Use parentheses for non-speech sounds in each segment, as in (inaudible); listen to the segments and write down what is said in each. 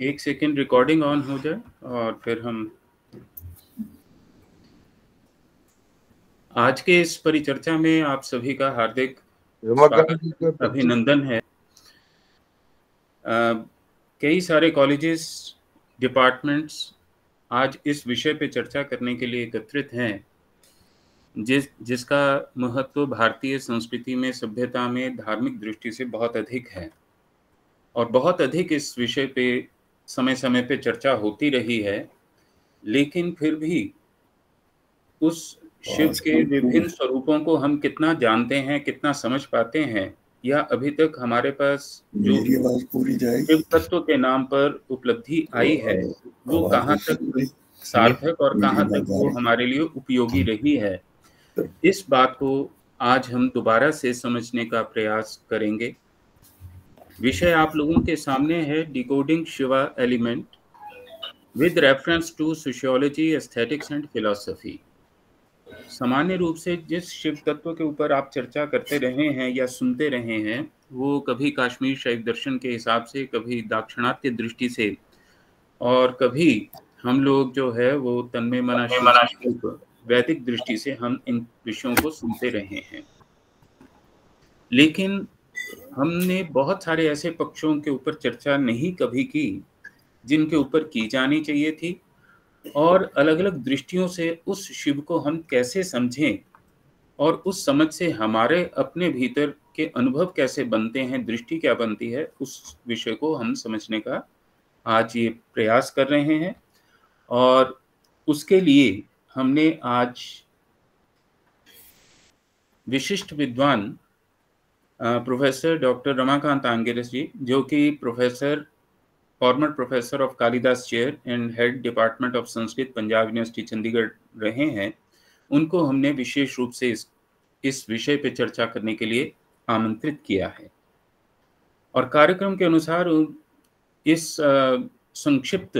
एक second recording on हो जाए और फिर हम आज के इस परिचर्चा में आप सभी का हार्दिक अभिनंदन है। कई सारे कॉलेजेस डिपार्टमेंट्स आज इस विषय पे चर्चा करने के लिए एकत्रित हैं जिस जिसका महत्व भारतीय संस्कृति में सभ्यता में धार्मिक दृष्टि से बहुत अधिक है। और बहुत अधिक इस विषय पे समय समय पे चर्चा होती रही है लेकिन फिर भी उस शिव के विभिन्न स्वरूपों को हम कितना जानते हैं कितना समझ पाते हैं या अभी तक हमारे पास जो शिव तत्व के नाम पर उपलब्धि आई है वो कहाँ तक सार्थक और कहाँ तक वो हमारे लिए उपयोगी रही है। इस बात को आज हम दोबारा से समझने का प्रयास करेंगे। विषय आप लोगों के सामने है decoding Shiva element with reference to sociology aesthetics and philosophy सामान्य रूप से जिस शिव तत्व के ऊपर आप चर्चा करते रहे हैं या सुनते रहे हैं वो कभी काश्मीर शैव दर्शन के हिसाब से कभी दाक्षिणात्य दृष्टि से और कभी हम लोग जो है वो तन्मय मना वैदिक दृष्टि से हम इन विषयों को सुनते रहे हैं। लेकिन हमने बहुत सारे ऐसे पक्षों के ऊपर चर्चा नहीं कभी की, जिनके ऊपर की जानी चाहिए थी, और अलग अलग दृष्टियों से उस शिव को हम कैसे समझें, और उस समझ से हमारे अपने भीतर के अनुभव कैसे बनते हैं, दृष्टि क्या बनती है, उस विषय को हम समझने का आज ये प्रयास कर रहे हैं, और उसके लिए हमने आज विशिष्ट विद्वान प्रोफेसर डॉक्टर रमाकांत आंगेरस जी, जो कि professor former professor of Kalidas chair and head department of Sanskrit Punjab university Chandigarh रहे हैं। उनको हमने विशेष रूप से इस इस विषय पर चर्चा करने के लिए आमंत्रित किया है। और कार्यक्रम के अनुसार इस संक्षिप्त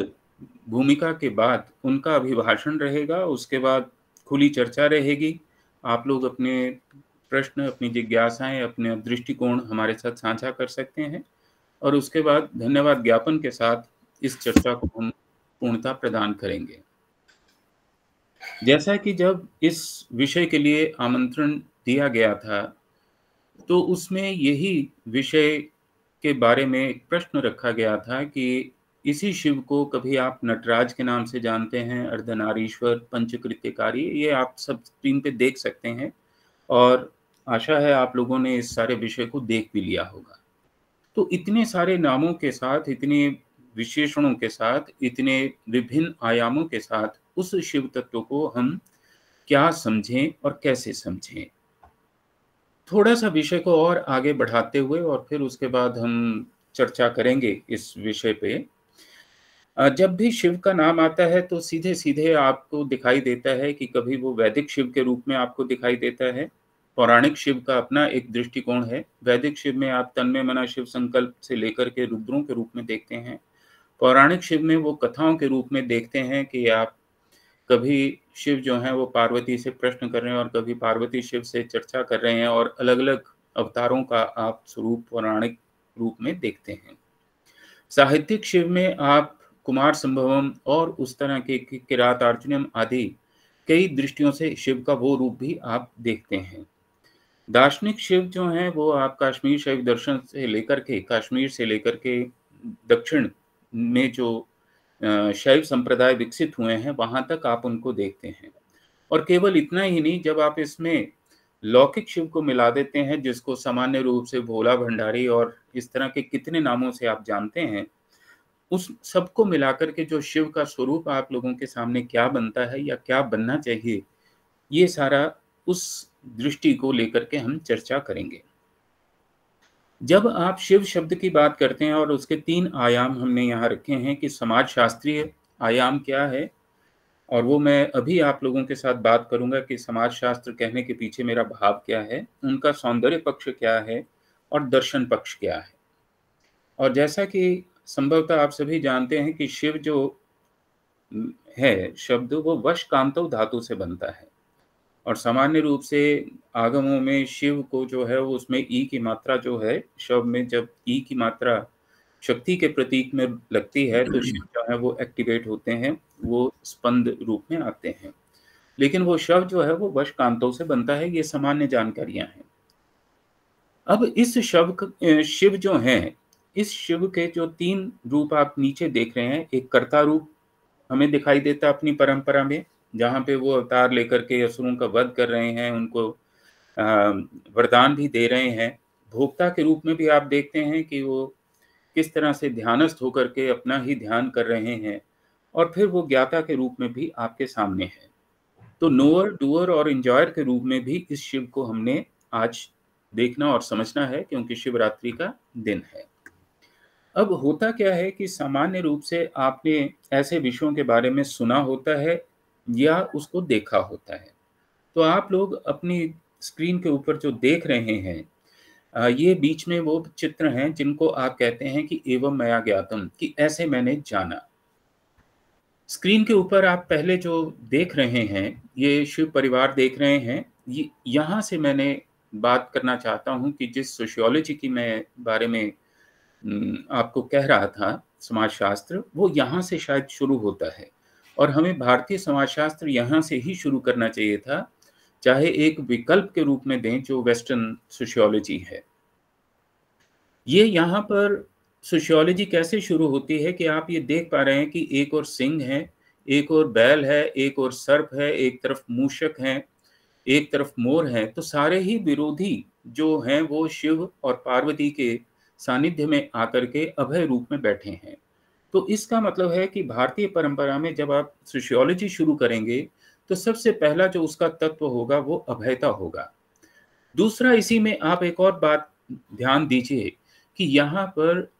भूमिका के बाद उनका अभिभाषण रहेगा, उसके बाद खुली चर्चा रहेगी। आप लोग अपने प्रश्न, अपनी जिज्ञासाएँ, अपने दृष्टिकोण हमारे साथ साझा कर सकते हैं। और उसके बाद धन्यवाद ज्ञापन के साथ इस चर्चा को हम पूर्णता प्रदान करेंगे। जैसा कि जब इस विषय के लिए आमंत्रण दिया गया था तो उसमें यही विषय के बारे में एक प्रश्न रखा गया था कि इसी शिव को कभी आप नटराज के नाम से जानते हैं, अर्धनारीश्वर, पंचकृत्यकारी, ये आप सब स्क्रीन पे देख सकते हैं। और आशा है आप लोगों ने इस सारे विषय को देख भी लिया होगा। तो इतने सारे नामों के साथ, इतने विशेषणों के साथ, इतने विभिन्न आयामों के साथ उस शिव तत्व को हम क्या समझें और कैसे समझें? थोड़ा सा विषय को और आगे बढ़ाते हुए और फिर उसके बाद हम चर्चा करेंगे इस विषय पे। जब भी शिव का नाम आता है तो सीधे सीधे आपको दिखाई देता है कि कभी वो वैदिक शिव के रूप में आपको दिखाई देता है। पौराणिक शिव का अपना एक दृष्टिकोण है। वैदिक शिव में आप तन्मय मना शिव संकल्प से लेकर के रुद्रों के रूप में देखते हैं। पौराणिक शिव में वो कथाओं के रूप में देखते हैं कि आप कभी शिव जो है वो पार्वती से प्रश्न कर रहे हैं और कभी पार्वती शिव से चर्चा कर रहे हैं और अलग अलग अवतारों का आप स्वरूप पौराणिक रूप में देखते हैं। साहित्यिक शिव में आप कुमार संभवम और उस तरह के किरात आदि कई दृष्टियों से शिव का वो रूप भी आप देखते हैं। दार्शनिक शिव जो हैं, वो आप कश्मीर शैव दर्शन से लेकर के, कश्मीर से लेकर के दक्षिण में जो शैव संप्रदाय विकसित हुए हैं, वहाँ तक आप उनको देखते हैं। और केवल इतना ही नहीं, जब आप इसमें लौकिक शिव को मिला देते हैं, जिसको सामान्य रूप से भोला भंडारी और इस तरह के कितने नामों से आप जानते हैं, उस सबको मिलाकर के जो शिव का स्वरूप आप लोगों के सामने क्या बनता है या क्या बनना चाहिए, ये सारा उस दृष्टि को लेकर के हम चर्चा करेंगे। जब आप शिव शब्द की बात करते हैं और उसके तीन आयाम हमने यहाँ रखे हैं कि समाज शास्त्रीय आयाम क्या है, और वो मैं अभी आप लोगों के साथ बात करूँगा कि समाज शास्त्र कहने के पीछे मेरा भाव क्या है, उनका सौंदर्य पक्ष क्या है और दर्शन पक्ष क्या है। और जैसा कि संभवतः आप सभी जानते हैं कि शिव जो है शब्द, वो वश कांतो धातु से बनता है। और सामान्य रूप से आगमों में शिव को जो है वो उसमें ई की मात्रा जो है शब्द में जब ई की मात्रा शक्ति के प्रतीक में लगती है तो शिव जो है वो एक्टिवेट होते हैं, वो स्पंद रूप में आते हैं। लेकिन वो शव जो है वो वश कांतों से बनता है, ये सामान्य जानकारियाँ हैं। अब इस शव शिव जो हैं, इस शिव के जो तीन रूप आप नीचे देख रहे हैं, एक कर्ता रूप हमें दिखाई देता अपनी परंपरा में जहाँ पे वो अवतार लेकर के असुरों का वध कर रहे हैं, उनको वरदान भी दे रहे हैं। भोक्ता के रूप में भी आप देखते हैं कि वो किस तरह से ध्यानस्थ होकर के अपना ही ध्यान कर रहे हैं और फिर वो ज्ञाता के रूप में भी आपके सामने है। तो नोअर, डूअर और इंजॉयर के रूप में भी इस शिव को हमने आज देखना और समझना है, क्योंकि शिवरात्रि का दिन है। अब होता क्या है कि सामान्य रूप से आपने ऐसे विषयों के बारे में सुना होता है या उसको देखा होता है। तो आप लोग अपनी स्क्रीन के ऊपर जो देख रहे हैं ये बीच में वो चित्र हैं जिनको आप कहते हैं कि एवं मया ज्ञातम, कि ऐसे मैंने जाना। स्क्रीन के ऊपर आप पहले जो देख रहे हैं, ये शिव परिवार देख रहे हैं, ये यहाँ से मैंने बात करना चाहता हूँ कि जिस सोशियोलॉजी की मैं बारे में आपको कह रहा था, समाजशास्त्र, वो यहाँ से शायद शुरू होता है। और हमें भारतीय समाजशास्त्र यहाँ से ही शुरू करना चाहिए था, चाहे एक विकल्प के रूप में दें जो वेस्टर्न सोशियोलॉजी है। ये यहाँ पर सोशियोलॉजी कैसे शुरू होती है कि आप ये देख पा रहे हैं कि एक और सिंह है, एक और बैल है, एक और सर्प है, एक तरफ़ मूषक है, एक तरफ़ मोर है। तो सारे ही विरोधी जो हैं वो शिव और पार्वती के सानिध्य में आकर के अभय रूप में बैठे हैं। तो इसका मतलब है कि भारतीय परंपरा में जब आप सोशियोलॉजी शुरू करेंगे तो सबसे पहला जो उसका तत्व होगा वो अभयता होगा। दूसरा, इसी में आप एक और बात ध्यान दीजिए कि यहाँ पर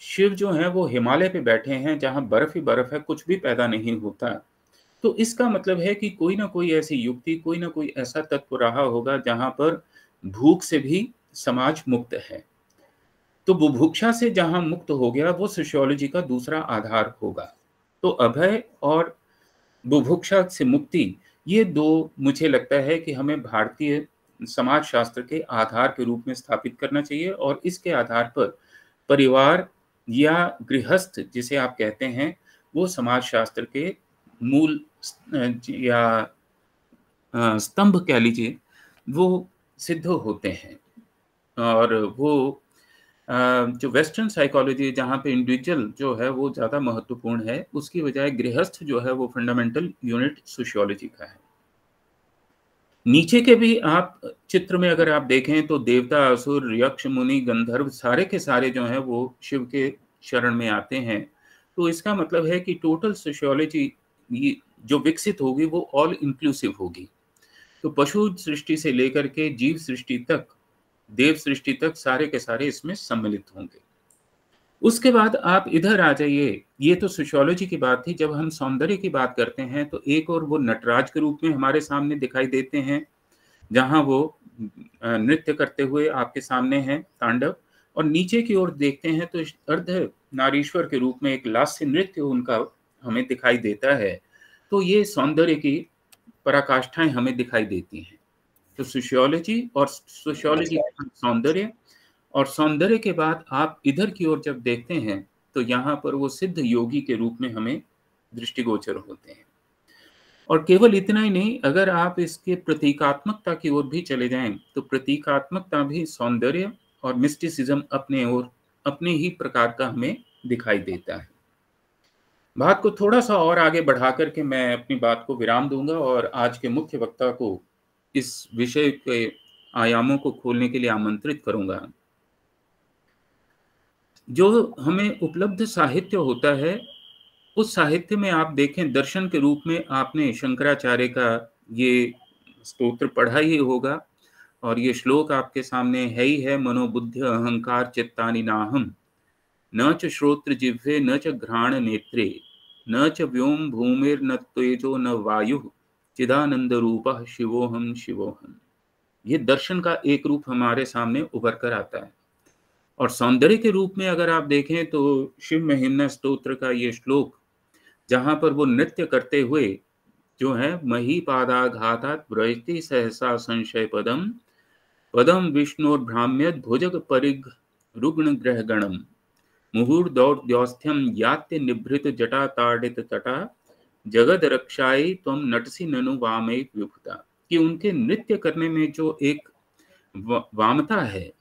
शिव जो है वो हिमालय पे बैठे हैं, जहाँ बर्फ़ ही बर्फ़ है, कुछ भी पैदा नहीं होता। तो इसका मतलब है कि कोई ना कोई ऐसी युक्ति, कोई ना कोई ऐसा तत्व रहा होगा जहाँ पर भूख से भी समाज मुक्त है। तो बुभुक्षा से जहाँ मुक्त हो गया, वो सोशियोलॉजी का दूसरा आधार होगा। तो अभय और बुभुक्षा से मुक्ति, ये दो मुझे लगता है कि हमें भारतीय समाज शास्त्र के आधार के रूप में स्थापित करना चाहिए और इसके आधार पर परिवार या गृहस्थ, जिसे आप कहते हैं, वो समाज शास्त्र के मूल या स्तंभ कह लीजिए, वो सिद्ध होते हैं। और वो जो वेस्टर्न साइकोलॉजी जहाँ पे इंडिविजुअल जो है वो ज़्यादा महत्वपूर्ण है, उसकी बजाय गृहस्थ जो है वो फंडामेंटल यूनिट सोशियोलॉजी का है। नीचे के भी आप चित्र में अगर आप देखें तो देवता, असुर, यक्ष, मुनि, गंधर्व सारे के सारे जो हैं वो शिव के शरण में आते हैं। तो इसका मतलब है कि टोटल सोशियोलॉजी जो विकसित होगी वो ऑल इंक्लूसिव होगी। तो पशु सृष्टि से लेकर के जीव सृष्टि तक देव सृष्टि तक सारे के सारे इसमें सम्मिलित होंगे। उसके बाद आप इधर आ जाइए। ये तो सोशियोलॉजी की बात थी। जब हम सौंदर्य की बात करते हैं तो एक और वो नटराज के रूप में हमारे सामने दिखाई देते हैं, जहाँ वो नृत्य करते हुए आपके सामने हैं तांडव। और नीचे की ओर देखते हैं तो अर्ध नारीश्वर के रूप में एक लास्य नृत्य उनका हमें दिखाई देता है। तो ये सौंदर्य की पराकाष्ठाएँ हमें दिखाई देती हैं। तो सोशियोलॉजी और सोशियोलॉजी सौंदर्य और सौंदर्य के बाद आप इधर की ओर जब देखते हैं तो यहाँ पर वो सिद्ध योगी के रूप में हमें दृष्टिगोचर होते हैं। और केवल इतना ही नहीं अगर आप इसके प्रतीकात्मकता की ओर भी चले जाएँ तो प्रतीकात्मकता भी सौंदर्य और मिस्टिसिज्म अपने ओर अपने ही प्रकार का हमें दिखाई देता है। बात को थोड़ा सा और आगे बढ़ा करके मैं अपनी बात को विराम दूँगा और आज के मुख्य वक्ता को इस विषय के आयामों को खोलने के लिए आमंत्रित करूँगा। जो हमें उपलब्ध साहित्य होता है, उस साहित्य में आप देखें, दर्शन के रूप में आपने शंकराचार्य का ये स्तोत्र पढ़ा ही होगा और ये श्लोक आपके सामने है ही है, मनोबुद्ध अहंकार चित्तानि नाहम। न च श्रोत्र जिह्वे, न च घ्राण नेत्रे, न च व्योम भूमिर्न तेजो न वायु। चिदानंद रूप शिवोहम शिवोहम ये दर्शन का एक रूप हमारे सामने उभर कर आता है। और सौंदर्य के रूप में अगर आप देखें तो शिव महिमना स्तोत्र का ये श्लोक, जहाँ पर वो नृत्य करते हुए जो है मही पादाघातात व्रजति सहसा संशय पदम पदम विष्णुर्भ्राम्यत भुजग परिघ रुग्ण ग्रह गणम मुहूर्दौर्द्यौस्थ्यम यात्य निभृत जटा ताड़ित तटा जगद रक्षाई तुम नटसी ननु वामे विभुता। कि उनके नृत्य करने में जो एक वामता है,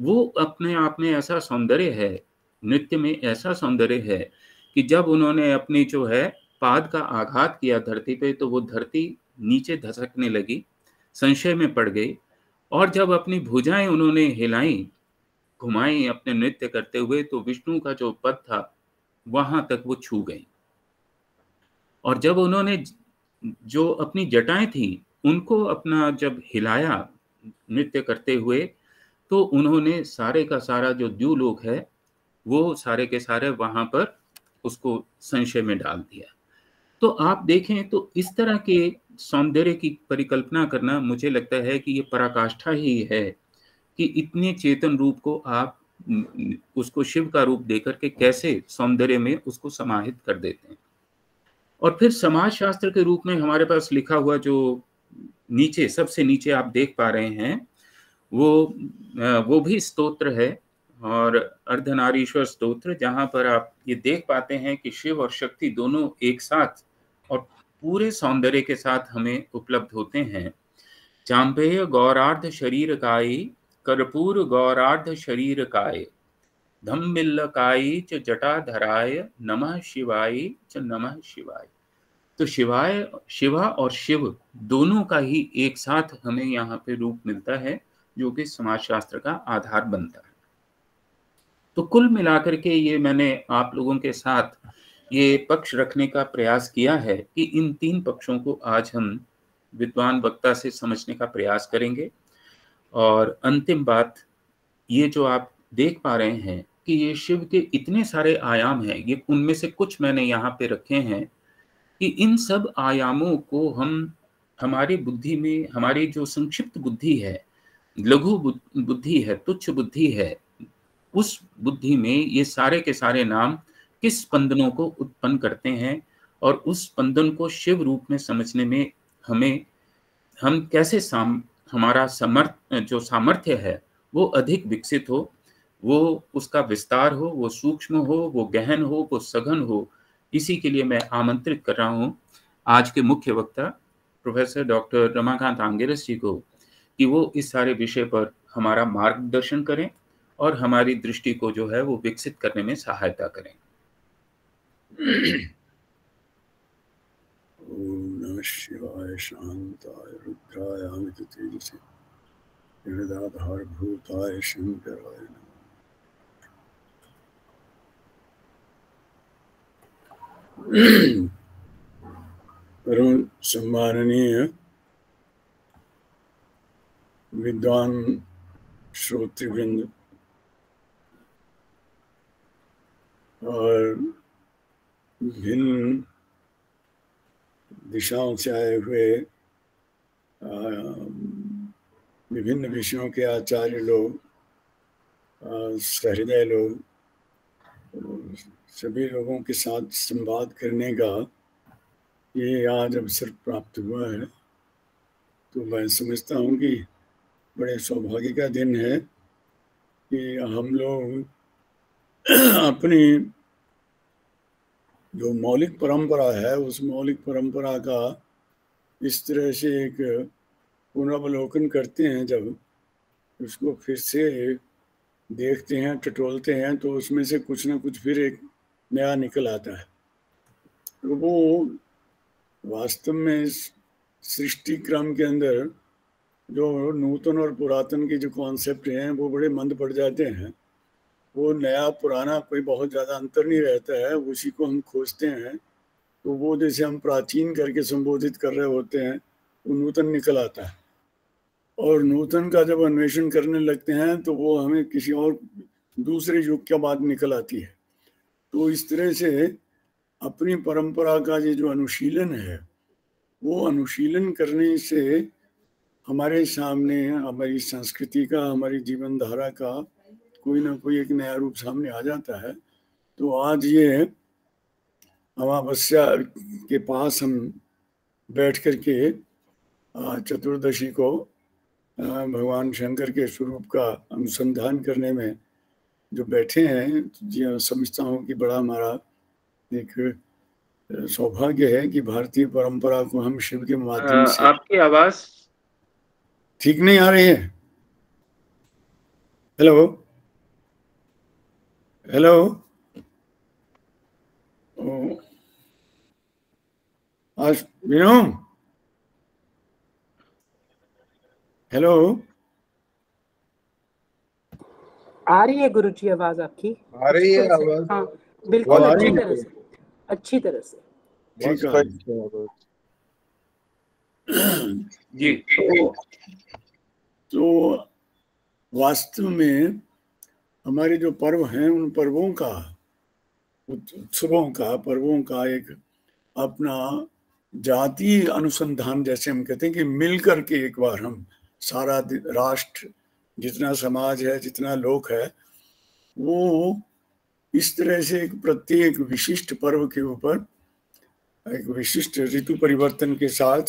वो अपने आप में ऐसा सौंदर्य है, नृत्य में ऐसा सौंदर्य है, कि जब उन्होंने अपनी जो है पाद का आघात किया धरती पे तो वो धरती नीचे धसकने लगी, संशय में पड़ गई, और जब अपनी भुजाएँ उन्होंने हिलाई, घुमाई अपने नृत्य करते हुए तो विष्णु का जो पद था, वहाँ तक वो छू गई। और जब उन्होंने जो अपनी जटाएँ थी, उनको अपना जब हिलाया नृत्य करते हुए तो उन्होंने सारे का सारा जो द्यूलोक है, वो सारे के सारे वहाँ पर उसको संशय में डाल दिया। तो आप देखें तो इस तरह के सौंदर्य की परिकल्पना करना मुझे लगता है कि ये पराकाष्ठा ही है कि इतने चेतन रूप को आप उसको शिव का रूप देकर के कैसे सौंदर्य में उसको समाहित कर देते हैं। और फिर समाज शास्त्र के रूप में हमारे पास लिखा हुआ जो नीचे, सबसे नीचे आप देख पा रहे हैं, वो वो भी स्तोत्र है और अर्धनारीश्वर स्तोत्र, जहाँ पर आप ये देख पाते हैं कि शिव और शक्ति दोनों एक साथ और पूरे सौंदर्य के साथ हमें उपलब्ध होते हैं। चांपेय गौरार्ध शरीर काय, कर्पूर गौरार्ध शरीर काय। धम्मिल्लकाई च जटा धराय, नमः शिवाय च नमः शिवाय। तो शिवाय, शिवा और शिव दोनों का ही एक साथ हमें यहाँ पे रूप मिलता है, जो कि समाज शास्त्र का आधार बनता है। तो कुल मिलाकर के ये मैंने आप लोगों के साथ ये पक्ष रखने का प्रयास किया है कि इन तीन पक्षों को आज हम विद्वान वक्ता से समझने का प्रयास करेंगे। और अंतिम बात ये जो आप देख पा रहे हैं कि ये शिव के इतने सारे आयाम हैं, ये उनमें से कुछ मैंने यहाँ पे रखे हैं कि इन सब आयामों को हम, हमारी बुद्धि में, हमारी जो संक्षिप्त बुद्धि है, लघु बुद्धि है, तुच्छ बुद्धि है, उस बुद्धि में ये सारे के सारे नाम किस स्पंदनों को उत्पन्न करते हैं और उस स्पंदन को शिव रूप में समझने में हमें, हम कैसे साम, हमारा समर्थ, जो सामर्थ्य है, वो अधिक विकसित हो वो उसका विस्तार हो, वो सूक्ष्म हो, वो गहन हो, वो सघन हो, इसी के लिए मैं आमंत्रित कर रहा हूँ आज के मुख्य वक्ता, प्रोफेसर डॉक्टर रमाकांत आंगेरस जी को कि वो इस सारे विषय पर हमारा मार्गदर्शन करें और हमारी दृष्टि को जो है वो विकसित करने में सहायता करें। शिवाय शांताय जगदाधार भूताय शंकराय परम सम्माननीय विद्वान श्रोतृवृंद और भिन्न दिशाओं से आए हुए विभिन्न विषयों के आचार्य लोग सहृदय लोग सभी लोगों के साथ संवाद करने का ये आज अवसर प्राप्त हुआ है। तो मैं समझता हूँ कि बड़े सौभाग्य का दिन है कि हम लोग (clears throat) अपनी जो मौलिक परंपरा है, उस मौलिक परंपरा का इस तरह से एक पुनर्वलोकन करते हैं। जब उसको फिर से देखते हैं, टटोलते हैं तो उसमें से कुछ ना कुछ फिर एक नया निकल आता है। तो वो वास्तव में सृष्टि क्रम के अंदर जो नूतन और पुरातन के जो कॉन्सेप्ट हैं, वो बड़े मंद पड़ जाते हैं। वो नया, पुराना कोई बहुत ज़्यादा अंतर नहीं रहता है, उसी को हम खोजते हैं। तो वो जैसे हम प्राचीन करके संबोधित कर रहे होते हैं, वो नूतन निकल आता है। और नूतन का जब अन्वेषण करने लगते हैं तो वो हमें किसी और दूसरे युग के बाद निकल आती है। तो इस तरह से अपनी परंपरा का ये जो अनुशीलन है, वो अनुशीलन करने से हमारे सामने, हमारी संस्कृति का, हमारी जीवन धारा का कोई ना कोई एक नया रूप सामने आ जाता है। तो आज ये अमावस्या के पास हम बैठ कर के चतुर्दशी को भगवान शंकर के स्वरूप का अनुसंधान करने में जो बैठे हैं जी हाँ, समझता हूँ कि बड़ा हमारा एक सौभाग्य है कि भारतीय परंपरा को हम शिव के माध्यम से आपकी आवाज़? ठीक नहीं आ रही है। हेलो? हेलो? आज विनो हेलो? आ रही है गुरु जी आवाज़ आपकी? आ रही है आवाज़? हाँ बिल्कुल अच्छी तरह से अच्छी तरह से। (coughs) जी। तो, तो वास्तव में हमारे जो पर्व हैं उन पर्वों का उत्सवों का पर्वों का एक अपना जाति अनुसंधान जैसे हम कहते हैं कि मिल करके एक बार हम सारा राष्ट्र जितना समाज है, जितना लोक है, वो इस तरह से एक प्रत्येक विशिष्ट पर्व के ऊपर, एक विशिष्ट ऋतु परिवर्तन के साथ,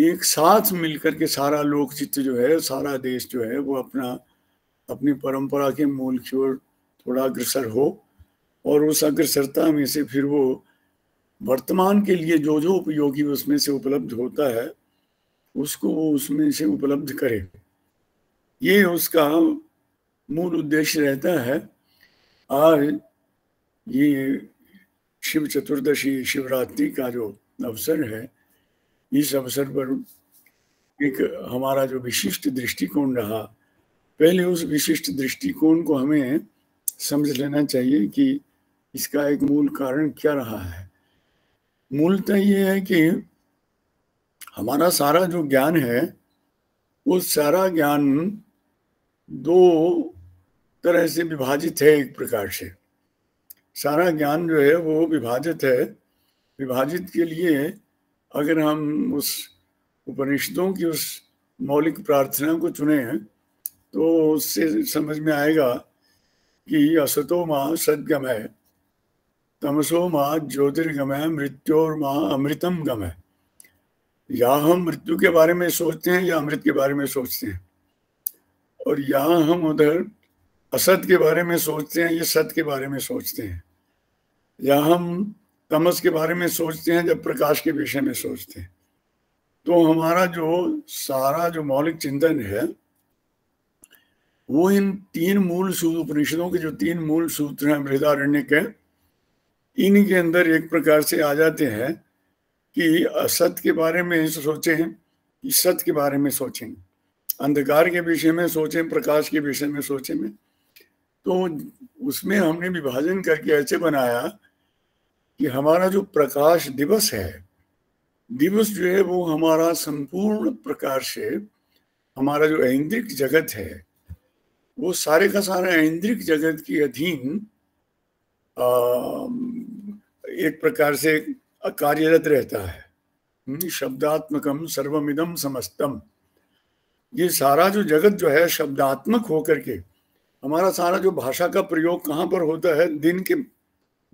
एक साथ मिलकर के सारा लोक चित्त जो है, सारा देश जो है, वो अपना, अपनी परंपरा के मूल की ओर थोड़ा अग्रसर हो और उस अग्रसरता में से फिर वो वर्तमान के लिए जो जो उपयोगी उसमें से उपलब्ध होता है, उसको वो उसमें से उपलब्ध करे। ये उसका मूल उद्देश्य रहता है। आज ये शिव चतुर्दशी शिवरात्रि का जो अवसर है, इस अवसर पर एक हमारा जो विशिष्ट दृष्टिकोण रहा, पहले उस विशिष्ट दृष्टिकोण को हमें समझ लेना चाहिए कि इसका एक मूल कारण क्या रहा है। मूलतः ये है कि हमारा सारा जो ज्ञान है, वो सारा ज्ञान दो तरह से विभाजित है एक प्रकार से। सारा ज्ञान जो है वो विभाजित है। विभाजित के लिए अगर हम उस उपनिषदों की उस मौलिक प्रार्थना को चुने हैं तो उससे समझ में आएगा कि असतो माँ सदगमय तमसो माँ ज्योतिर्गम ज्योतिर्गमय मृत्योर माँ अमृतम गम है। या हम मृत्यु के बारे में सोचते हैं या अमृत के बारे में सोचते हैं? और यहाँ हम उधर असत के बारे में सोचते हैं, ये सत के बारे में सोचते हैं। या हम तमस के बारे में सोचते हैं, जब प्रकाश के विषय में सोचते हैं। तो हमारा जो सारा जो मौलिक चिंतन है, वो इन तीन मूल सूत्र उपनिषदों के जो तीन मूल सूत्र हैं, बृहदारण्य के इन्हीं के अंदर एक प्रकार से आ जाते हैं कि असत के बारे में सोचें कि सत्य के बारे में सोचें। अंधकार के विषय में सोचें प्रकाश के विषय में सोचें में। तो उसमें हमने विभाजन करके ऐसे बनाया कि हमारा जो प्रकाश दिवस है दिवस जो है वो हमारा संपूर्ण प्रकार से हमारा जो ऐन्द्रिक जगत है वो सारे का सारा ऐन्द्रिक जगत के अधीन एक प्रकार से कार्यरत रहता है। हम्म, शब्दात्मकम सर्वमिदम समस्तम ये सारा जो जगत जो है शब्दात्मक होकर के, हमारा सारा जो भाषा का प्रयोग कहाँ पर होता है? दिन के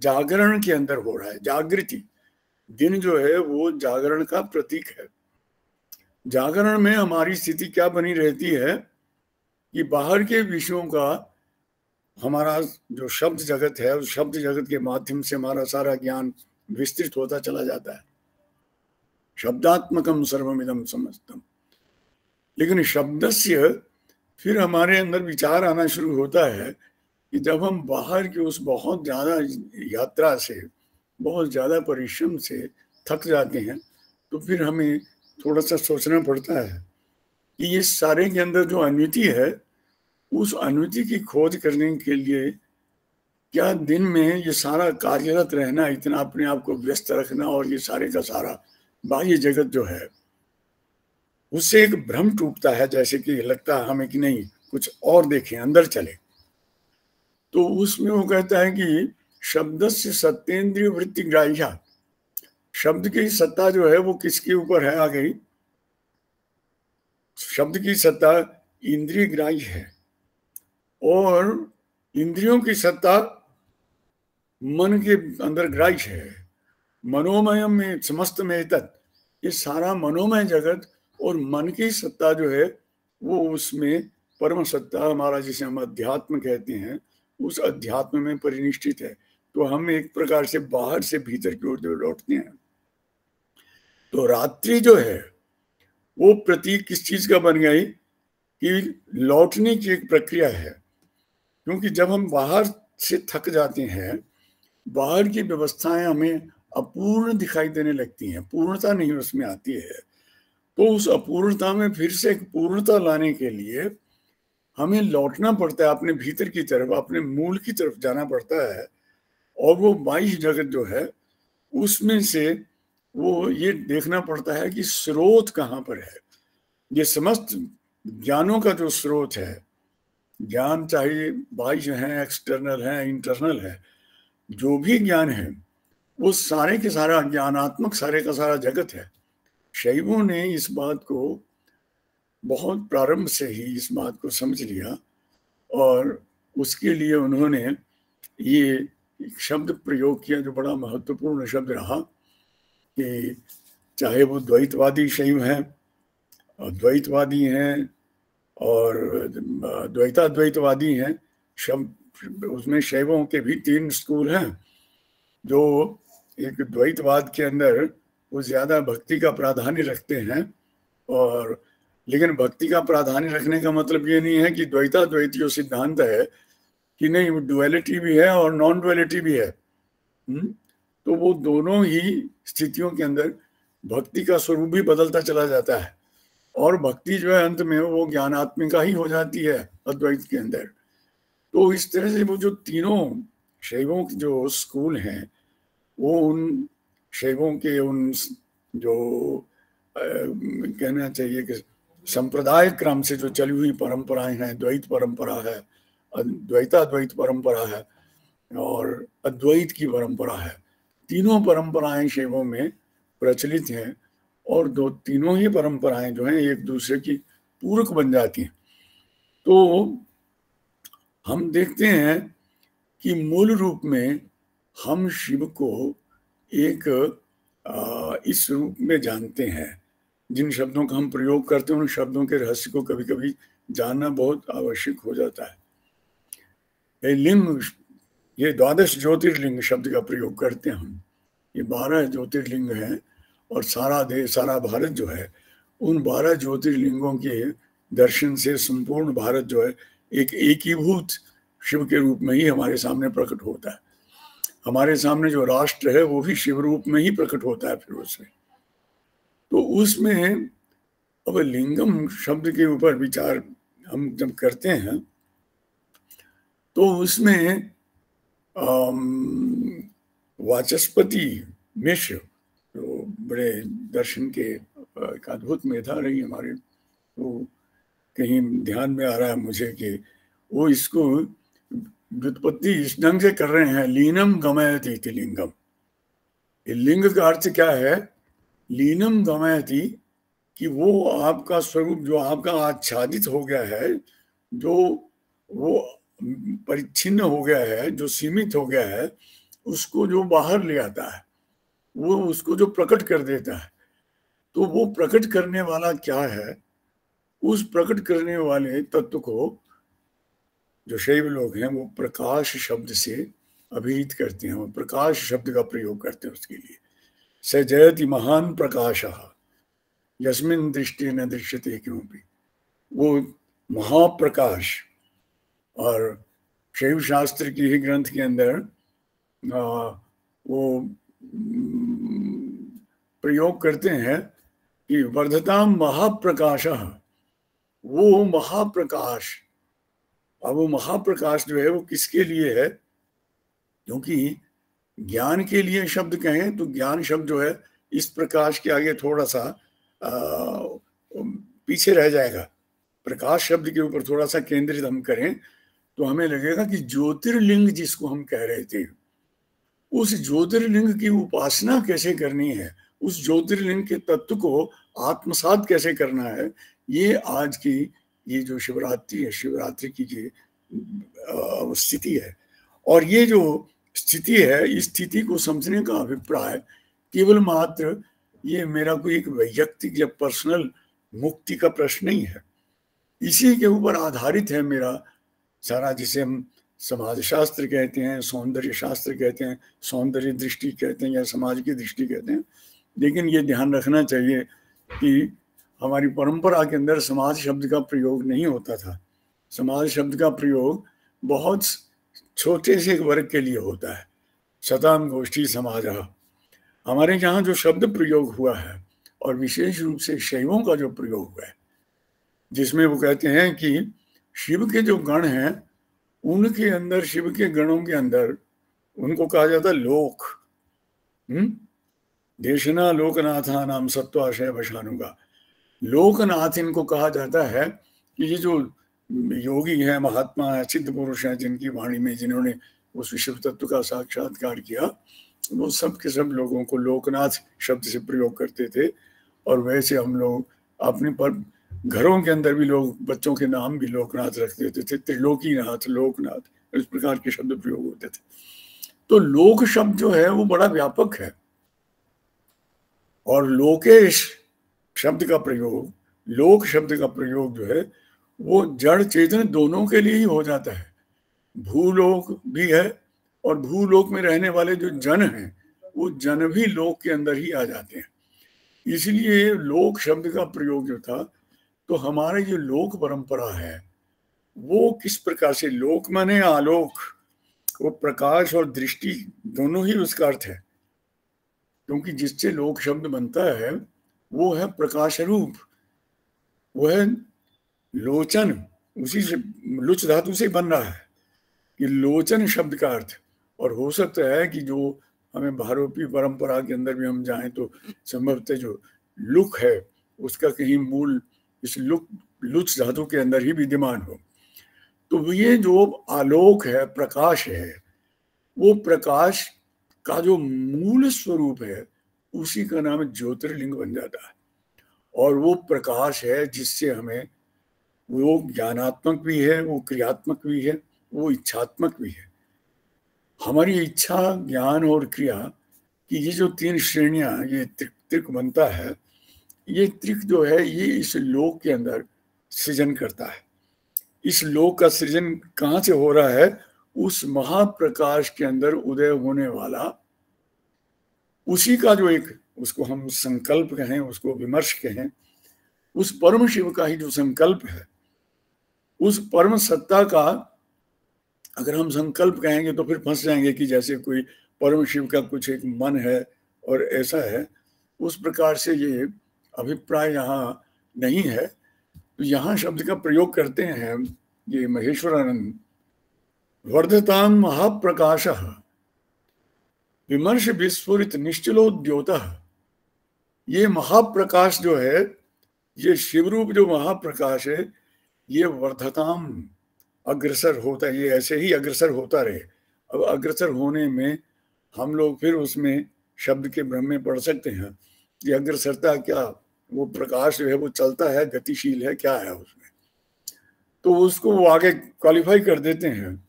जागरण के अंदर हो रहा है, जागृति। दिन जो है वो जागरण का प्रतीक है। जागरण में हमारी स्थिति क्या बनी रहती है? कि बाहर के विषयों का हमारा जो शब्द जगत है, उस शब्द जगत के माध्यम से हमारा सारा ज्ञान विस्तृत होता चला जाता है। शब्दात्मकम सर्वमिदम समस्तम लेकिन शब्द से फिर हमारे अंदर विचार आना शुरू होता है कि जब हम बाहर की उस बहुत ज़्यादा यात्रा से, बहुत ज़्यादा परिश्रम से थक जाते हैं तो फिर हमें थोड़ा सा सोचना पड़ता है कि ये सारे के अंदर जो अनुति है, उस अनुति की खोज करने के लिए क्या दिन में ये सारा कार्यरत रहना, इतना अपने आप को व्यस्त रखना और ये सारे का सारा बाह्य जगत जो है उससे एक भ्रम टूटता है, जैसे कि लगता है हमें कि नहीं, कुछ और देखें, अंदर चले। तो उसमें वो कहता है कि शब्द से सत्येंद्रिय वृत्ति ग्राह्या। शब्द की सत्ता जो है, वो किसके ऊपर है आ गई शब्द की सत्ता इंद्रिय ग्राह्य है। और इंद्रियों की सत्ता मन के अंदर ग्राह्य है। मनोमय में, समस्त में तत् ये सारा मनोमय जगत और मन की सत्ता जो है, वो उसमें परम सत्ता हमारा जिसे हम अध्यात्म कहते हैं, उस अध्यात्म में परिनिष्ठित है। तो हम एक प्रकार से बाहर से भीतर की ओर लौटते हैं। तो रात्रि जो है, वो प्रतीक किस चीज़ का बन गई कि लौटने की एक प्रक्रिया है। क्योंकि जब हम बाहर से थक जाते हैं, बाहर की व्यवस्थाएँ हमें अपूर्ण दिखाई देने लगती हैं, पूर्णता नहीं उसमें आती है। तो उस अपूर्णता में फिर से एक पूर्णता लाने के लिए हमें लौटना पड़ता है, अपने भीतर की तरफ़, अपने मूल की तरफ़ जाना पड़ता है। और वो बाईस जगत जो है, उसमें से वो ये देखना पड़ता है कि स्रोत कहाँ पर है। ये समस्त ज्ञानों का जो स्रोत है, ज्ञान चाहे बाह्य है, एक्सटर्नल है, इंटरनल है, जो भी ज्ञान है, वो सारे के सारा ज्ञानात्मक सारे का सारा जगत है। शैवों ने इस बात को बहुत प्रारंभ से ही इस बात को समझ लिया और उसके लिए उन्होंने ये शब्द प्रयोग किया जो बड़ा महत्वपूर्ण शब्द रहा कि चाहे वो द्वैतवादी शैव हैं द्वैतवादी हैं और द्वैताद्वैतवादी हैं शब्द उसमें शैवों के भी तीन स्कूल हैं, जो एक द्वैतवाद के अंदर वो ज़्यादा भक्ति का प्राधान्य रखते हैं और लेकिन भक्ति का प्राधान्य रखने का मतलब ये नहीं है कि द्वैता द्वैत जो सिद्धांत है कि नहीं, वो डुअलिटी भी है और नॉन डुअलिटी भी है हुँ? हम्म? तो वो दोनों ही स्थितियों के अंदर भक्ति का स्वरूप भी बदलता चला जाता है और भक्ति जो है अंत में वो ज्ञानात्मिका ही हो जाती है अद्वैत के अंदर तो इस तरह से वो जो तीनों शैवों के जो स्कूल हैं, वो उन शैवों के उन जो आ, कहना चाहिए कि संप्रदाय क्रम से जो चली हुई परंपराएँ हैं द्वैत परंपरा है द्वैताद्वैत परंपरा है और अद्वैत की परंपरा है। तीनों परंपराएँ शैवों में प्रचलित हैं और दो तीनों ही परंपराएँ जो हैं एक दूसरे की पूरक बन जाती हैं। तो हम देखते हैं कि मूल रूप में हम शिव को एक इस रूप में जानते हैं। जिन शब्दों का हम प्रयोग करते हैं, उन शब्दों के रहस्य को कभी कभी जानना बहुत आवश्यक हो जाता है। ये लिंग, ये द्वादश ज्योतिर्लिंग शब्द का प्रयोग करते हैं हम। ये बारह ज्योतिर्लिंग हैं और सारा देश सारा भारत जो है, उन बारह ज्योतिर्लिंगों के दर्शन से संपूर्ण भारत जो है, एक एकीभूत शिव के रूप में ही हमारे सामने प्रकट होता है। हमारे सामने जो राष्ट्र है, वो भी शिव रूप में ही प्रकट होता है फिर उसमें तो उसमें अब लिंगम शब्द के ऊपर विचार हम जब करते हैं तो उसमें वाचस्पति मिश्र, जो बड़े दर्शन के, एक अद्भुत मेधा रही हमारे तो कहीं ध्यान में आ रहा है मुझे कि वो इसको व्युत्पत्ति इस ढंग से कर रहे हैं, लीनम गमयती लिंगम। लिंग का अर्थ क्या है? लीनम गमयती कि वो आपका स्वरूप, जो आपका आच्छादित हो गया है, जो वो परिच्छिन्न हो गया है, जो सीमित हो गया है, उसको जो बाहर ले आता है, वो उसको जो प्रकट कर देता है। तो वो प्रकट करने वाला क्या है? उस प्रकट करने वाले तत्व को जो शैव लोग हैं वो प्रकाश शब्द से अभिहित करते हैं वो प्रकाश शब्द का प्रयोग करते हैं उसके लिए। स जयति महान प्रकाश यस्मिन दृष्टि न दृश्यते क्यों भी वो महाप्रकाश और शैव शास्त्र की ही ग्रंथ के अंदर आ, वो प्रयोग करते हैं कि वर्धता महाप्रकाश वो महाप्रकाश अब वो महाप्रकाश जो है वो किसके लिए है? क्योंकि ज्ञान के लिए शब्द कहें तो ज्ञान शब्द जो है इस प्रकाश के आगे थोड़ा सा आ, पीछे रह जाएगा। प्रकाश शब्द के ऊपर थोड़ा सा केंद्रित हम करें तो हमें लगेगा कि ज्योतिर्लिंग जिसको हम कह रहे थे उस ज्योतिर्लिंग की उपासना कैसे करनी है? उस ज्योतिर्लिंग के तत्व को आत्मसात कैसे करना है? ये आज की ये जो शिवरात्रि है, शिवरात्रि की जो स्थिति है। और ये जो स्थिति है, इस स्थिति को समझने का अभिप्राय केवल मात्र ये मेरा कोई एक वैयक्तिक या पर्सनल मुक्ति का प्रश्न नहीं है। इसी के ऊपर आधारित है मेरा सारा जिसे हम समाज शास्त्र कहते हैं सौंदर्य शास्त्र कहते हैं, सौंदर्य दृष्टि कहते हैं या समाज की दृष्टि कहते हैं। लेकिन ये ध्यान रखना चाहिए कि हमारी परंपरा के अंदर समाज शब्द का प्रयोग नहीं होता था। समाज शब्द का प्रयोग बहुत छोटे से एक वर्ग के लिए होता है। शताम गोष्ठी समाज। हमारे यहाँ जो शब्द प्रयोग हुआ है और विशेष रूप से शैवों का जो प्रयोग हुआ है, जिसमें वो कहते हैं कि शिव के जो गण हैं, उनके अंदर, शिव के गणों के अंदर उनको कहा जाता है लोक। हम्म? देशना लोकनाथा नाम सत्वाशय वशानु का लोकनाथ इनको कहा जाता है कि ये जो योगी है, महात्मा है, सिद्ध पुरुष है, जिनकी वाणी में जिन्होंने उस विश्व तत्व का साक्षात्कार किया, वो सब के सब लोगों को लोकनाथ शब्द से प्रयोग करते थे। और वैसे हम लोग अपने पर, घरों के अंदर भी लोग, बच्चों के नाम भी लोकनाथ रख देते थे त्रिलोकी नाथ लोकनाथ, इस प्रकार के शब्द प्रयोग होते थे। तो लोक शब्द जो है, वो बड़ा व्यापक है। और लोकेश शब्द का प्रयोग, लोक शब्द का प्रयोग जो है, वो जड़ चेतन दोनों के लिए ही हो जाता है। भूलोक भी है और भूलोक में रहने वाले जो जन हैं, वो जन भी लोक के अंदर ही आ जाते हैं। इसलिए लोक शब्द का प्रयोग जो था तो हमारे जो लोक परंपरा है, वो किस प्रकार से लोक माने आलोक, वो प्रकाश और दृष्टि दोनों ही उसका अर्थ है। क्योंकि जिससे लोक शब्द बनता है वो है प्रकाश रूप वो है लोचन, उसी से, लुच धातु से बन रहा है। कि लोचन शब्द का अर्थ, और हो सकता है कि जो हमें भारतीय परंपरा के अंदर भी हम जाएँ तो संभवतः जो लुक है, उसका कहीं मूल इस लुक, लुच धातु के अंदर ही विद्यमान हो। तो ये जो आलोक है, प्रकाश है, वो प्रकाश का जो मूल स्वरूप है उसी का नाम ज्योतिर्लिंग बन जाता है। और वो प्रकाश है जिससे हमें वो ज्ञानात्मक भी है, वो क्रियात्मक भी है, वो इच्छात्मक भी है। हमारी इच्छा, ज्ञान और क्रिया की ये जो तीन श्रेणियाँ ये त्रिक त्रिक बनता है, ये त्रिक जो है, ये इस लोक के अंदर सृजन करता है। इस लोक का सृजन कहाँ से हो रहा है? उस महाप्रकाश के अंदर उदय होने वाला उसी का जो एक उसको हम संकल्प कहें, उसको विमर्श कहें, उस परम शिव का ही जो संकल्प है, उस परम सत्ता का अगर हम संकल्प कहेंगे तो फिर फंस जाएँगे कि जैसे कोई परम शिव का कुछ एक मन है और ऐसा है, उस प्रकार से ये अभिप्राय यहाँ नहीं है। तो यहाँ शब्द का प्रयोग करते हैं ये महेश्वरानंद। वर्धताम महाप्रकाश। विमर्श विस्फुरित निश्चलोद्योत। ये महाप्रकाश जो है, ये शिवरूप जो महाप्रकाश है, ये वर्धताम अग्रसर होता है, ये ऐसे ही अग्रसर होता रहे। अब अग्रसर होने में हम लोग फिर उसमें शब्द के भ्रम में पढ़ सकते हैं। कि अग्रसरता क्या, वो प्रकाश जो है, वो चलता है, गतिशील है, क्या है उसमें? तो उसको वो आगे क्वालिफाई कर देते हैं।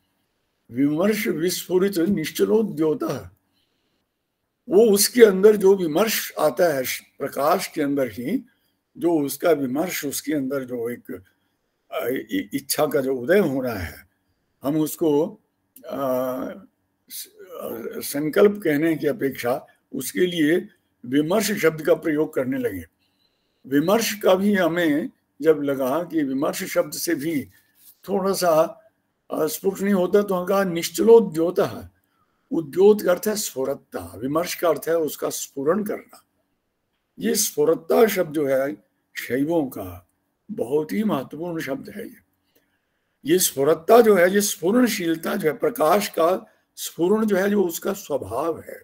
विमर्श विस्फुरित निश्चलोद्योता। वो उसके अंदर जो विमर्श आता है, प्रकाश के अंदर ही, जो उसका विमर्श, उसके अंदर जो एक इच्छा का जो उदय हो रहा है, हम उसको संकल्प कहने की अपेक्षा उसके लिए विमर्श शब्द का प्रयोग करने लगे। विमर्श का भी हमें जब लगा कि विमर्श शब्द से भी थोड़ा सा स्फुट नहीं होता तो हम कहा निश्चलोद्योत है उद्योत का अर्थ है स्फुरत्ता विमर्श का अर्थ है उसका स्फुरन करना। ये स्फुरत्ता शब्द जो है, शैवों का बहुत ही महत्वपूर्ण शब्द है ये। ये स्फुरत्ता जो है, ये स्फुरणशीलता जो है, प्रकाश का स्फुरण जो है, जो उसका स्वभाव है।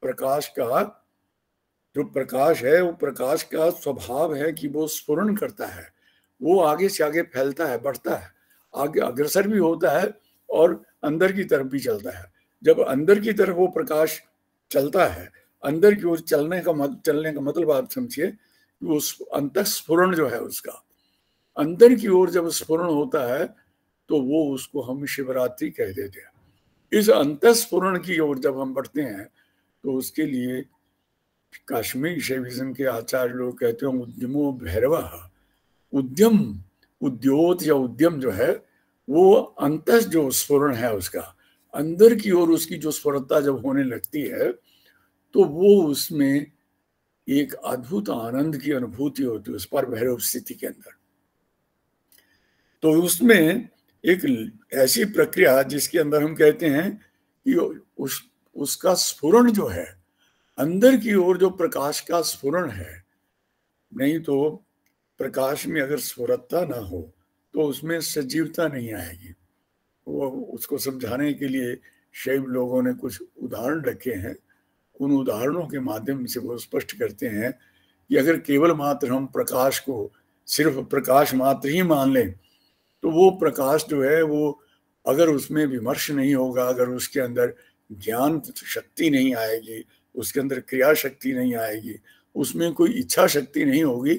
प्रकाश का, जो प्रकाश है, वो प्रकाश का स्वभाव है कि वो स्फुरण करता है। वो आगे से आगे फैलता है, बढ़ता है। आगे अग्रसर भी होता है और अंदर की तरफ़ भी चलता है। जब अंदर की तरफ़ वो प्रकाश चलता है अंदर की ओर चलने का मत, चलने का मतलब आप समझिए उस अंत स्फुरण जो है उसका अंदर की ओर जब स्फुरण होता है तो वो उसको हम शिवरात्रि कह देते हैं। इस अंत स्फुरण की ओर जब हम बढ़ते हैं तो उसके लिए काश्मीर शैविज्म के आचार्य लोग कहते हैं उद्यमो भैरव उद्यम उद्योत या उद्यम जो है वो अंत जो स्फुरण है उसका। अंदर की ओर उसकी जो स्फुरता जब होने लगती है तो वो उसमें एक अद्भुत आनंद की अनुभूति होती है उस पर भैरव स्थिति के अंदर। तो उसमें एक ऐसी प्रक्रिया जिसके अंदर हम कहते हैं कि उस, उसका स्फुरण जो है, अंदर की ओर जो प्रकाश का स्फुरण है, नहीं तो प्रकाश में अगर स्फुरता ना हो तो उसमें सजीवता नहीं आएगी। वो उसको समझाने के लिए शैव लोगों ने कुछ उदाहरण रखे हैं। उन उदाहरणों के माध्यम से वो स्पष्ट करते हैं कि अगर केवल मात्र हम प्रकाश को सिर्फ़ प्रकाश मात्र ही मान लें तो वो प्रकाश जो है वो अगर उसमें विमर्श नहीं होगा, अगर उसके अंदर ज्ञान शक्ति नहीं आएगी, उसके अंदर क्रिया शक्ति नहीं आएगी, उसमें कोई इच्छा शक्ति नहीं होगी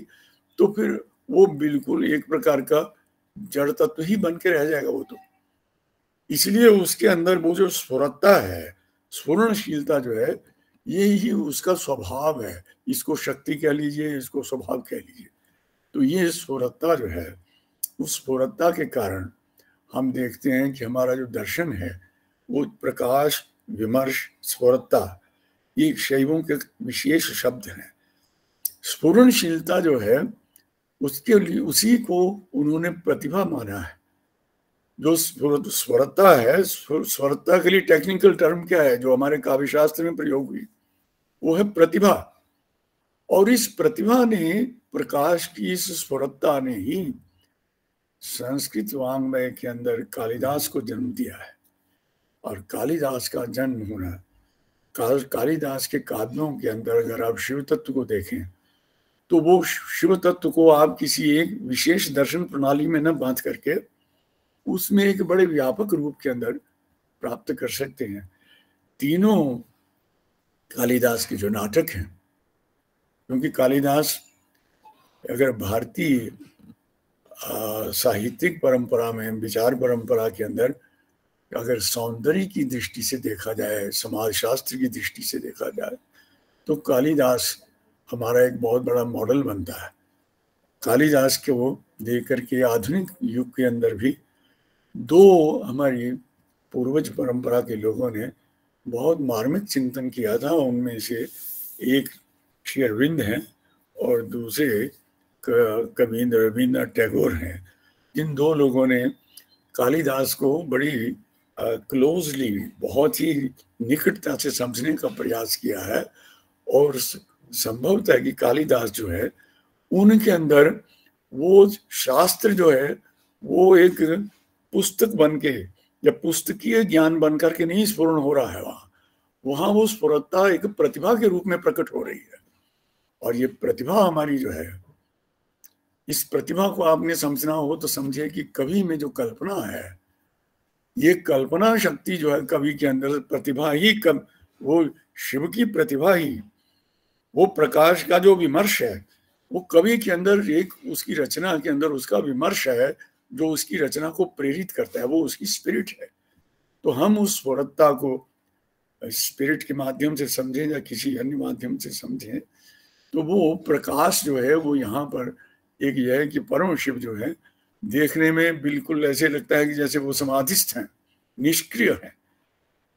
तो फिर वो बिल्कुल एक प्रकार का जड़ तत्व ही बन के रह जाएगा वो तो। इसलिए उसके अंदर वो जो स्फुरता है स्फुरणशीलता जो है, ये ही उसका स्वभाव है। इसको शक्ति कह लीजिए, इसको स्वभाव कह लीजिए। तो ये स्फुरता जो है, उस स्फुरता के कारण हम देखते हैं कि हमारा जो दर्शन है, वो प्रकाश, विमर्श स्फुरता ये शैवों के विशेष शब्द हैं। स्फुरणशीलता जो है, उसके लिए उसी को उन्होंने प्रतिभा माना है। जो स्वरता है स्वरता के लिए टेक्निकल टर्म क्या है, जो हमारे काव्य शास्त्र में प्रयोग हुई, वो है प्रतिभा। और इस प्रतिभा ने प्रकाश की इस स्वरता ने ही संस्कृत वांग्मय के अंदर कालिदास को जन्म दिया है। और कालिदास का जन्म होना कालिदास के काव्यों के अंदर अगर आप शिव तत्व को देखें तो वो शिव तत्व को आप किसी एक विशेष दर्शन प्रणाली में न बाँध करके उसमें एक बड़े व्यापक रूप के अंदर प्राप्त कर सकते हैं। तीनों कालिदास के जो नाटक हैं, क्योंकि कालिदास अगर भारतीय साहित्यिक परंपरा में, विचार परंपरा के अंदर अगर सौंदर्य की दृष्टि से देखा जाए समाज शास्त्र की दृष्टि से देखा जाए तो कालिदास हमारा एक बहुत बड़ा मॉडल बनता है। कालिदास के वो देख करके आधुनिक युग के अंदर भी दो हमारी पूर्वज परंपरा के लोगों ने बहुत मार्मिक चिंतन किया था, उनमें से एक श्री अरविंद हैं और दूसरे कविंद्र रविंद्र टैगोर हैं। जिन दो लोगों ने कालिदास को बड़ी क्लोजली बहुत ही निकटता से समझने का प्रयास किया है और संभवतः कि कालिदास जो है, उनके अंदर वो शास्त्र जो है, वो एक पुस्तक बन के, या पुस्तकीय ज्ञान बन करके नहीं स्पूर्ण हो रहा है वहाँ वहाँ वो स्फुरता एक प्रतिभा के रूप में प्रकट हो रही है। और ये प्रतिभा हमारी जो है, इस प्रतिभा को आपने समझना हो तो समझिए कि कवि में जो कल्पना है, ये कल्पना शक्ति जो है कवि के अंदर प्रतिभा ही कम, वो शिव की प्रतिभा ही, वो प्रकाश का जो विमर्श है, वो कवि के अंदर एक उसकी रचना के अंदर उसका विमर्श है जो उसकी रचना को प्रेरित करता है, वो उसकी स्पिरिट है। तो हम उस स्वरत्ता को स्पिरिट के माध्यम से समझें या किसी अन्य माध्यम से समझें तो वो प्रकाश जो है, वो यहाँ पर एक यह है कि परम शिव जो है, देखने में बिल्कुल ऐसे लगता है कि जैसे वो समाधिस्थ हैं, निष्क्रिय है।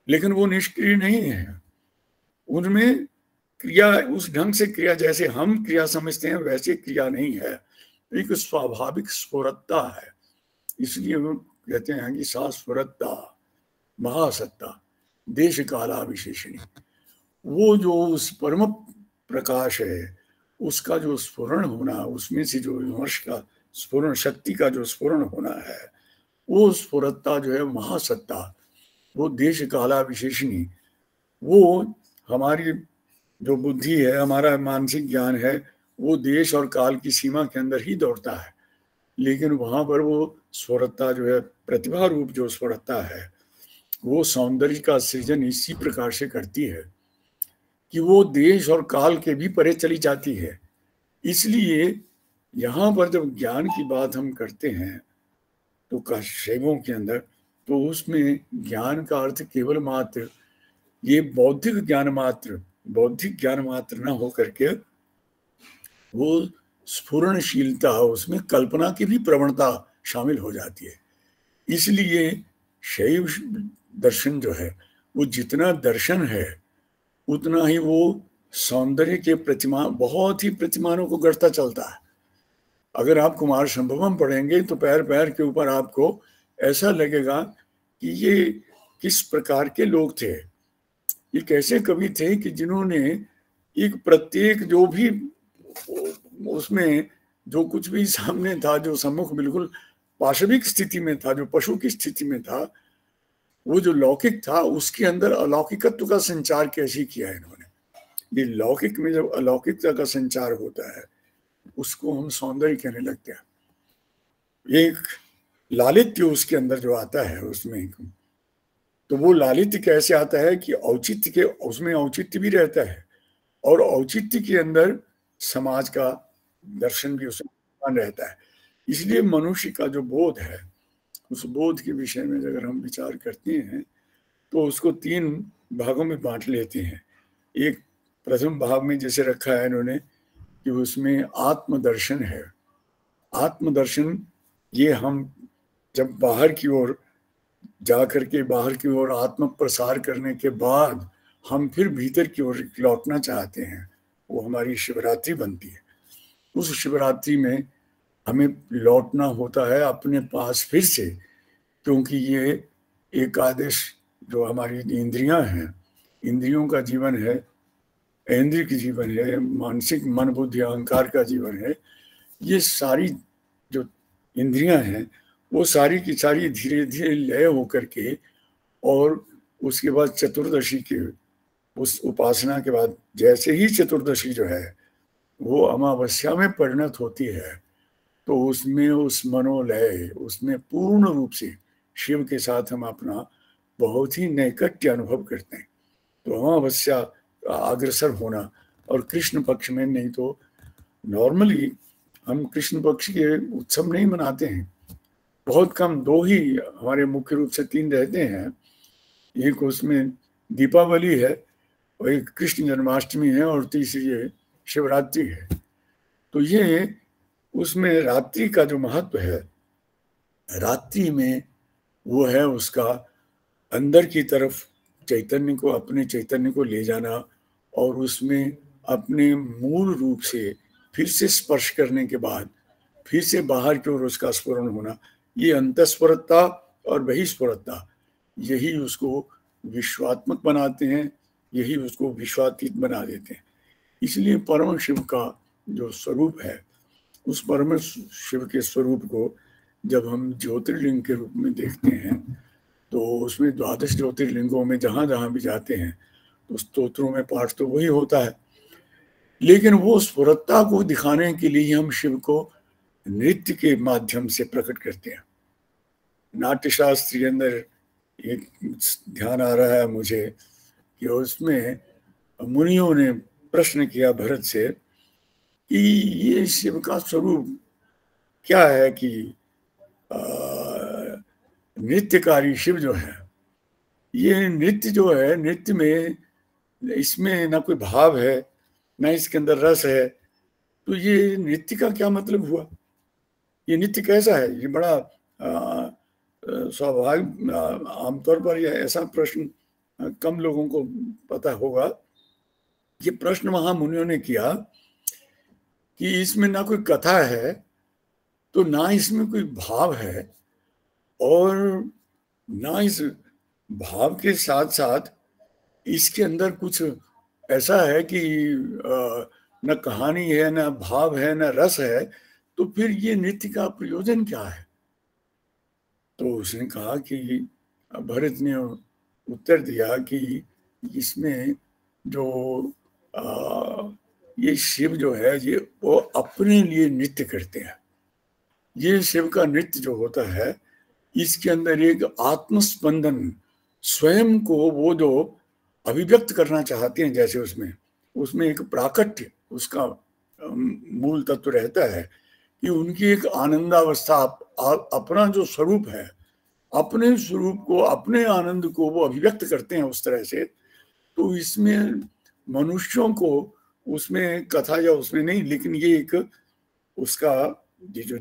लेकिन वो निष्क्रिय नहीं है। उनमें क्रिया, उस ढंग से क्रिया जैसे हम क्रिया समझते हैं, वैसे क्रिया नहीं है। एक स्वाभाविक स्फुरत्ता है। इसलिए वो कहते हैं कि सा स्फुरत्ता महासत्ता देश काला विशेषणी वो जो उस परम प्रकाश है, उसका जो स्फुरण होना, उसमें से जो विमर्श का स्फुरण, शक्ति का जो स्फुरण होना है, वो स्फुरत्ता जो है, महासत्ता, वो देश काला विशेषणी वो हमारी जो बुद्धि है, हमारा मानसिक ज्ञान है, वो देश और काल की सीमा के अंदर ही दौड़ता है। लेकिन वहाँ पर वो स्वरता जो है, प्रतिभा रूप जो स्वरता है, वो सौंदर्य का सृजन इसी प्रकार से करती है कि वो देश और काल के भी परे चली जाती है। इसलिए यहाँ पर जब ज्ञान की बात हम करते हैं तो शैवों के अंदर तो उसमें ज्ञान का अर्थ केवल मात्र, ये बौद्धिक ज्ञान मात्र, बौद्धिक ज्ञान मात्र ना हो करके वो स्फुरणशीलता उसमें कल्पना की भी प्रवणता शामिल हो जाती है। इसलिए शैव दर्शन जो है, वो जितना दर्शन है, उतना ही वो सौंदर्य के प्रतिमा, बहुत ही प्रतिमानों को गढ़ता चलता है। अगर आप कुमार संभवम पढ़ेंगे तो पैर पैर के ऊपर आपको ऐसा लगेगा कि ये किस प्रकार के लोग थे। ये कैसे कवि थे कि जिन्होंने एक प्रत्येक जो भी उसमें जो कुछ भी सामने था, जो सम्मुख बिल्कुल पाशविक स्थिति में था, जो पशु की स्थिति में था, वो जो लौकिक था, उसके अंदर अलौकिकत्व का संचार कैसे किया है इन्होंने? ये लौकिक में जब अलौकिकता का संचार होता है, उसको हम सौंदर्य कहने लगते हैं। एक लालित्य उसके अंदर जो आता है, उसमें तो वो लालित्य कैसे आता है कि औचित्य के, उसमें औचित्य भी रहता है और औचित्य के अंदर समाज का दर्शन भी उसमें रहता है। इसलिए मनुष्य का जो बोध है, उस बोध के विषय में अगर हम विचार करते हैं तो उसको तीन भागों में बांट लेते हैं। एक प्रथम भाग में जैसे रखा है इन्होंने कि उसमें आत्मदर्शन है। आत्मदर्शन, ये हम जब बाहर की ओर जा कर के बाहर की ओर आत्म प्रसार करने के बाद हम फिर भीतर की ओर लौटना चाहते हैं, वो हमारी शिवरात्रि बनती है। उस शिवरात्रि में हमें लौटना होता है अपने पास फिर से, क्योंकि ये एकादश जो हमारी इंद्रियाँ हैं, इंद्रियों का जीवन है इंद्रिय की जीवन है, मानसिक मन बुद्धि अहंकार का जीवन है, ये सारी जो इंद्रियाँ हैं, वो सारी की सारी धीरे धीरे लय होकर के और उसके बाद चतुर्दशी के उस उपासना के बाद जैसे ही चतुर्दशी जो है वो अमावस्या में परिणत होती है तो उसमें उस मनोलय, उसमें पूर्ण रूप से शिव के साथ हम अपना बहुत ही नैकट्य अनुभव करते हैं। तो अमावस्या अग्रसर होना और कृष्ण पक्ष में नहीं तो नॉर्मली हम कृष्ण पक्ष के उत्सव नहीं मनाते हैं। बहुत कम दो ही हमारे मुख्य रूप से तीन रहते हैं। एक उसमें दीपावली है और एक कृष्ण जन्माष्टमी है और तीसरी है शिवरात्रि है। तो ये उसमें रात्रि का जो महत्व है, रात्रि में वो है उसका अंदर की तरफ़ चैतन्य को, अपने चैतन्य को ले जाना और उसमें अपने मूल रूप से फिर से स्पर्श करने के बाद फिर से बाहर की ओर उसका स्मरण होना, ये अंतस्वरता और बहिस्फुरता, यही उसको विश्वात्मक बनाते हैं, यही उसको विश्वातीत बना देते हैं। इसलिए परम शिव का जो स्वरूप है, उस परम शिव के स्वरूप को जब हम ज्योतिर्लिंग के रूप में देखते हैं तो उसमें द्वादश ज्योतिर्लिंगों में जहाँ जहाँ भी जाते हैं तो स्तोत्रों में पाठ तो वही होता है। लेकिन वो स्फुरता को दिखाने के लिए हम शिव को नृत्य के माध्यम से प्रकट करते हैं। नाट्य शास्त्र के अंदर एक ध्यान आ रहा है मुझे कि उसमें मुनियों ने प्रश्न किया भरत से कि ये शिव का स्वरूप क्या है कि नृत्यकारी शिव जो है? ये नृत्य जो है, नृत्य में इसमें ना कोई भाव है, ना इसके अंदर रस है। तो ये नृत्य का क्या मतलब हुआ? ये नृत्य कैसा है? ये बड़ा स्वाभाविक आमतौर पर यह ऐसा प्रश्न कम लोगों को पता होगा। ये प्रश्न वहाँ मुनियों ने किया कि इसमें ना कोई कथा है तो ना इसमें कोई भाव है और ना इस भाव के साथ साथ इसके अंदर कुछ ऐसा है कि न कहानी है, न भाव है, न रस है तो फिर ये नृत्य का प्रयोजन क्या है? तो उसने कहा कि भरत ने उत्तर दिया कि इसमें जो ये शिव जो है, ये वो अपने लिए नृत्य करते हैं। ये शिव का नृत्य जो होता है, इसके अंदर एक आत्मस्पंदन स्वयं को वो जो अभिव्यक्त करना चाहते हैं, जैसे उसमें उसमें एक प्राकट्य, उसका मूल तत्व रहता है कि उनकी एक आनंदावस्था अपना जो स्वरूप है, अपने स्वरूप को, अपने आनंद को वो अभिव्यक्त करते हैं उस तरह से तो इसमें मनुष्यों को उसमें कथा या उसमें नहीं, लेकिन ये एक उसका ये जो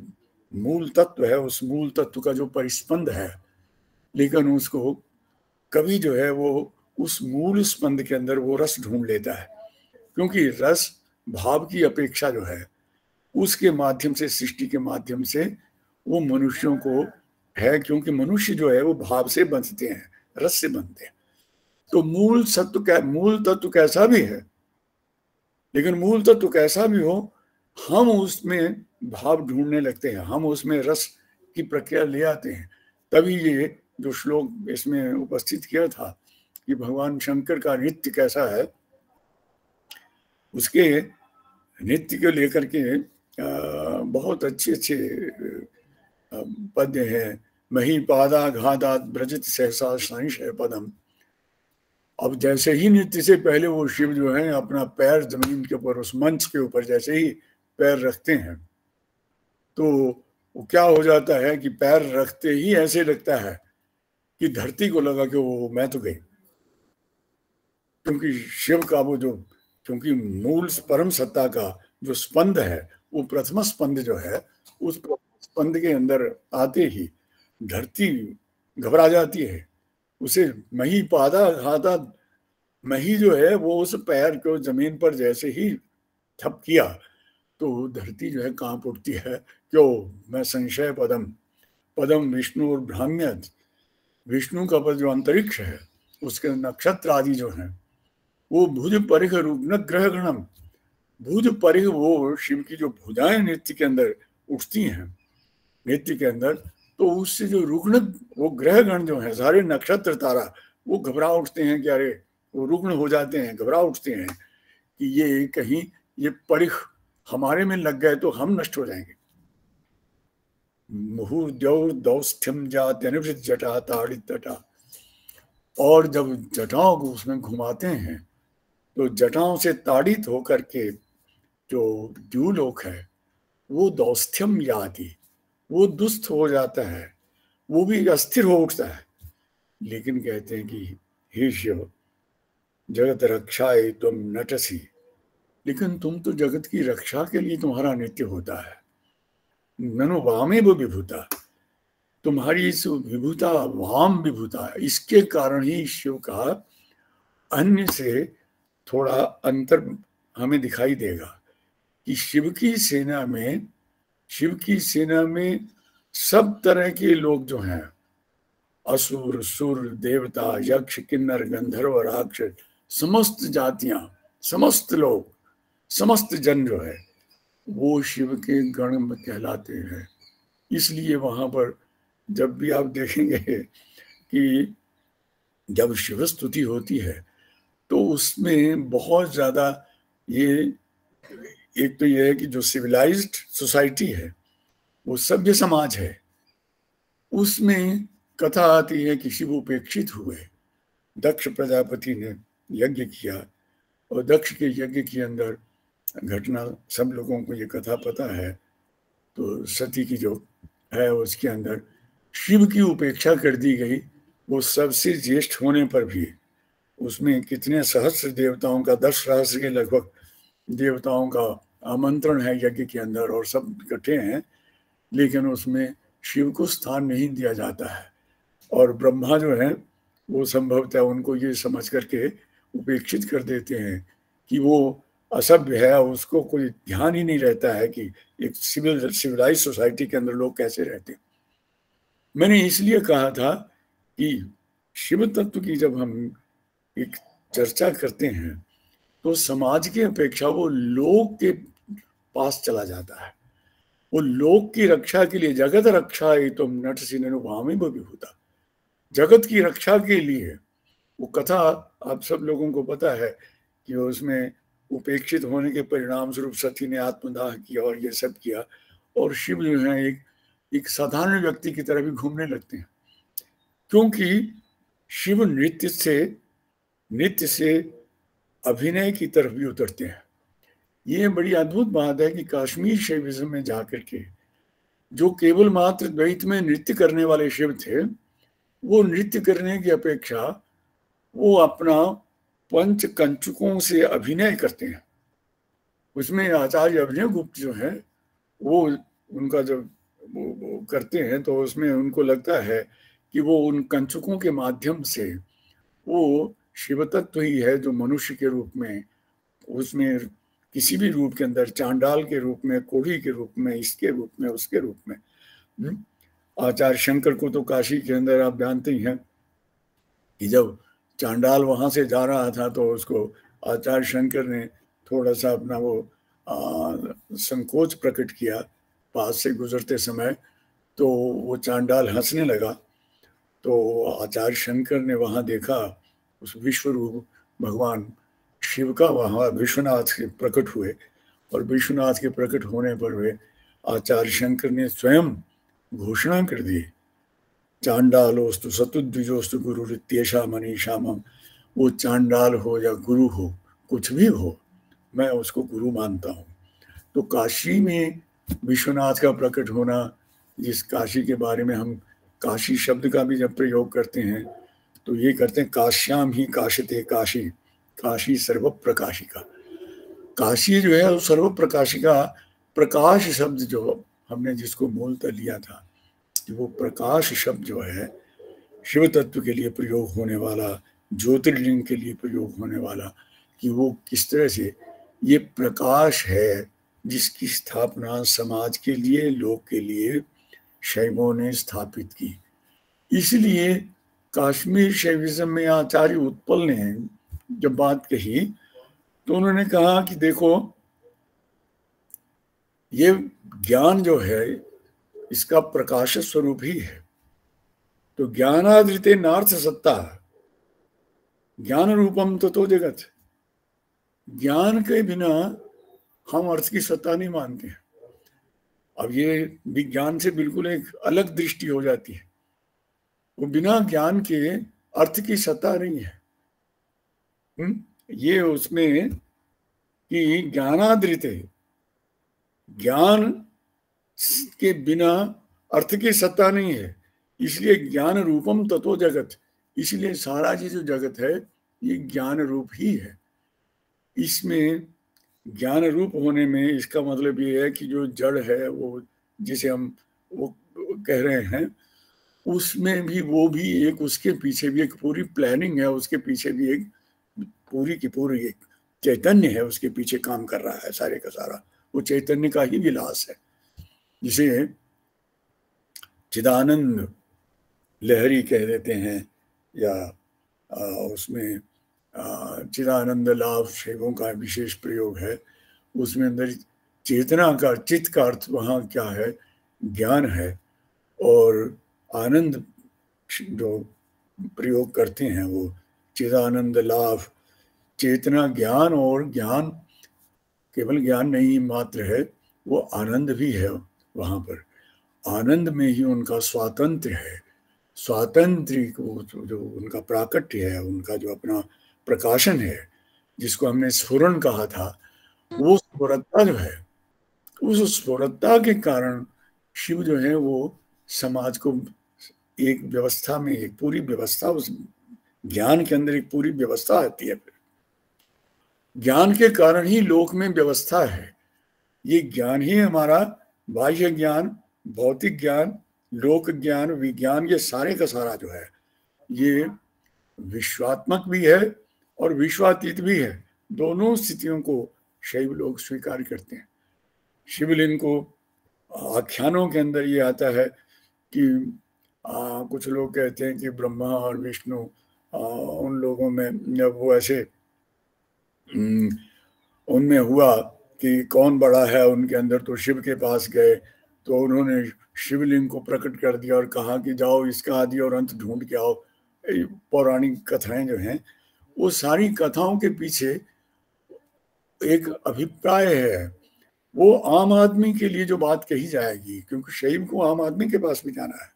मूल तत्व है, उस मूल तत्व का जो परिस्पंद है, लेकिन उसको कभी जो है वो उस मूल स्पंद के अंदर वो रस ढूंढ लेता है। क्योंकि रस भाव की अपेक्षा जो है, उसके माध्यम से, सृष्टि के माध्यम से वो मनुष्यों को है, क्योंकि मनुष्य जो है वो भाव से बनते हैं, रस से बनते हैं। तो मूल सत्व कै, मूल तत्व कैसा भी है, लेकिन मूल तत्व कैसा भी हो, हम उसमें भाव ढूँढने लगते हैं, हम उसमें रस की प्रक्रिया ले आते हैं। तभी ये जो श्लोक इसमें उपस्थित किया था कि भगवान शंकर का नृत्य कैसा है, उसके नृत्य को लेकर के बहुत अच्छे अच्छे पद्य हैं। मही पादा घादात ब्रजित सहसा संशय पदम अब जैसे ही नृत्य से पहले वो शिव जो है, अपना पैर ज़मीन के ऊपर, उस मंच के ऊपर जैसे ही पैर रखते हैं तो वो क्या हो जाता है कि पैर रखते ही ऐसे लगता है कि धरती को लगा कि वो, मैं तो गई। क्योंकि शिव का वो जो, क्योंकि मूल परम सत्ता का जो स्पंद है, वो प्रथम स्पंद जो है, उस स्पंद के अंदर आते ही धरती घबरा जाती है। उसे मही पादा खाता मही जो है, वो उस पैर को ज़मीन पर जैसे ही थप किया तो धरती जो है काँप उठती है। क्यों? मैं संशय पदम। पदम विष्णु और ब्राह्म्य। विष्णु का पद जो अंतरिक्ष है, उसके नक्षत्र आदि जो है, वो भुज परिघ रूप न ग्रह गणम। भुज परिह वो शिव की जो भुजाएँ नृत्य के अंदर उठती हैं नृत्य के अंदर तो उससे जो रुग्ण, वो ग्रह गण जो है, सारे नक्षत्र तारा, वो घबरा उठते हैं कि अरे, वो रुग्ण हो जाते हैं, घबरा उठते हैं कि ये कहीं, ये परिख हमारे में लग गए तो हम नष्ट हो जाएँगे। मुहूर्द्यौर दौस्थ्यम जात जटा, ताड़ित तटा। और जब जटाओं को उसमें घुमाते हैं तो जटाओं से ताड़ित होकर के जो द्यूलोक है, वो दौस्थ्यम यादी वो दुस्त हो जाता है, वो भी अस्थिर हो उठता है। लेकिन कहते हैं कि, हे शिव, जगत रक्षा तुम नटसी। लेकिन तुम तो जगत की रक्षा के लिए तुम्हारा नित्य होता है। ननु वामे वो विभूता। तुम्हारी इस विभूता, वाम विभूता, इसके कारण ही शिव का अन्य से थोड़ा अंतर हमें दिखाई देगा कि शिव की सेना में शिव की सेना में सब तरह के लोग जो हैं, असुर, सुर, देवता, यक्ष, किन्नर, गंधर्व राक्षस समस्त जातियाँ, समस्त लोग, समस्त जन जो है, वो शिव के गण कहलाते हैं। इसलिए वहाँ पर जब भी आप देखेंगे कि जब शिव स्तुति होती है तो उसमें बहुत ज़्यादा ये एक तो यह है कि जो सिविलाइज्ड सोसाइटी है, वो सभ्य समाज है, उसमें कथा आती है कि शिव उपेक्षित हुए। दक्ष प्रजापति ने यज्ञ किया और दक्ष के यज्ञ के अंदर घटना, सब लोगों को ये कथा पता है। तो सती की जो है, उसके अंदर शिव की उपेक्षा कर दी गई, वो सबसे ज्येष्ठ होने पर भी उसमें कितने सहस्र देवताओं का दस सहस्र के लगभग देवताओं का आमंत्रण है यज्ञ के अंदर और सब इकट्ठे हैं, लेकिन उसमें शिव को स्थान नहीं दिया जाता है। और ब्रह्मा जो है, वो संभवतः उनको ये समझ करके उपेक्षित कर देते हैं कि वो असभ्य है, उसको कोई ध्यान ही नहीं रहता है कि एक सिविल सिविलाइज सोसाइटी के अंदर लोग कैसे रहते। हैं मैंने इसलिए कहा था कि शिव तत्व की जब हम एक चर्चा करते हैं तो समाज की अपेक्षा वो लोग के पास चला जाता है। वो लोक की रक्षा के लिए, जगत रक्षा ही तो नट सिनेनुभामी भी होता। जगत की रक्षा के लिए, वो कथा आप सब लोगों को पता है कि उसमें उपेक्षित होने के परिणाम स्वरूप सती ने आत्मदाह किया और ये सब किया और शिव जो है एक एक साधारण व्यक्ति की तरह भी घूमने लगते हैं। क्योंकि शिव नृत्य से नृत्य से अभिनय की तरफ़ भी उतरते हैं। ये बड़ी अद्भुत बात है कि कश्मीर शैविज्म में जाकर के जो केवल मात्र द्वैत में नृत्य करने वाले शिव थे, वो नृत्य करने की अपेक्षा वो अपना पंच कंचुकों से अभिनय करते हैं। उसमें आचार्य अभिनय गुप्त जो है, वो उनका जो वो करते हैं तो उसमें उनको लगता है कि वो उन कंचुकों के माध्यम से वो शिव तत्व ही है जो मनुष्य के रूप में उसमें किसी भी रूप के अंदर चांडाल के रूप में कोढ़ी के रूप में इसके रूप में उसके रूप में। हम्म, आचार्य शंकर को तो काशी के अंदर आप जानते ही हैं कि जब चांडाल वहाँ से जा रहा था तो उसको आचार्य शंकर ने थोड़ा सा अपना वो आ, संकोच प्रकट किया पास से गुजरते समय तो वो चांडाल हंसने लगा। तो आचार्य शंकर ने वहाँ देखा उस विश्व रूप भगवान शिव का वहाँ विश्वनाथ के प्रकट हुए और विश्वनाथ के प्रकट होने पर वे आचार्य शंकर ने स्वयं घोषणा कर दी, चांडालोस्तु सतुद्विजोस्तु गुरु रित्येशा मनीषा मम वो चांडाल हो या गुरु हो, कुछ भी हो, मैं उसको गुरु मानता हूँ। तो काशी में विश्वनाथ का प्रकट होना, जिस काशी के बारे में हम काशी शब्द का भी जब प्रयोग करते हैं तो ये करते हैं काश्याम ही काशते काशी। काशी सर्व प्रकाशिका काशी जो है, वो सर्व प्रकाशिका प्रकाश शब्द जो हमने जिसको मूलतः लिया था, कि वो प्रकाश शब्द जो है शिव तत्व के लिए प्रयोग होने वाला, ज्योतिर्लिंग के लिए प्रयोग होने वाला, कि वो किस तरह से, ये प्रकाश है जिसकी स्थापना समाज के लिए, लोक के लिए शैवों ने स्थापित की। इसलिए काश्मीर शैविज्म में आचार्य उत्पल ने जब बात कही तो उन्होंने कहा कि देखो, ये ज्ञान जो है, इसका प्रकाश स्वरूप ही है। तो ज्ञानादृत नार्थ सत्ता, ज्ञान रूपम तो तो जगत। ज्ञान के बिना हम अर्थ की सत्ता नहीं मानते अब ये विज्ञान से बिल्कुल एक अलग दृष्टि हो जाती है। वो बिना ज्ञान के अर्थ की सत्ता नहीं है? ये उसमें कि ज्ञानादृत ज्ञान के बिना अर्थ की सत्ता नहीं है। इसलिए ज्ञान रूपम तत्व जगत। इसलिए सारा जी जो जगत है, ये ज्ञान रूप ही है। इसमें ज्ञान रूप होने में इसका मतलब ये है कि जो जड़ है, वो जिसे हम वो कह रहे हैं उसमें भी वो भी एक उसके पीछे भी एक पूरी प्लानिंग है उसके पीछे भी एक पूरी की पूरी एक चैतन्य है उसके पीछे काम कर रहा है सारे का सारा। वो चैतन्य का ही विलास है। जिसे चिदानंद लहरी कह देते हैं या आ, उसमें चिदानंद लाभ शेवों का विशेष प्रयोग है। उसमें अंदर चेतना का चित्त का अर्थ वहाँ क्या है? ज्ञान है। और आनंद जो प्रयोग करते हैं वो, चिदानंद लाभ। चेतना ज्ञान और ज्ञान, केवल ज्ञान नहीं मात्र है, वो आनंद भी है वहाँ पर। आनंद में ही उनका स्वातंत्र है। स्वातंत्र जो उनका प्राकट्य है, उनका जो अपना प्रकाशन है, जिसको हमने स्फुरन कहा था, वो स्फुरता जो है, उस स्फुरता के कारण शिव जो है वो समाज को एक व्यवस्था में एक पूरी व्यवस्था, उस ज्ञान के अंदर एक पूरी व्यवस्था आती है ज्ञान के कारण ही लोक में व्यवस्था है। ये ज्ञान ही हमारा बाह्य ज्ञान, भौतिक ज्ञान, लोक ज्ञान, विज्ञान, ये सारे का सारा जो है, ये विश्वात्मक भी है और विश्वातीत भी है। दोनों स्थितियों को शैव लोग स्वीकार करते हैं। शिवलिंग को आख्यानों के अंदर ये आता है कि आ, कुछ लोग कहते हैं कि ब्रह्मा और विष्णु उन लोगों में जब वो ऐसे हम्म, उनमें हुआ कि कौन बड़ा है उनके अंदर तो शिव के पास गए तो उन्होंने शिवलिंग को प्रकट कर दिया और कहा कि जाओ इसका आदि और अंत ढूंढ के आओ। पौराणिक कथाएँ जो हैं वो सारी कथाओं के पीछे एक अभिप्राय है। वो आम आदमी के लिए जो बात कही जाएगी क्योंकि शैव को आम आदमी के पास भी जाना है।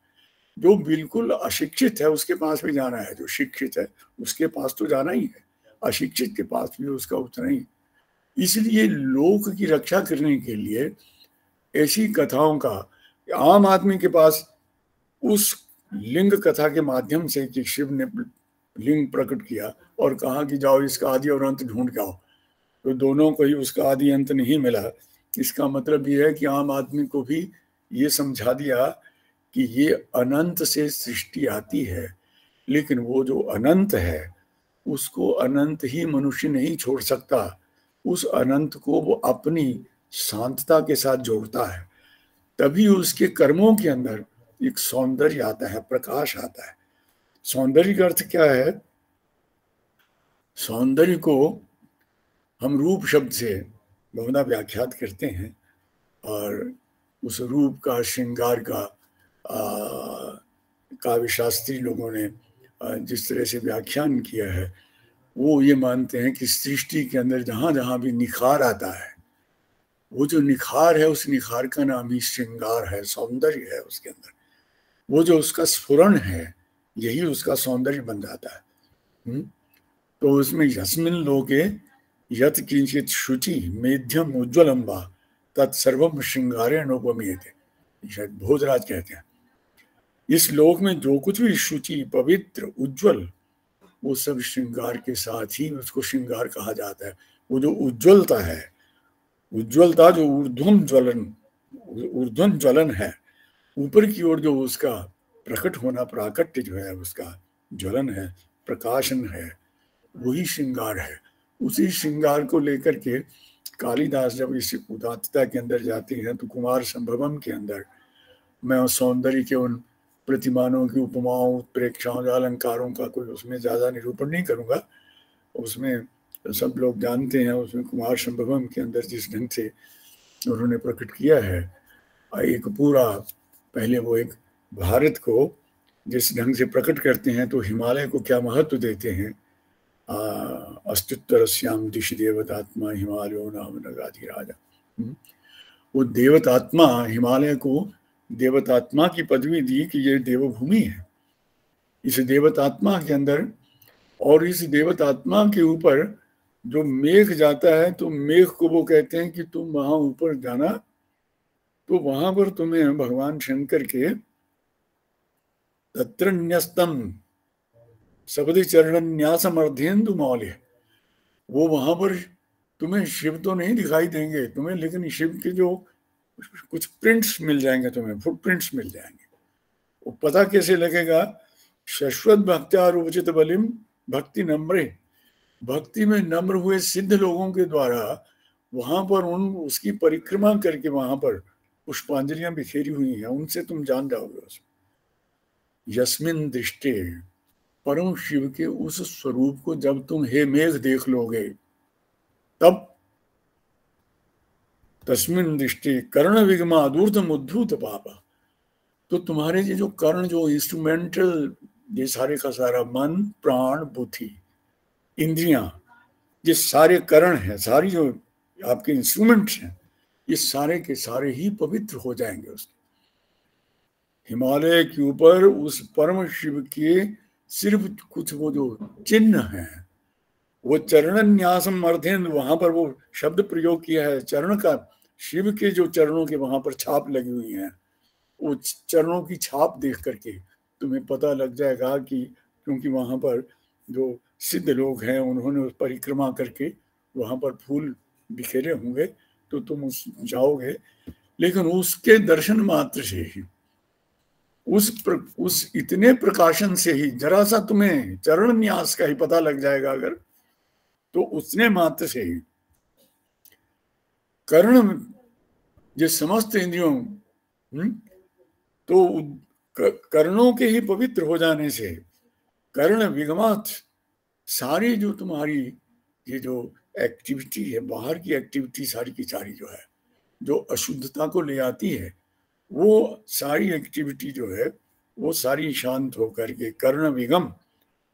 जो बिल्कुल अशिक्षित है, उसके पास भी जाना है, जो शिक्षित है, उसके पास तो जाना ही है। अशिक्षित के पास भी उसका उतना ही। इसलिए लोक की रक्षा करने के लिए ऐसी कथाओं का, आम आदमी के पास उस लिंग कथा के माध्यम से कि शिव ने लिंग प्रकट किया और कहा कि जाओ इसका आदि और अंत ढूंढ के आओ तो दोनों को ही उसका आदि अंत नहीं मिला। इसका मतलब ये है कि आम आदमी को भी ये समझा दिया कि ये अनंत से सृष्टि आती है, लेकिन वो जो अनंत है, उसको अनंत ही मनुष्य नहीं छोड़ सकता। उस अनंत को वो अपनी शांतता के साथ जोड़ता है। तभी उसके कर्मों के अंदर एक सौंदर्य आता है, प्रकाश आता है। सौंदर्य का अर्थ क्या है? सौंदर्य को हम रूप शब्द से बहुधा व्याख्यात करते हैं और उस रूप का श्रृंगार का काव्य शास्त्री लोगों ने जिस तरह से व्याख्यान किया है, वो ये मानते हैं कि सृष्टि के अंदर जहाँ जहाँ भी निखार आता है, वो जो निखार है, उस निखार का नाम ही श्रृंगार है, सौंदर्य है उसके अंदर। वो जो उसका स्फुरन है, यही उसका सौंदर्य बन जाता है। हुँ? तो उसमें यस्मिन लोके यत किंचित शुचि मेध्यम उज्ज्वलम वा तत्सर्वम श्रृंगारे अनुपमीयते शायद भोजराज कहते हैं इस लोक में जो कुछ भी शुचि पवित्र, उज्जवल, वो सब श्रृंगार के साथ ही उसको श्रृंगार कहा जाता है। वो जो उज्जवलता है, उज्जवलता जो ऊर्ध्वम ज्वलन ऊर्ध्वन ज्वलन है, ऊपर की ओर जो उसका प्रकट होना, प्राकट्य जो है, उसका ज्वलन है, प्रकाशन है, वही श्रृंगार है। उसी श्रृंगार को लेकर के कालिदास जब इस उदात्तता के अंदर जाते हैं तो कुमार संभवम के अंदर, मैं सौंदर्य के उन प्रतिमानों की उपमाओं, प्रेक्षाओं या अलंकारों का कोई उसमें ज़्यादा निरूपण नहीं करूँगा। उसमें सब लोग जानते हैं, उसमें कुमार संभवम के अंदर जिस ढंग से उन्होंने प्रकट किया है, एक पूरा, पहले वो एक भारत को जिस ढंग से प्रकट करते हैं तो हिमालय को क्या महत्व देते हैं? अस्तित्व श्याम दिश देवतात्मा हिमालयो नाम नगाधि राजा। हम्म। वो देवतात्मा हिमालय को देवतात्मा की पदवी दी कि ये देवभूमि है। इस देवतात्मा के अंदर और इस देवतात्मा के ऊपर जो मेघ जाता है तो मेघ को वो कहते हैं कि तुम वहाँ ऊपर जाना। तो वहाँ पर तुम्हें भगवान शंकर के तत्र न्यस्तम सबदि चरण न्यासम अर्धेन्दु मौल्य। वो वहाँ पर तुम्हें शिव तो नहीं दिखाई देंगे, तुम्हें लेकिन शिव के जो कुछ प्रिंट्स मिल जाएँगे तुम्हें फुट प्रिंट्स मिल जाएँगे। वो पता कैसे लगेगा? शाश्वत भक्त्यार उचित बलिम, भक्ति नम्रे। भक्ति में नम्र हुए सिद्ध लोगों के द्वारा वहाँ पर उन, उसकी परिक्रमा करके वहाँ पर पुष्पांजलियाँ बिखेरी हुई हैं, उनसे तुम जान जाओगे उसमें यस्मिन दृष्टि परम शिव के उस स्वरूप को जब तुम हे मेघ देख लोगे, तब तस्मिन दृष्टि कर्ण विगमा दूरतम उद्धूत पापा। तो तुम्हारे ये जो कर्ण, जो इंस्ट्रूमेंटल ये सारे का सारा मन, प्राण, बुद्धि, इंद्रियाँ, ये सारे कर्ण हैं, सारी जो आपके इंस्ट्रूमेंट्स हैं, ये सारे के सारे ही पवित्र हो जाएँगे उसके। हिमालय के ऊपर उस परम शिव के सिर्फ़ कुछ वो जो चिन्ह है, वो चरण न्यासम अर्धेंद्र वहाँ पर वो शब्द प्रयोग किया है, चरण का शिव के जो चरणों के वहाँ पर छाप लगी हुई है वो चरणों की छाप देख करके तुम्हें पता लग जाएगा कि क्योंकि वहाँ पर जो सिद्ध लोग हैं उन्होंने उस परिक्रमा करके वहाँ पर फूल बिखेरे होंगे तो तुम उस जाओगे। लेकिन उसके दर्शन मात्र से ही उस प्र, उस इतने प्रकाशन से ही जरा सा तुम्हें चरण न्यास का ही पता लग जाएगा अगर तो उतने मात्र से ही कर्ण जो समस्त इंद्रियों हम्म, तो कर्णों के ही पवित्र हो जाने से कर्ण विगमात सारी जो तुम्हारी ये जो एक्टिविटी है बाहर की एक्टिविटी सारी की सारी जो है जो अशुद्धता को ले आती है वो सारी एक्टिविटी जो है वो सारी शांत होकर के कर्ण विगम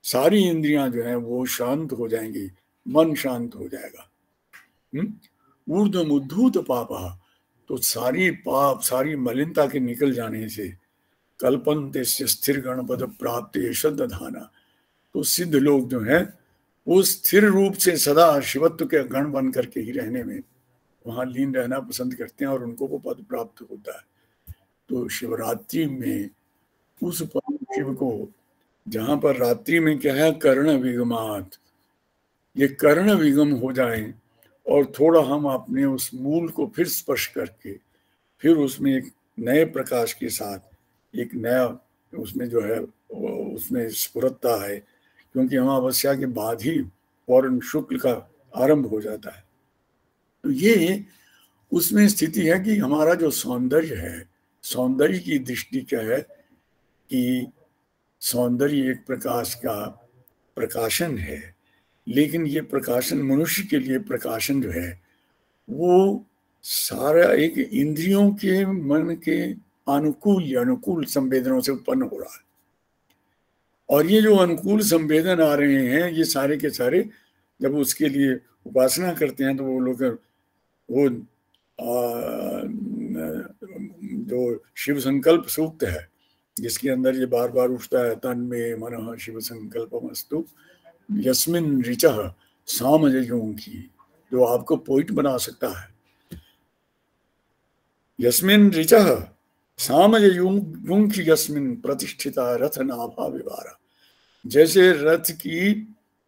सारी इंद्रियाँ जो है वो शांत हो जाएँगी मन शांत हो जाएगा हम्म? ऊर्धम उद्धूत पापा। तो सारी पाप, सारी मलिनता के निकल जाने से कल्पन स्थिर गणपद प्राप्त धाना तो सिद्ध लोग जो हैं, वो स्थिर रूप से सदा शिवत्व के गण बन करके ही रहने में वहाँ लीन रहना पसंद करते हैं और उनको वो पद प्राप्त होता है। तो शिवरात्रि में उस परम शिव को, जहाँ पर रात्रि में क्या है, कर्ण विगमात। ये कर्ण विगम हो जाए और थोड़ा हम अपने उस मूल को फिर स्पर्श करके फिर उसमें एक नए प्रकाश के साथ एक नया उसमें जो है उसमें स्फुरता है क्योंकि अमावस्या के बाद ही पौरण शुक्ल का आरंभ हो जाता है। तो ये उसमें स्थिति है कि हमारा जो सौंदर्य है, सौंदर्य की दृष्टि क्या है कि सौंदर्य एक प्रकाश का प्रकाशन है। लेकिन ये प्रकाशन मनुष्य के लिए प्रकाशन जो है वो सारा एक इंद्रियों के मन के अनुकूल या अनुकूल संवेदनों से उत्पन्न हो रहा है। और ये जो अनुकूल संवेदन आ रहे हैं ये सारे के सारे जब उसके लिए उपासना करते हैं तो वो लोग वो आ, जो शिव संकल्प सूक्त है जिसके अंदर ये बार बार उठता है तन में मन शिव संकल्प मस्तु यस्मिन ऋच सामजयों की जो आपको पोइट बना सकता है। यस्मिन सामजयुंग की यस्मिन प्रतिष्ठिता रथ नाभा विवारा जैसे रथ की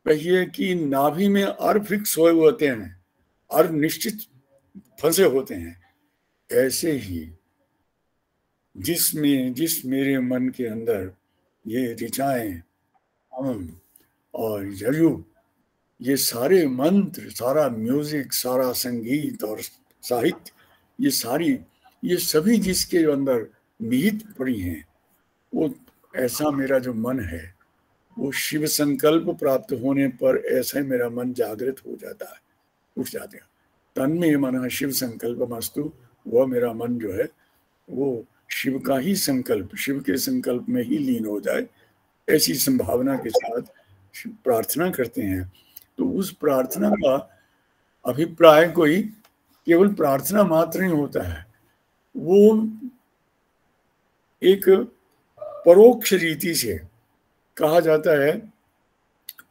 पहिए की नाभि में अर् फिक्स हुए होते हैं, अर् निश्चित फंसे होते हैं, ऐसे ही जिसमें जिस मेरे मन के अंदर ये ऋचाएँ हम और ययु ये सारे मंत्र, सारा म्यूज़िक, सारा संगीत और साहित्य, ये सारी, ये सभी जिसके अंदर निहित पड़ी हैं, वो ऐसा मेरा जो मन है, वो शिव संकल्प प्राप्त होने पर ऐसा ही मेरा मन जागृत हो जाता है, उठ जाते हैं। तन में मन शिव संकल्प मस्तु, वह मेरा मन जो है, वो शिव का ही संकल्प, शिव के संकल्प में ही लीन हो जाए, ऐसी संभावना के साथ प्रार्थना करते हैं। तो उस प्रार्थना का अभिप्राय कोई केवल प्रार्थना मात्र नहीं होता है। वो एक परोक्ष रीति से कहा जाता है,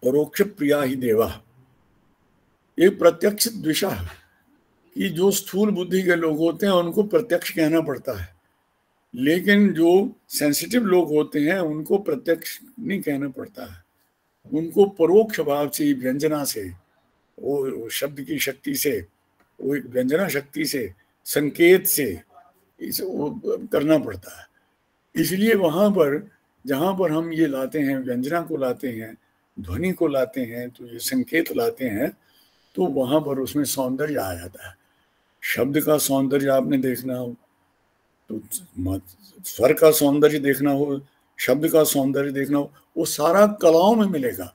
परोक्ष प्रिया ही देवा। एक प्रत्यक्ष द्विषा कि जो स्थूल बुद्धि के लोग होते हैं, उनको प्रत्यक्ष कहना पड़ता है। लेकिन जो सेंसिटिव लोग होते हैं, उनको प्रत्यक्ष नहीं कहना पड़ता है। उनको परोक्ष भाव से, व्यंजना से, वो शब्द की शक्ति से, वो एक व्यंजना शक्ति से, संकेत से इस वो करना पड़ता है। इसलिए वहाँ पर, जहाँ पर हम ये लाते हैं, व्यंजना को लाते हैं, ध्वनि को लाते हैं तो ये संकेत लाते हैं तो वहाँ पर उसमें सौंदर्य आ जाता है। शब्द का सौंदर्य आपने देखना हो तो स्वर का सौंदर्य देखना हो, शब्द का सौंदर्य देखना हो वो सारा कलाओं में मिलेगा।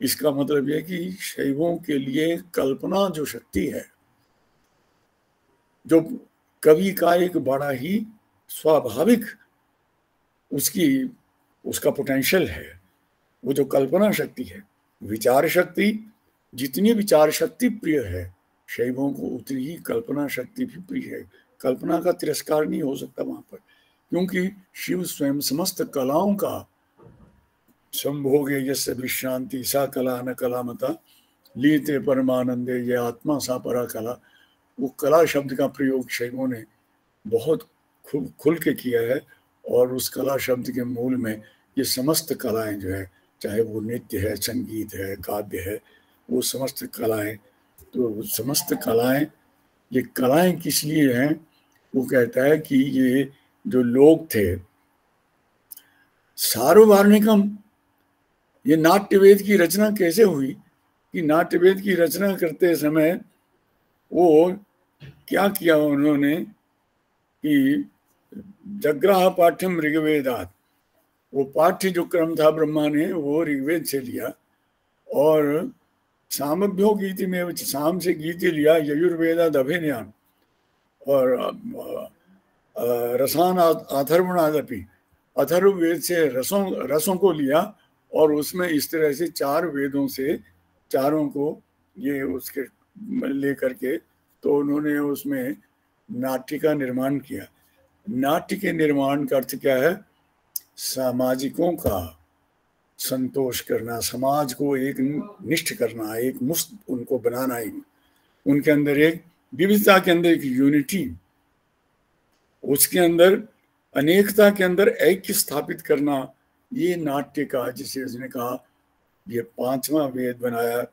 इसका मतलब यह कि शैवों के लिए कल्पना जो शक्ति है, जो कवि का एक बड़ा ही स्वाभाविक उसकी, उसका पोटेंशियल है, वो जो कल्पना शक्ति है। विचार शक्ति, जितनी विचार शक्ति प्रिय है, शैवों को उतनी ही कल्पना शक्ति भी प्रिय है। कल्पना का तिरस्कार नहीं हो सकता वहाँ पर, क्योंकि शिव स्वयं समस्त कलाओं का संभोगे यश विश्रांति सा कला न कला मता लीते परमानंदे ये आत्मा सा परा कला वो कला शब्द का प्रयोग शैवों ने बहुत खुल खुल के किया है और उस कला शब्द के मूल में ये समस्त कलाएँ जो है, चाहे वो नृत्य है, संगीत है, काव्य है, वो समस्त कलाएँ तो समस्त कलाएँ, ये कलाएँ किस लिए हैं? वो कहता है कि ये जो लोग थे सार्ववार्णिकम ये नाट्यवेद की रचना कैसे हुई कि नाट्यवेद की रचना करते समय वो क्या किया उन्होंने कि जग्राह पाठ्यम ऋग्वेदात। वो पाठ्य जो क्रम था ब्रह्मा ने वो ऋग्वेद से लिया और सामभ्यो गीति में साम से गीति लिया यजुर्वेदाद अभिनयान और रसान अथर्वणादपि अथर्ववेद से रसों रसों को लिया और उसमें इस तरह से चार वेदों से चारों को ये उसके लेकर के तो उन्होंने उसमें नाट्य का निर्माण किया। नाट्य के निर्माण का अर्थ क्या है? सामाजिकों का संतोष करना, समाज को एक निष्ठ करना, एक मुस्त उनको बनाना, एक उनके अंदर एक विविधता के अंदर एक यूनिटी उसके अंदर अनेकता के अंदर ऐक्य स्थापित करना ये नाट्य का, जिसे उसने कहा, ये पांचवा वेद बनाया,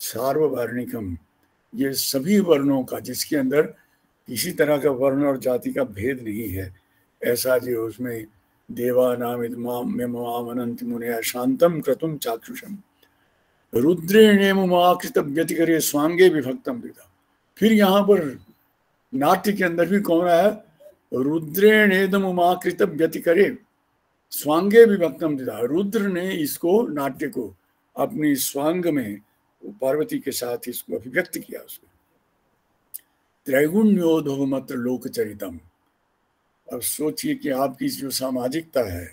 सार्ववर्णिकम। ये सभी वर्णों का, जिसके अंदर किसी तरह का वर्ण और जाति का भेद नहीं है, ऐसा जो उसमें देवानामिदमामनन्ति मुनया शान्तं क्रतुम चाक्षुषम। रुद्रेणे मुमाकृत व्यतिकरे स्वांगे विभक्तम विधा फिर यहाँ पर नाट्य के अंदर भी कौन है रुद्रेणेदम उमाकृत व्यतिकरे। स्वांगे विभक्तम दिधा रुद्र ने इसको नाट्य को अपनी स्वांग में पार्वती के साथ इसको अभिव्यक्त किया उसको त्रैगुण्योधो मात्र लोकचरितम। अब सोचिए कि आपकी जो सामाजिकता है,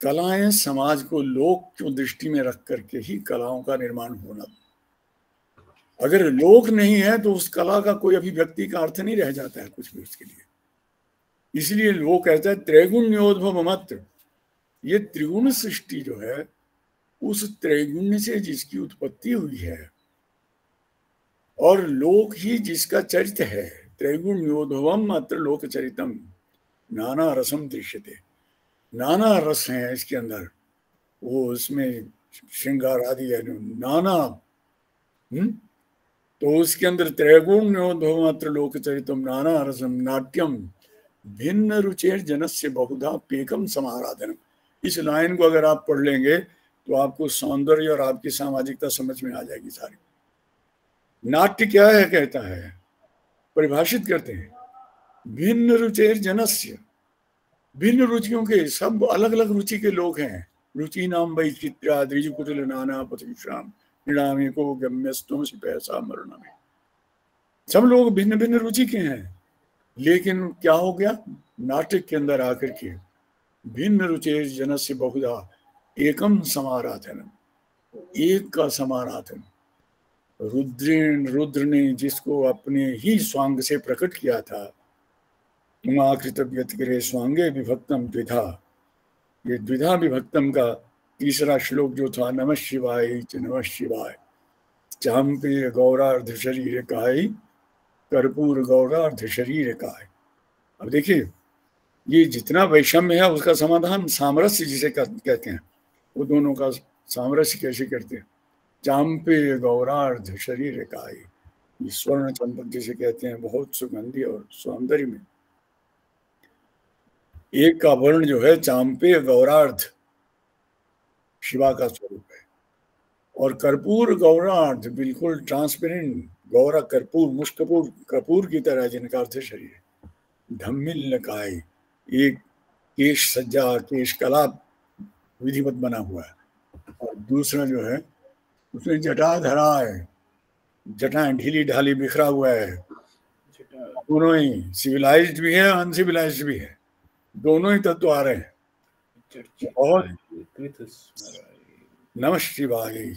कलाएँ समाज को लोक को दृष्टि में रख करके ही कलाओं का निर्माण होना। अगर लोक नहीं है तो उस कला का कोई अभिव्यक्ति का अर्थ नहीं रह जाता है कुछ भी उसके लिए। इसलिए लोग कहता है त्रैगुण्योद्भव मात्र। ये त्रिगुण सृष्टि जो है, उस त्रैगुण्य से जिसकी उत्पत्ति हुई है, और लोक ही जिसका चरित है त्रैगुण्योद्भवम मात्र लोक चरितम नाना रसम दृश्यते नाना रस है इसके अंदर, वो उसमें श्रृंगार आदि है, नाना हुँ? हम्म? तो उसके अंदर त्रैगुण्योद्भव मात्र लोक चरितम नाना रसम नाट्यम, भिन्न रुचेर जनस्य बहुधा पेकम समाराधन इस लाइन को अगर आप पढ़ लेंगे तो आपको सौंदर्य और आपकी सामाजिकता समझ में आ जाएगी सारी। नाट्य क्या है, कहता है, परिभाषित करते हैं। भिन्न रुचेर जनस्य। भिन्न रुचियों के सब अलग अलग रुचि के लोग हैं। रुचि नाम वही चित्रा द्विज कुटिल नाना पथविश्राम निड़ामी को गम्यस्तों से पैसा मरण में सब लोग भिन्न भिन्न रुचि के हैं। लेकिन क्या हो गया? नाटक के अंदर आकर के भिन्न रुचि जन से बहुधा। एकम समाराधन एक का समाराधन। रुद्रेण रुद्र ने जिसको अपने ही स्वांग से प्रकट किया था उमाकृत व्यतिक्रे स्वांगे विभक्तम द्विधा। ये द्विधा विभक्तम का तीसरा श्लोक जो था, नम शिवाय नम शिवाय। चांपे गौरार्ध शरीर काय कर्पूर गौरार्ध शरीर का अब देखिए ये जितना वैषम्य है, उसका समाधान सामरस्य जिसे कहते हैं। वो दोनों का सामरस्य कैसे करते हैं? चांपे गौरार्ध शरीर का ये स्वर्ण चंपक जिसे कहते हैं, बहुत सुगंधी और सौंदर्य में। एक का वर्ण जो है, चांपे गौरार्ध शिवा का स्वरूप है। और कर्पूर गौरार्ध बिल्कुल ट्रांसपेरेंट गौरा कर्पूर मुष्कपूर कपूर की तरह जिनका अर्थ शरीर धम्मिल नकाय एक केश सज्जा केश कला विधिवत बना हुआ है। और दूसरा जो है उसमें जटा धरा है। जटा ढीली ढाली बिखरा हुआ है। दोनों ही सिविलाइज्ड भी है अनसिविलाइज्ड भी है। दोनों ही तत्व आ रहे हैं। और नमः शिवाय।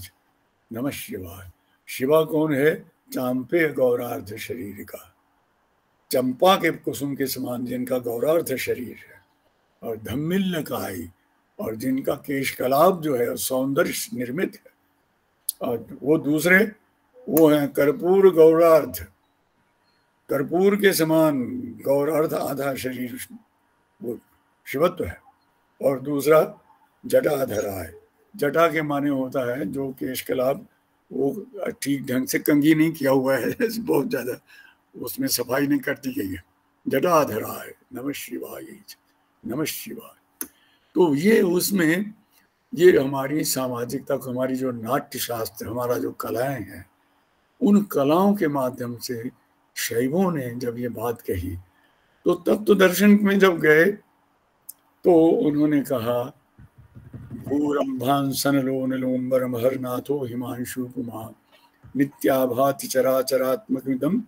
नमः शिवाय। शिवा कौन है? चांपे गौरार्ध शरीर का। चंपा के कुसुम के समान जिनका गौरार्थ शरीर है और धम्मिल काई और जिनका केश कलाप जो है सौंदर्य निर्मित है। और वो दूसरे, वो हैं कर्पूर गौरार्थ। कर्पूर के समान गौरार्थ आधा शरीर वो शिवत्व है, और दूसरा जटाधरा है। जटा के माने होता है जो केश कलाप वो ठीक ढंग से कंगी नहीं किया हुआ है, (laughs) बहुत ज़्यादा उसमें सफ़ाई नहीं कर दी गई है जटाधरा है नमः शिवाय नमः शिवाय। तो ये उसमें ये हमारी सामाजिकता को, हमारी जो नाट्य शास्त्र हमारा जो कलाएँ हैं, उन कलाओं के माध्यम से शैवों ने जब ये बात कही तो तत्व तो दर्शन में जब गए तो उन्होंने कहा भूरम्भांसनलोनलोम्बरमहर्नाथो हिमांशु कुमार, नित्याभाति चराचरात्मकमिदम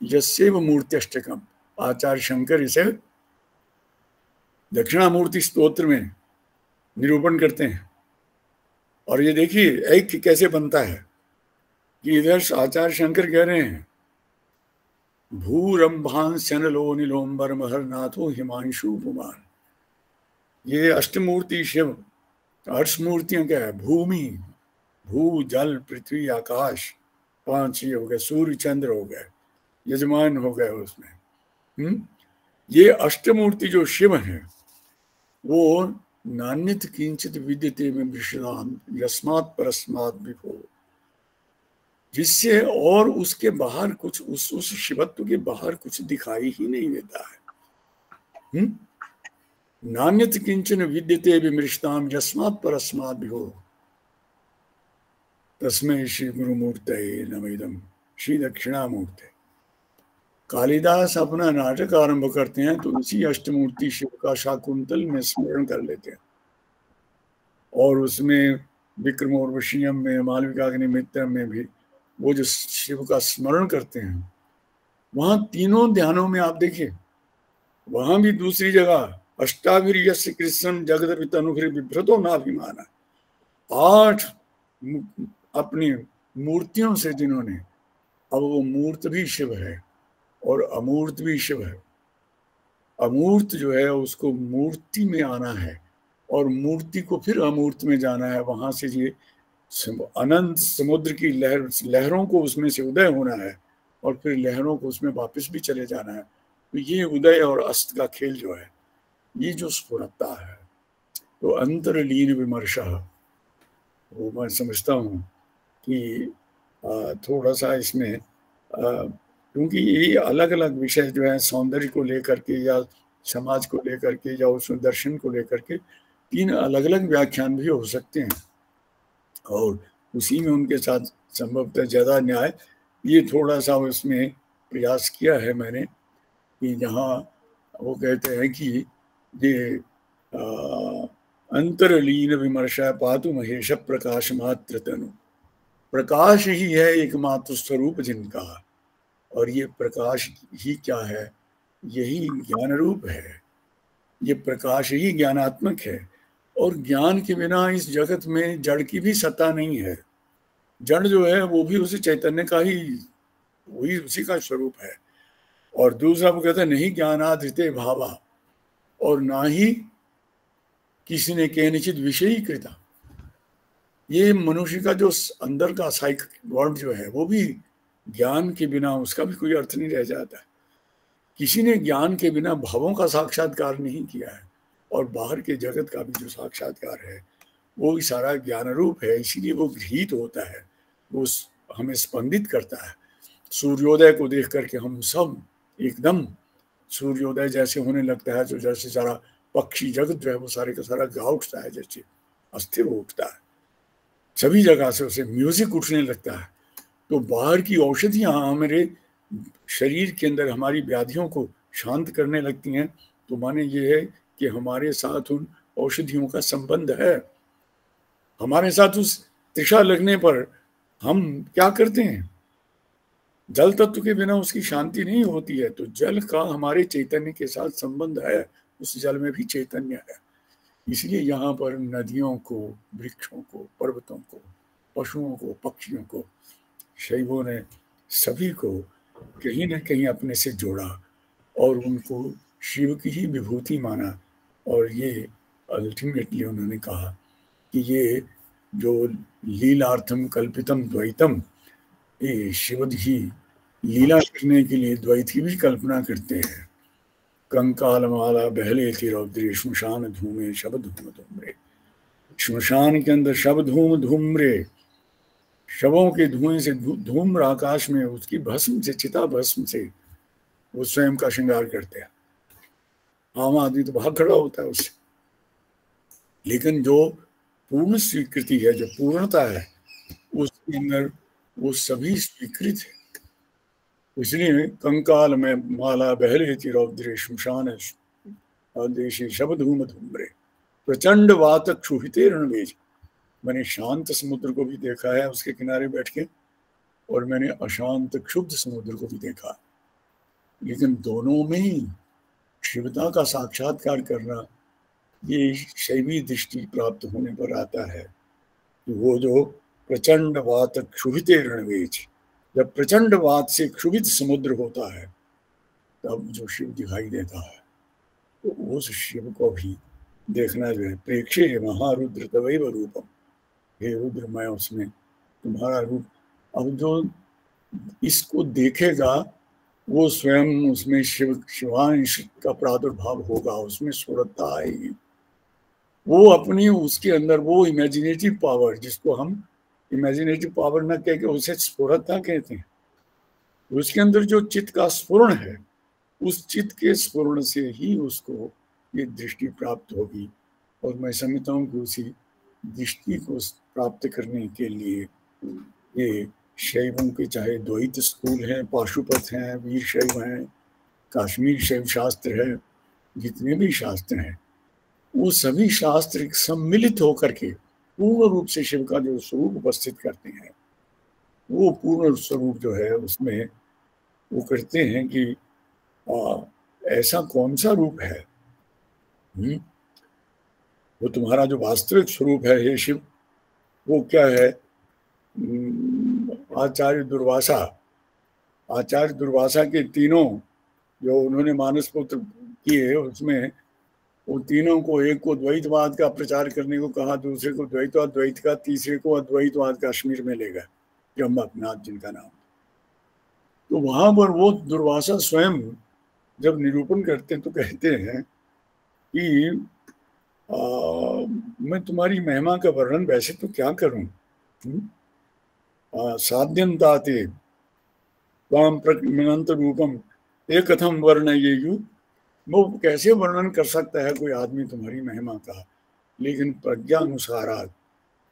यस्यैव मूर्त्यष्टकम। आचार्य शंकर इसे दक्षिणामूर्ति स्तोत्र में निरूपण करते हैं। और ये देखिए, ऐक्य कैसे बनता है कि इधर आचार्य शंकर कह रहे हैं, भूरंभांसनलो निलोम्बर महरनाथो हिमांशु कुमार ये अष्टमूर्ति शिव अर्थ मूर्तियाँ क्या है, भूमि भू जल पृथ्वी, आकाश, पाँच ये हो गए, सूर्य, चंद्र हो गए। यजमान हो गए उसमें। हम्म? ये अष्टमूर्ति जो शिव है, वो नान्यत किंचित विद्यते में विश्राम, यस्मात परस्मात विभो। जिससे और उसके बाहर कुछ, उस उस शिवत्व के बाहर कुछ दिखाई ही नहीं देता है। हम्म? नान्यत किंचन विद्यते विमृष्टाम परस्मात् भी हो तस्में श्री गुरुमूर्त नमिदम श्री दक्षिणामूर्ति कालिदास अपना नाटक आरंभ करते हैं तो इसी अष्टमूर्ति शिव का शाकुंतल में स्मरण कर लेते हैं। और उसमें विक्रम और वशियम में मालविका के निमित्त में भी वो जो शिव का स्मरण करते हैं, वहाँ तीनों ध्यानों में आप देखिए, वहाँ भी दूसरी जगह अष्टावीर यश कृष्ण जगद तनुभिर विभ्रतो नाभिमान। आठ अपनी मूर्तियों से जिन्होंने, अब वो मूर्त भी शिव है। और अमूर्त भी शिव है। अमूर्त जो है, उसको मूर्ति में आना है और मूर्ति को फिर अमूर्त में जाना है। वहाँ से ये अनंत समुद्र की लहर, लहरों को उसमें से उदय होना है और फिर लहरों को उसमें वापस भी चले जाना है। तो ये उदय और अस्त का खेल जो है, ये जो स्फुरता है तो अंतरलीन विमर्श वो मैं समझता हूँ कि थोड़ा सा इसमें क्योंकि ये अलग अलग विषय जो है, सौंदर्य को लेकर के या समाज को लेकर के या उस दर्शन को लेकर के, तीन अलग अलग व्याख्यान भी हो सकते हैं। और उसी में उनके साथ संभवतः ज़्यादा न्याय, ये थोड़ा सा उसमें प्रयास किया है मैंने कि जहाँ वो कहते हैं कि ये अंतरलीन विमर्श पातु महेश प्रकाश मात्र तनु। प्रकाश ही है एकमात्र स्वरूप जिनका। और ये प्रकाश ही क्या है? यही ज्ञान रूप है। ये प्रकाश ही ज्ञानात्मक है। और ज्ञान के बिना इस जगत में जड़ की भी सत्ता नहीं है। जड़ जो है, वो भी उसी चैतन्य का ही, वही उसी का स्वरूप है। और दूसरा वो कहते हैं, नहीं ज्ञानाधृत भावा। और ना ही किसी ने कह निश्चित विषय ही कृता। ये मनुष्य का जो अंदर का साइक वर्ड जो है, वो भी ज्ञान के बिना उसका भी कोई अर्थ नहीं रह जाता। किसी ने ज्ञान के बिना भावों का साक्षात्कार नहीं किया है और बाहर के जगत का भी जो साक्षात्कार है, वो भी सारा ज्ञान रूप है, इसीलिए वो गृहित होता है, वो हमें स्पंदित करता है। सूर्योदय को देख करके हम सब एकदम सूर्योदय जैसे होने लगता है, जो जैसे सारा पक्षी जगत जो है, वो सारे का सारा गा उठता है, जैसे अस्थिर उठता है। सभी जगह से उसे म्यूज़िक उठने लगता है। तो बाहर की औषधियाँ हमारे शरीर के अंदर हमारी व्याधियों को शांत करने लगती हैं। तो माने ये है कि हमारे साथ उन औषधियों का संबंध है। हमारे साथ उस त्रिषा लगने पर हम क्या करते हैं? जल तत्व के बिना उसकी शांति नहीं होती है तो जल का हमारे चैतन्य के साथ संबंध है, उस जल में भी चैतन्य है। इसलिए यहाँ पर नदियों को, वृक्षों को, पर्वतों को, पशुओं को, पक्षियों को शैवों ने सभी को कहीं ना कहीं अपने से जोड़ा और उनको शिव की ही विभूति माना और ये अल्टीमेटली उन्होंने कहा कि ये जो लीलार्थम कल्पितम द्वैतम ये शिवद ही लीला करने के लिए द्वैत की भी कल्पना करते हैं। कंकाल माला बहले थी रौद्री, श्मशान धूमे शब धूम धूमरे। श्मशान के अंदर शब धूम धूमरे। शवों के धुएँ से धूम्र आकाश में, उसकी भस्म से, चिता भस्म से वो स्वयं का श्रृंगार करते हैं। आम आदमी तो भाग खड़ा होता है उससे। लेकिन जो पूर्ण स्वीकृति है, जो पूर्णता है, उसके अंदर वो सभी स्वीकृत है। इसलिए कंकाल में माला बहरे चिरौद्रे, शमशान देशी शब्द धूम धूम्रे, प्रचंड वात क्षुभिते रणवेज। मैंने शांत समुद्र को भी देखा है उसके किनारे बैठ के, और मैंने अशांत, क्षुब्ध समुद्र को भी देखा। लेकिन दोनों में ही शिवता का साक्षात्कार करना, ये शैवी दृष्टि प्राप्त होने पर आता है कि वो जो प्रचंड वात क्षुभित रणवेज, जब प्रचंड वात से क्षुभित समुद्र होता है, तब जो शिव दिखाई देता है तो उस शिव को भी देखना जो है, प्रेक्षे महारुद्र तवैव रूपम। हे मैं उसमें, तुम्हारा रूप। अब जो इसको देखेगा, वो स्वयं उसमें शिव शिवांश का प्रादुर्भाव होगा, उसमें सुरता आएगी। वो अपनी, उसके अंदर वो इमेजिनेटिव पावर जिसको हम इमेजिनेटिव पावर न कह के उसे स्फुरता कहते हैं। उसके अंदर जो चित्त का स्फुरण है, उस चित्त के स्फुरण से ही उसको ये दृष्टि प्राप्त होगी। और मैं समझता हूँ कि उसी दृष्टि को प्राप्त करने के लिए ये शैवों के चाहे द्वैत स्कूल हैं पाशुपत हैं वीर शैव हैं काश्मीर शैव शास्त्र है जितने भी शास्त्र हैं वो सभी शास्त्र सम्मिलित होकर के पूर्ण रूप से शिव का जो स्वरूप उपस्थित करते हैं वो पूर्ण स्वरूप जो है उसमें वो कहते हैं कि आ, ऐसा कौन सा रूप है हुँ? वो तुम्हारा जो वास्तविक स्वरूप है, हे शिव, वो क्या है? आचार्य दुर्वासा। आचार्य दुर्वासा के तीनों जो उन्होंने मानस पुत्र किए उसमें वो तीनों को, एक को द्वैतवाद का प्रचार करने को कहा, दूसरे को द्वैतवाद, द्वैत का, तीसरे को अद्वैतवाद कश्मीर में ले गए ब्रह्मनाथ जिनका नाम। तो वहाँ पर वो दुर्वासा स्वयं जब निरूपण करते तो कहते हैं कि आ, मैं तुम्हारी महिमा का वर्णन वैसे तो क्या करूँ? हम्म? साध्यंताते वाम प्रमिनंत रूपम एक कथम वर्ण ये यू? वो कैसे वर्णन कर सकता है कोई आदमी तुम्हारी महिमा का? लेकिन प्रज्ञा अनुसार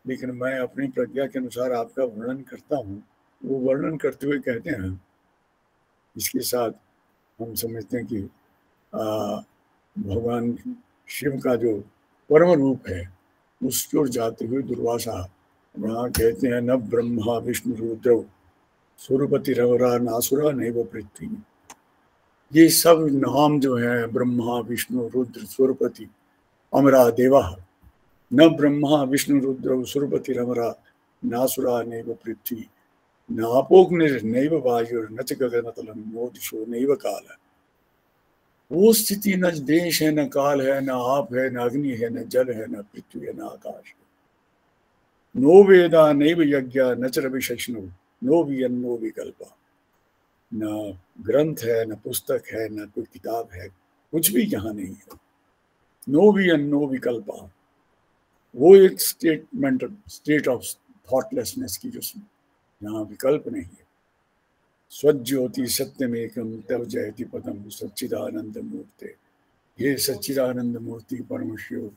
लेकिन मैं अपनी प्रज्ञा के अनुसार आपका वर्णन करता हूँ। वो वर्णन करते हुए कहते हैं इसके साथ हम समझते हैं कि भगवान शिव का जो परम रूप है। उस ओर जाते हुए दुर्वासा, वहाँ कहते हैं, न ब्रह्मा विष्णु रुद्र, सुरपति रवरा नासुरा नहीं वो पृथ्वी ये सब नाम जो है, ब्रह्मा, विष्णु, रुद्र, सुरपति, अमरा देवा। न ब्रह्मा, विष्णु, रुद्र, सुरपति रमरा नासुरा नैव पृथ्वी नापोग्निर्नैव वायुर्न च गगनतलम नो दिशो नैव काल वो स्थिति न देश है, न काल है, न आप है, न अग्नि है, न जल है, न पृथ्वी है, न आकाश है। नो वेदा, नैव यज्ञ, न च रविशक्ष्णु नो वियन्नो विकल्पा। न ग्रंथ है, न पुस्तक है, न कोई किताब है, कुछ भी यहाँ नहीं है। नो भी नो विकल्प। वो एक स्टेटमेंट स्टेट ऑफ़ थॉटलेसनेस की जो यहाँ विकल्प नहीं है। स्वज्योति सत्यम एकम तब जयति पदम सच्चिदानंद मूर्ति ये सच्चिदानंद मूर्ति परम शिव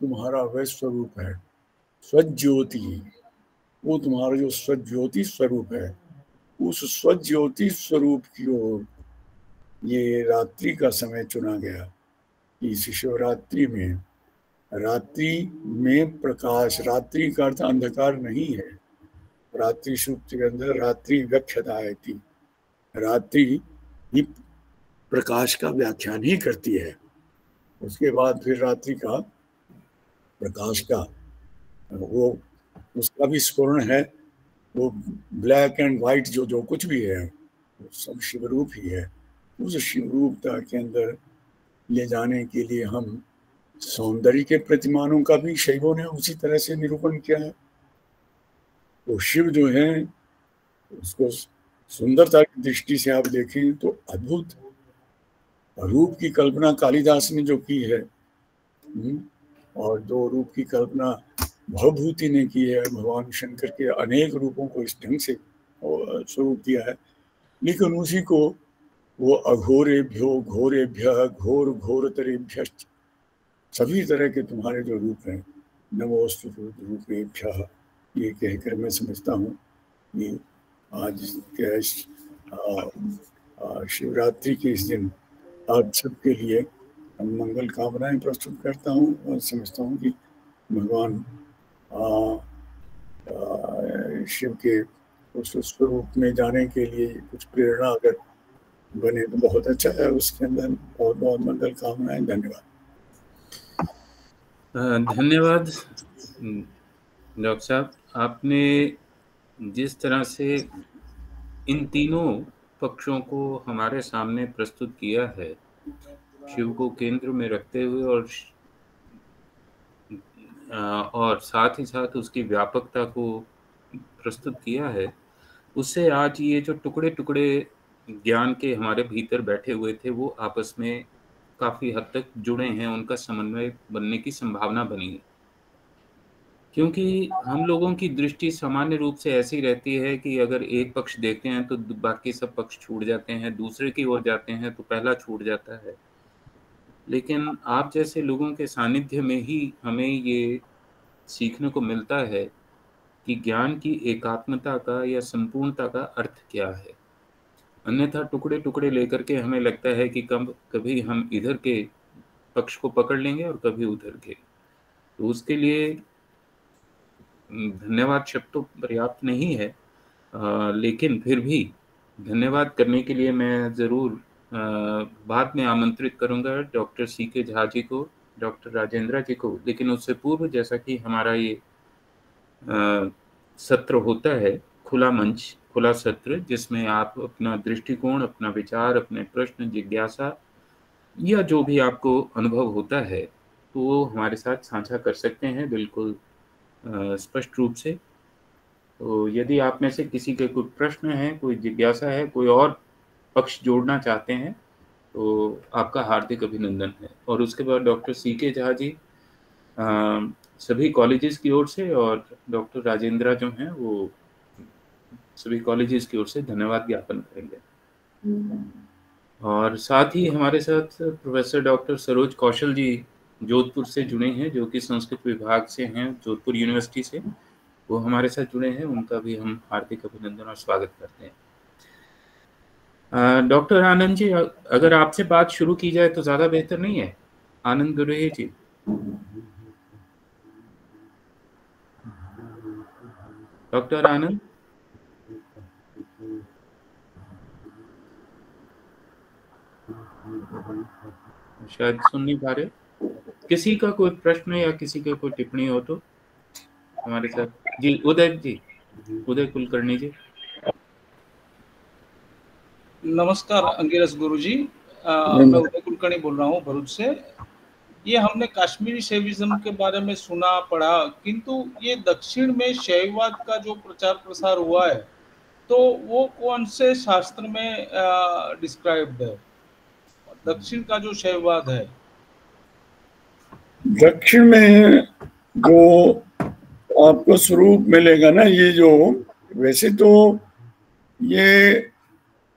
तुम्हारा वह स्वरूप है, स्वज्योति। वो तुम्हारा जो स्वज्योति स्वरूप है, उस स्वज्योति स्वरूप की ओर ये रात्रि का समय चुना गया इस शिवरात्रि में, रात्रि में प्रकाश, रात्रि का अर्थ अंधकार नहीं है। रात्रि सूक्त के अंदर रात्रि व्याख्या थी। रात्रि ही प्रकाश का व्याख्यान ही करती है। उसके बाद फिर रात्रि का प्रकाश का वो, उसका भी स्मरण है। वो ब्लैक एंड वाइट जो जो कुछ भी है, वो सब शिवरूप ही है। उस शिवरूपता के अंदर ले जाने के लिए हम सौंदर्य के प्रतिमानों का भी शैवों ने उसी तरह से निरूपण किया है। वो शिव जो है उसको सुंदरता की दृष्टि से आप देखें तो अद्भुत रूप की कल्पना कालिदास ने जो की है हम्म, और दो रूप की कल्पना भवभूति ने की है भगवान शंकर के अनेक रूपों को इस ढंग से स्वरूप दिया है। लेकिन उसी को वो अघोरेभ्यो घोरेभ्य घोर घोरतरेभ्य सभी तरह के तुम्हारे जो रूप हैं नमोस्तु रूपेभ्य। ये कहकर मैं समझता हूँ कि आज शिवरात्रि के इस दिन आप सबके लिए मंगल कामनाएँ प्रस्तुत करता हूँ और समझता हूँ कि भगवान शिव के उस स्वरूप में जाने के लिए कुछ प्रेरणा अगर बने तो बहुत अच्छा है। उसके अंदर बहुत बहुत मंगल कामनाएँ। धन्यवाद। धन्यवाद, डॉक्टर साहब। आपने जिस तरह से इन तीनों पक्षों को हमारे सामने प्रस्तुत किया है, शिव को केंद्र में रखते हुए और और साथ ही साथ उसकी व्यापकता को प्रस्तुत किया है, उससे आज ये जो टुकड़े टुकड़े ज्ञान के हमारे भीतर बैठे हुए थे, वो आपस में काफ़ी हद तक जुड़े हैं, उनका समन्वय बनने की संभावना बनी है। क्योंकि हम लोगों की दृष्टि सामान्य रूप से ऐसी रहती है कि अगर एक पक्ष देखते हैं तो बाकी सब पक्ष छूट जाते हैं, दूसरे की ओर जाते हैं तो पहला छूट जाता है। लेकिन आप जैसे लोगों के सानिध्य में ही हमें ये सीखने को मिलता है कि ज्ञान की एकात्मता का या संपूर्णता का अर्थ क्या है। अन्यथा टुकड़े टुकड़े लेकर के हमें लगता है कि कब कभी हम इधर के पक्ष को पकड़ लेंगे और कभी उधर के। तो उसके लिए धन्यवाद शब्द तो पर्याप्त नहीं है आ, लेकिन फिर भी धन्यवाद करने के लिए मैं ज़रूर बाद में आमंत्रित करूँगा डॉक्टर सी के झा जी को डॉक्टर राजेंद्रा जी को। लेकिन उससे पूर्व जैसा कि हमारा ये आ, सत्र होता है खुला मंच खुला सत्र जिसमें आप अपना दृष्टिकोण अपना विचार अपने प्रश्न जिज्ञासा या जो भी आपको अनुभव होता है तो वो हमारे साथ साझा कर सकते हैं। बिल्कुल स्पष्ट रूप से। तो यदि आप में से किसी के कोई प्रश्न है कोई जिज्ञासा है कोई और पक्ष जोड़ना चाहते हैं तो आपका हार्दिक अभिनंदन है। और उसके बाद डॉक्टर सी के झा जी आ, सभी कॉलेजेस की ओर से और डॉक्टर राजेंद्रा जो हैं वो सभी कॉलेजेस की ओर से धन्यवाद ज्ञापन करेंगे। और साथ ही हमारे साथ प्रोफेसर डॉक्टर सरोज कौशल जी जोधपुर से जुड़े हैं, जो कि संस्कृत विभाग से हैं, जोधपुर यूनिवर्सिटी से, वो हमारे साथ जुड़े हैं, उनका भी हम हार्दिक अभिनंदन और स्वागत करते हैं। डॉक्टर आनंद जी अगर आपसे बात शुरू की जाए तो ज़्यादा बेहतर नहीं है? आनंद गुरुहे जी। डॉक्टर आनंद? शायद सुन नहीं पा रहे। किसी का कोई प्रश्न या किसी का कोई टिप्पणी हो तो हमारे साथ। जी उदय जी उदय कुलकर्णी जी। नमस्कार अंगिरस गुरु जी मैं उदय कुलकर्णी बोल रहा हूँ भरूच से। ये हमने कश्मीरी शैविज्म के बारे में सुना पढ़ा किंतु ये दक्षिण में शैववाद का जो प्रचार प्रसार हुआ है तो वो कौन से शास्त्र में डिस्क्राइब्ड है? दक्षिण का जो शैववाद है दक्षिण में जो आपको स्वरूप मिलेगा ना ये जो वैसे तो ये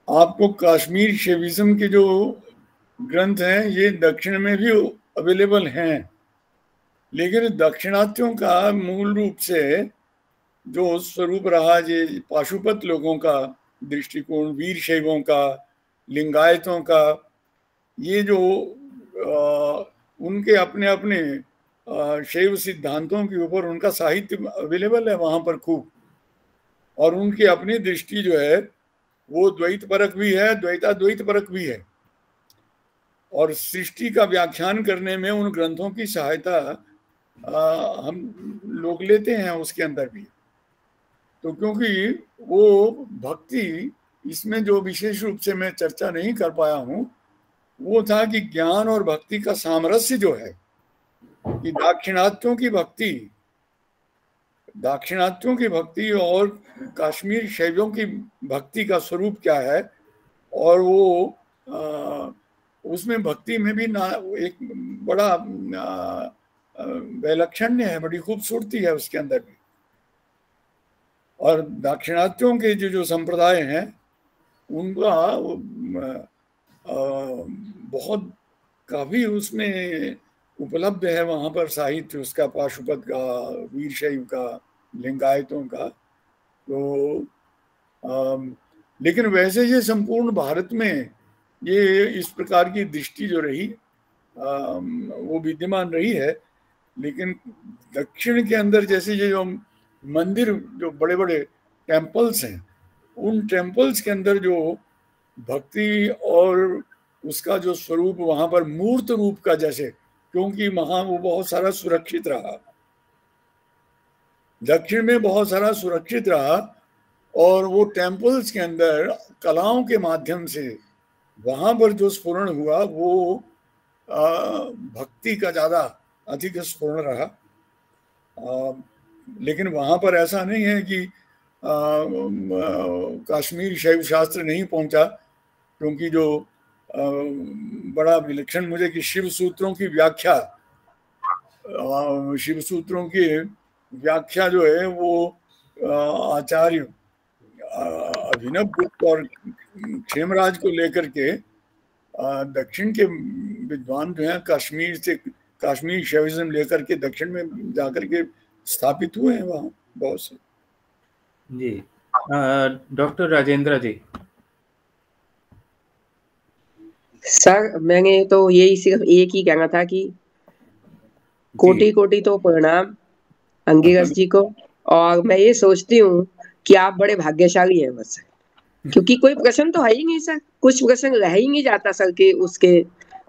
आपको कश्मीर शेविज्म के जो ग्रंथ हैं ये दक्षिण में भी अवेलेबल हैं। लेकिन दक्षिणात्यों का मूल रूप से जो स्वरूप रहा ये पाशुपत लोगों का दृष्टिकोण वीर शैवों का लिंगायतों का ये जो आ, उनके अपने अपने शैव सिद्धांतों के ऊपर उनका साहित्य अवेलेबल है वहाँ पर खूब। और उनकी अपनी दृष्टि जो है, वो द्वैत परक भी है द्वैता द्वैत परक भी है। और सृष्टि का व्याख्यान करने में उन ग्रंथों की सहायता हम लोग लेते हैं उसके अंदर भी। तो क्योंकि वो भक्ति, इसमें जो विशेष रूप से मैं चर्चा नहीं कर पाया हूँ वो था कि ज्ञान और भक्ति का सामरस्य जो है कि दाक्षिणात्यों की भक्ति दाक्षिणात्यों की भक्ति और कश्मीर शैवियों की भक्ति का स्वरूप क्या है? और वो आ, उसमें भक्ति में भी ना एक बड़ा वैलक्षण्य है बड़ी खूबसूरती है उसके अंदर भी। और दाक्षिणात्यों के जो जो संप्रदाय हैं उनका बहुत काफ़ी उसमें उपलब्ध है वहाँ पर साहित्य उसका पाशुपत का वीर शैव का लिंगायतों का। तो आ, लेकिन वैसे ये संपूर्ण भारत में ये इस प्रकार की दृष्टि जो रही आ, वो विद्यमान रही है। लेकिन दक्षिण के अंदर जैसे ये जो मंदिर जो बड़े बड़े टेम्पल्स हैं उन टेम्पल्स के अंदर जो भक्ति और उसका जो स्वरूप वहाँ पर मूर्त रूप का जैसे क्योंकि वहाँ वो बहुत सारा सुरक्षित रहा। दक्षिण में बहुत सारा सुरक्षित रहा और वो टेम्पल्स के अंदर कलाओं के माध्यम से वहाँ पर जो स्फुरण हुआ वो आ, भक्ति का ज़्यादा अधिक स्फुरण रहा। आ, लेकिन वहाँ पर ऐसा नहीं है कि कश्मीर शैव शास्त्र नहीं पहुँचा। क्योंकि जो बड़ा विलक्षण मुझे कि शिव सूत्रों की व्याख्या शिव सूत्रों की व्याख्या जो है वो आचार्य अभिनव गुप्त और क्षेमराज को लेकर के दक्षिण के विद्वान जो हैं, कश्मीर से, कश्मीर शैविज्म लेकर के दक्षिण में जाकर के स्थापित हुए हैं वहाँ, बहुत से। जी। डॉक्टर राजेंद्र जी। सर मैंने तो यही सिर्फ़ एक ही कहना था कि कोटि कोटि तो प्रणाम अंगिरस जी को। और मैं ये सोचती हूँ कि आप बड़े भाग्यशाली हैं बस। क्योंकि कोई प्रश्न तो है ही नहीं सर। कुछ प्रश्न रह ही नहीं जाता सर के उसके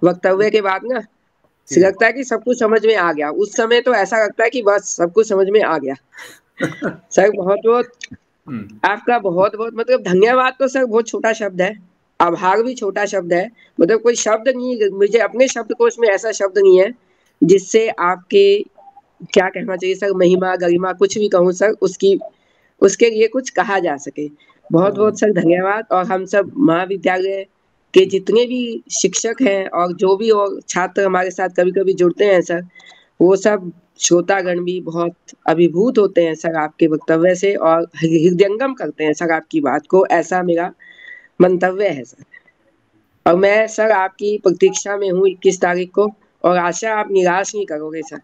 वक्तव्य के बाद ना। लगता है कि सब कुछ समझ में आ गया। उस समय तो ऐसा लगता है कि बस सब कुछ समझ में आ गया। (laughs) सर बहुत बहुत हम्म। आपका बहुत बहुत मतलब धन्यवाद तो सर बहुत छोटा शब्द है। आभार भी छोटा शब्द है मतलब कोई शब्द नहीं मुझे अपने शब्द कोश में ऐसा शब्द नहीं है, जिससे आपके क्या कहना चाहिए, सर, महिमा, गरिमा, कुछ भी कहूँ, सर, उसकी, उसके लिए कुछ कहा जा सके। बहुत बहुत सर, धन्यवाद। और हम सब महाविद्यालय के जितने भी शिक्षक हैं और जो भी और छात्र हमारे साथ कभी कभी जुड़ते हैं, सर, वो सब श्रोतागण भी बहुत अभिभूत होते हैं, सर, आपके वक्तव्य से और हृदयंगम करते हैं, सर, आपकी बात को। ऐसा मेरा मंतव्य है, सर। और मैं, सर, आपकी प्रतीक्षा में हूँ इक्कीस तारीख को, और आशा आप निराश नहीं करोगे, सर।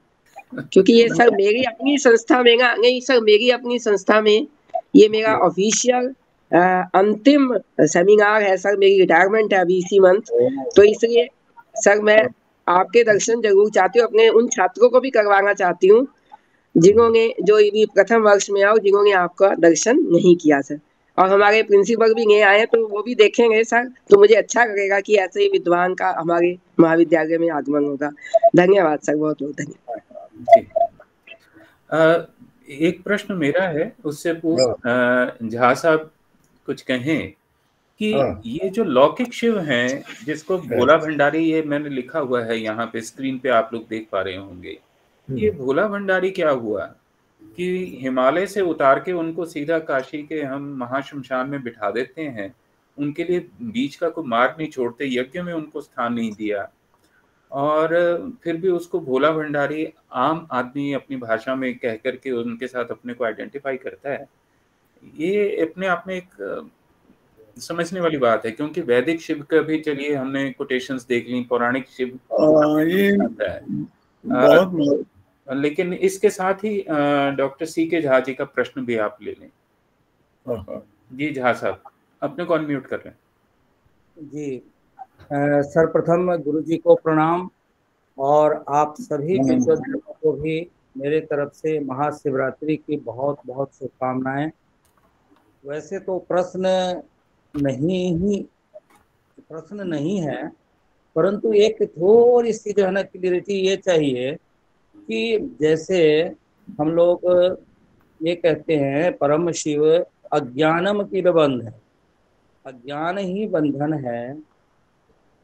क्योंकि ये, सर, मेरी अपनी संस्था में ना, नहीं, सर, मेरी अपनी संस्था में ये मेरा ऑफिशियल अंतिम सेमिनार है, सर, मेरी रिटायरमेंट है अभी इसी मंथ तो इसलिए, सर, मैं आपके दर्शन ज़रूर चाहती हूँ, अपने उन छात्रों को भी करवाना चाहती हूँ, जिन्होंने, जो प्रथम वर्ष में आओ, जिन्होंने आपका दर्शन नहीं किया, सर। और हमारे प्रिंसिपल भी नए आए तो वो भी देखेंगे सर तो मुझे अच्छा लगेगा कि ऐसे ही विद्वान का हमारे महाविद्यालय में आगमन होगा धन्यवाद सर बहुत बहुत धन्यवाद एक प्रश्न मेरा है उससे पूछ हाँ। झा साहब कुछ कहें कि हाँ। ये जो लौकिक शिव हैं जिसको हाँ। भोला भंडारी ये मैंने लिखा हुआ है यहाँ पे स्क्रीन पे आप लोग देख पा रहे होंगे हम्म। ये भोला भंडारी क्या हुआ कि हिमालय से उतार के उनको सीधा काशी के हम महाशमशान में बिठा देते हैं। उनके लिए बीच का कोई मार्ग नहीं छोड़ते यज्ञ में उनको स्थान नहीं दिया। और फिर भी उसको भोला भंडारी आम आदमी अपनी भाषा में कह करके उनके साथ अपने को आइडेंटिफाई करता है। ये अपने आप में एक समझने वाली बात है क्योंकि वैदिक शिव का भी चलिए हमने कोटेशंस देख ली पौराणिक शिव आ, ये बहुत लेकिन इसके साथ ही डॉक्टर सी के झा जी का प्रश्न भी आप ले लें। हाँ। जी झा साहब अपने को अनम्यूट कर रहे हैं। जी सर्वप्रथम गुरु जी को प्रणाम और आप सभी विश्वविद्यालयों को भी मेरे तरफ़ से महाशिवरात्रि की बहुत बहुत शुभकामनाएँ। वैसे तो प्रश्न नहीं ही प्रश्न नहीं है परंतु एक थोड़ी सी जो है ना क्लियरिटी ये चाहिए कि जैसे हम लोग ये कहते हैं परम शिव अज्ञानम की बंध है। अज्ञान ही बंधन है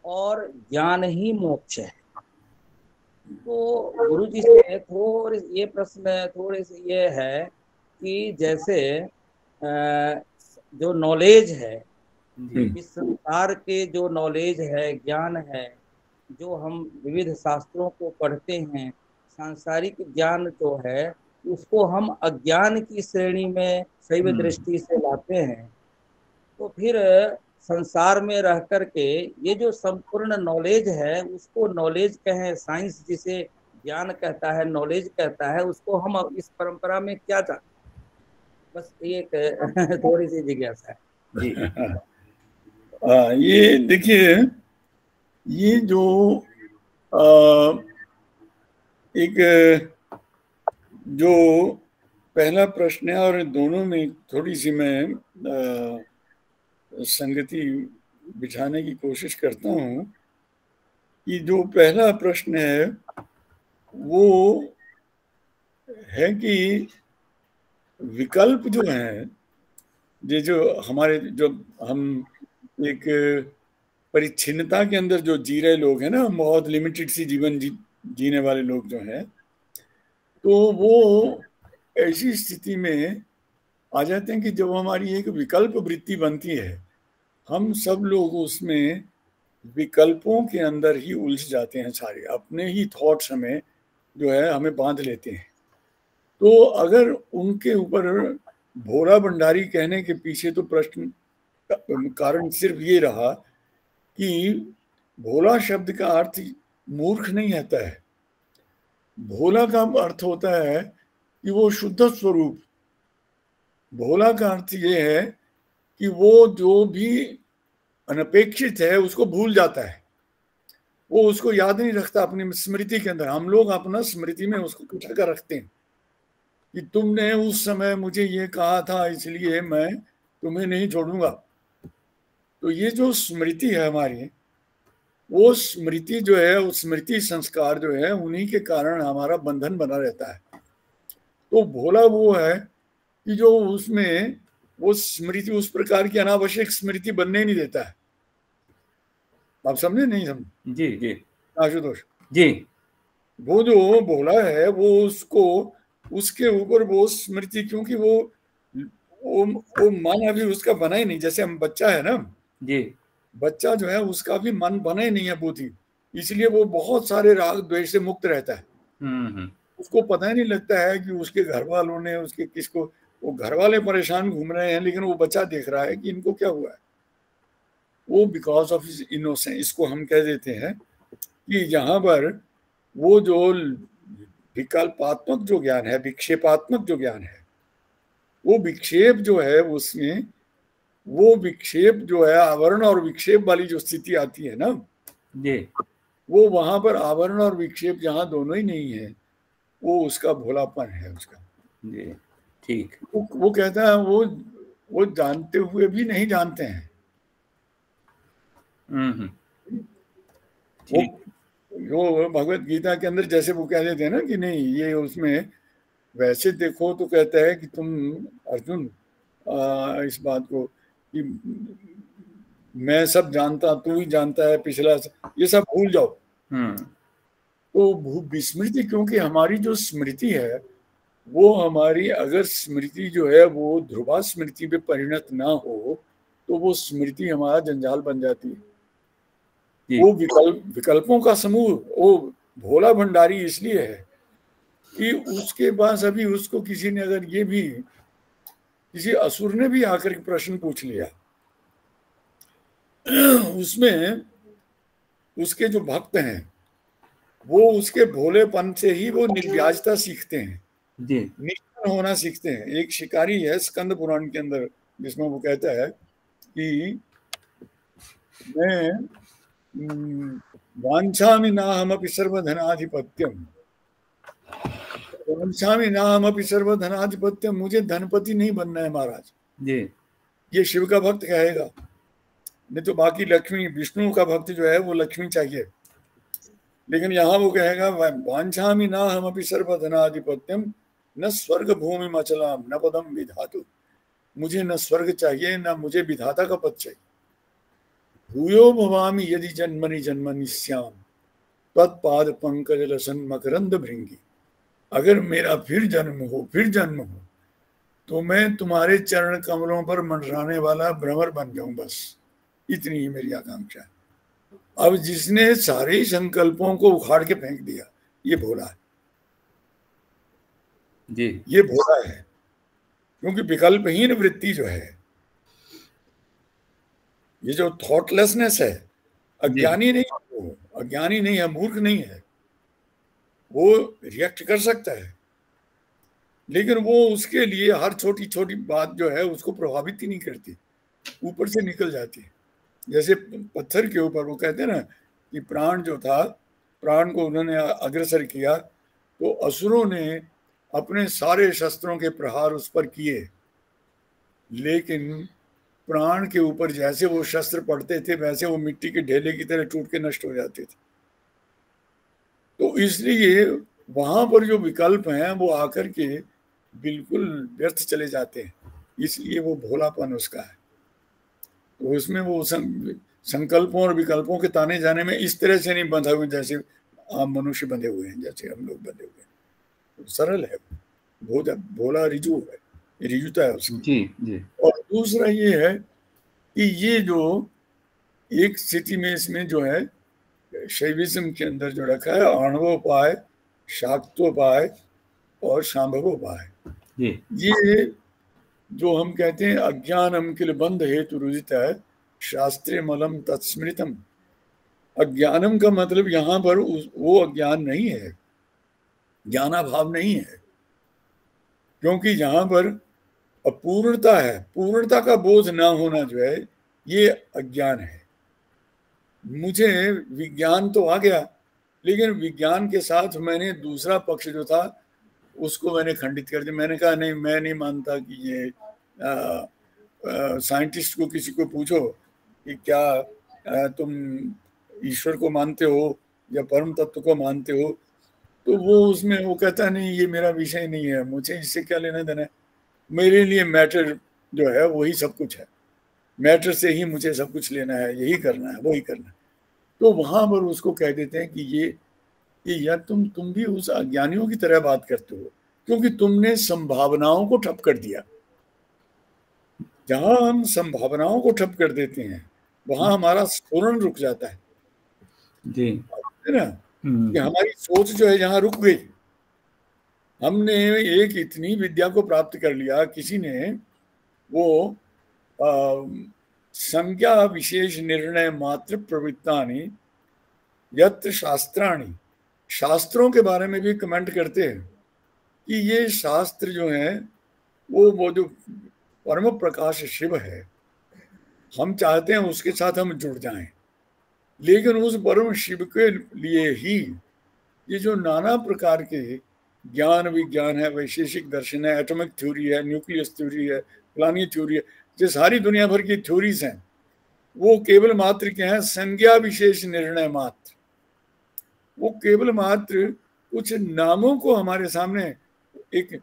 और ज्ञान ही मोक्ष है। तो गुरु जी से थोड़े ये प्रश्न थोड़े से ये है कि जैसे जो नॉलेज है इस संसार के जो नॉलेज है ज्ञान है जो हम विविध शास्त्रों को पढ़ते हैं सांसारिक ज्ञान जो है उसको हम अज्ञान की श्रेणी में शैव हम्म। दृष्टि से लाते हैं। तो फिर संसार में रह करके ये जो संपूर्ण नॉलेज है उसको नॉलेज कहें साइंस जिसे ज्ञान कहता है नॉलेज कहता है उसको हम इस परंपरा में क्या चाहते बस एक (laughs) थोड़ी सी जिज्ञासा है। जी। आ, ये देखिए ये जो आ, एक, जो पहला प्रश्न है और दोनों में थोड़ी सी मैं संगति बिछाने की कोशिश करता हूँ कि जो पहला प्रश्न है, वो है कि विकल्प जो है, ये जो हमारे जो हम एक परिच्छिन्नता के अंदर जो जी रहे लोग हैं ना हम बहुत लिमिटेड सी जीवन जी जीने वाले लोग जो हैं तो वो ऐसी स्थिति में आ जाते हैं कि जब हमारी एक विकल्प वृत्ति बनती है, हम सब लोग उसमें विकल्पों के अंदर ही उलझ जाते हैं सारे, अपने ही थॉट्स हमें जो है, हमें बाँध लेते हैं। तो अगर उनके ऊपर भोरा भंडारी कहने के पीछे तो प्रश्न कारण सिर्फ़ ये रहा कि भोला शब्द का अर्थ मूर्ख नहीं आता है। भोला का अर्थ होता है कि वो शुद्ध स्वरूप। भोला का अर्थ ये है कि वो जो भी अनपेक्षित है, उसको भूल जाता है। वो उसको याद नहीं रखता अपनी स्मृति के अंदर। हम लोग अपना स्मृति में उसको कुछ कर रखते हैं कि तुमने उस समय मुझे ये कहा था, इसलिए मैं तुम्हें नहीं छोड़ूँगा। तो ये जो स्मृति है हमारी वो स्मृति जो है वो स्मृति संस्कार जो है उन्हीं के कारण हमारा बंधन बना रहता है। तो भोला वो है कि जो उसमें वो स्मृति उस प्रकार की अनावश्यक स्मृति बनने नहीं देता है। आप समझे? नहीं समझे? जी जी। आशुतोष। जी। वो जो भोला है वो उसको उसके ऊपर वो स्मृति क्योंकि वो वो वो मन अभी उसका बना ही नहीं जैसे हम बच्चा है ना। जी। बच्चा जो है उसका भी मन बने ही नहीं है बुद्धि। इसलिए वो बहुत सारे राग द्वेष से मुक्त रहता है। हम्म हम्म। उसको पता ही नहीं लगता है कि उसके घर वालों ने उसके किसको वो घर वाले परेशान घूम रहे हैं लेकिन वो बच्चा देख रहा है कि इनको क्या हुआ है। वो बिकॉज़ ऑफ़ इज़ इनोसेंस इसको हम कह देते हैं कि यहाँ पर वो जो विकल्पात्मक जो ज्ञान है विक्षेपात्मक जो ज्ञान है वो विक्षेप जो है उसमें वो विक्षेप जो है आवरण और विक्षेप वाली जो स्थिति आती है ना जी। वो वहाँ पर आवरण और विक्षेप जहाँ दोनों ही नहीं है वो उसका भोलापन है उसका। जी ठीक। वो, वो कहता है वो वो जानते हुए भी नहीं जानते हैं। हम्म हम्म। वो जो भगवत गीता के अंदर जैसे वो कह देते हैं ना कि नहीं ये उसमें वैसे देखो तो कहता है कि तुम अर्जुन आ, इस बात को कि मैं सब जानता तू ही जानता है पिछला ये सब भूल जाओ। हम्म। तो विस्मृति क्योंकि हमारी जो स्मृति है वो हमारी अगर स्मृति जो है वो ध्रुवा स्मृति में परिणत ना हो तो वो स्मृति हमारा जंजाल बन जाती है। वो विकल्प विकल्पों का समूह वो भोला भंडारी इसलिए है कि उसके पास अभी उसको किसी ने अगर ये भी किसी असुर ने भी आकर के प्रश्न पूछ लिया। उसमें उसके जो भक्त हैं वो उसके भोलेपन से ही वो निर्व्याजता सीखते हैं। निष्ठन होना सीखते हैं। एक शिकारी है स्कंद पुराण के अंदर जिसमें वो कहता है कि मैं वांछा ना हमपि सर्वधनाधिपत्यम। वांछामि ना हमपि सर्वधनाधिपत्यम मुझे धनपति नहीं बनना है महाराज। जी। ये शिव का भक्त कहेगा। नहीं तो बाकी लक्ष्मी विष्णु का भक्त जो है वो लक्ष्मी चाहिए। लेकिन यहाँ वो कहेगा वांछामि ना हम अपनी सर्वधनाधिपत्यम न स्वर्ग भूमि मचलाम न पदम विधातु। मुझे न स्वर्ग चाहिए न मुझे विधाता का पद चाहिए। भूयो भवामी यदि जन्मनि जन्मनि श्याम तत्पाद पंकज लसन मकरंद भृंगी अगर मेरा फिर जन्म हो फिर जन्म हो तो मैं तुम्हारे चरण कमलों पर मंडराने वाला भ्रमर बन जाऊँ बस। इतनी ही मेरी आकांक्षा। है अब जिसने सारे संकल्पों को उखाड़ के फेंक दिया ये भोला है। जी। ये भोला है क्योंकि विकल्पहीन वृत्ति जो है ये जो थॉटलेसनेस है अज्ञानी नहीं है वो अज्ञानी नहीं है मूर्ख नहीं है वो रिएक्ट कर सकता है। लेकिन वो उसके लिए हर छोटी छोटी बात जो है, उसको प्रभावित ही नहीं करती। ऊपर से निकल जाती है। जैसे पत्थर के ऊपर वो कहते हैं ना कि प्राण जो था, प्राण को उन्होंने अग्रसर किया तो असुरों ने अपने सारे शस्त्रों के प्रहार उस पर किए। लेकिन प्राण के ऊपर जैसे वो शस्त्र पड़ते थे, वैसे वो मिट्टी के ढेले की तरह टूट के नष्ट हो जाते थे। तो इसलिए वहाँ पर जो विकल्प हैं वो आकर के बिल्कुल व्यर्थ चले जाते हैं। इसलिए वो भोलापन उसका है। तो उसमें वो संकल्पों और विकल्पों के ताने जाने में इस तरह से नहीं बंधा हुए जैसे आम मनुष्य बंधे हुए हैं जैसे हम लोग बंधे हुए हैं। तो सरल है। भोला भोला रिजु है। रिजुता है उसकी। जी जी। और दूसरा ये है कि ये जो एक स्थिति में इसमें जो है शैविज्म के अंदर जो रखा है आणवोपाय शाक्तोपाय और शांभवोपाय। ये जो हम कहते हैं अज्ञानम किल बंध हेतु रुदित है शास्त्रे मलम तत्स्मृतम। अज्ञानम का मतलब यहाँ पर वो अज्ञान नहीं है ज्ञानाभाव नहीं है। क्योंकि यहाँ पर अपूर्णता है पूर्णता का बोध ना होना जो है ये अज्ञान है। मुझे विज्ञान तो आ गया लेकिन विज्ञान के साथ मैंने दूसरा पक्ष जो था उसको मैंने खंडित कर दिया। मैंने कहा नहीं मैं नहीं मानता कि ये साइंटिस्ट को किसी को पूछो कि क्या आ, तुम ईश्वर को मानते हो या परम तत्व को मानते हो? तो वो उसमें वो कहता नहीं ये मेरा विषय नहीं है मुझे इससे क्या लेना देना है? मेरे लिए मैटर जो है वही सब कुछ है। मैटर से ही मुझे सब कुछ लेना है यही करना है वही करना है। तो वहाँ पर उसको कह देते हैं कि ये कि यार तुम तुम भी उस अज्ञानियों की तरह बात करते हो क्योंकि तुमने संभावनाओं को ठप कर दिया। जहाँ हम संभावनाओं को ठप कर देते हैं वहाँ हमारा स्फुरन रुक जाता है। जी। है ना? हम्म। कि हमारी सोच जो है जहाँ रुक गई। हमने एक इतनी विद्या को प्राप्त कर लिया किसी ने वो संज्ञा विशेष निर्णय मात्र प्रवृत्तानि, यत्र शास्त्राणी। शास्त्रों के बारे में भी कमेंट करते हैं कि ये शास्त्र जो है, वो वो जो परम प्रकाश शिव है, हम चाहते हैं उसके साथ हम जुड़ जाएँ। लेकिन उस परम शिव के लिए ही ये जो नाना प्रकार के ज्ञान विज्ञान है, वैशेषिक दर्शन है एटॉमिक थ्योरी है न्यूक्लियस थ्योरी है फलानी थ्योरी है जो सारी दुनिया भर की थ्योरीज हैं, वो केवल मात्र क्या है, संज्ञा विशेष निर्णय मात्र। वो केवल मात्र कुछ नामों को हमारे सामने, एक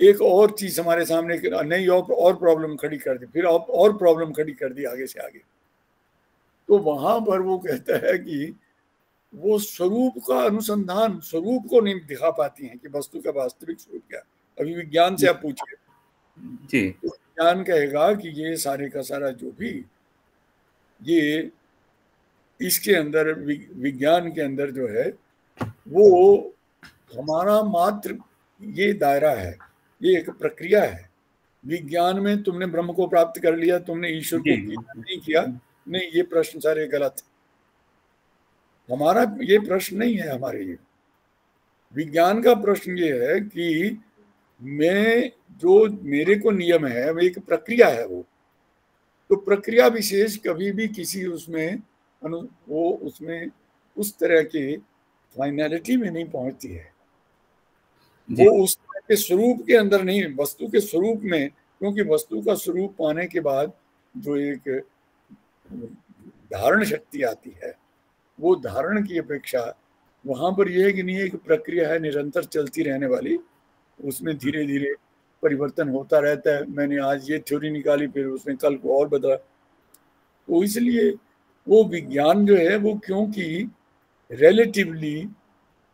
एक और चीज़ हमारे सामने नई और प्रॉब्लम खड़ी कर दी, फिर और प्रॉब्लम खड़ी कर दी आगे से आगे। तो वहाँ पर वो कहता है कि वो स्वरूप का अनुसंधान स्वरूप को नहीं दिखा पाती हैं कि वस्तु का वास्तविक स्वरूप क्या अभी विज्ञान से आप पूछिए। जी। विज्ञान कहेगा कि ये सारे का सारा जो भी ये इसके अंदर विज्ञान के अंदर जो है वो हमारा मात्र ये दायरा है ये एक प्रक्रिया है। विज्ञान में तुमने ब्रह्म को प्राप्त कर लिया तुमने ईश्वर को नहीं किया नहीं ये प्रश्न सारे गलत हमारा ये प्रश्न नहीं है हमारे लिए। विज्ञान का प्रश्न ये है कि मैं जो मेरे को नियम है वो एक प्रक्रिया है वो। तो प्रक्रिया विशेष कभी भी किसी उसमें अनु वो उसमें उस तरह के फाइनलिटी में नहीं पहुँचती है। वो उस तरह के स्वरूप के अंदर नहीं वस्तु के स्वरूप में क्योंकि वस्तु का स्वरूप पाने के बाद जो एक धारण शक्ति आती है वो धारण की अपेक्षा वहाँ पर यह है कि नहीं एक प्रक्रिया है निरंतर चलती रहने वाली। उसमें धीरे धीरे परिवर्तन होता रहता है। मैंने आज ये थ्योरी निकाली फिर उसने कल को और बदला। तो इसलिए वो विज्ञान जो है वो क्योंकि रिलेटिवली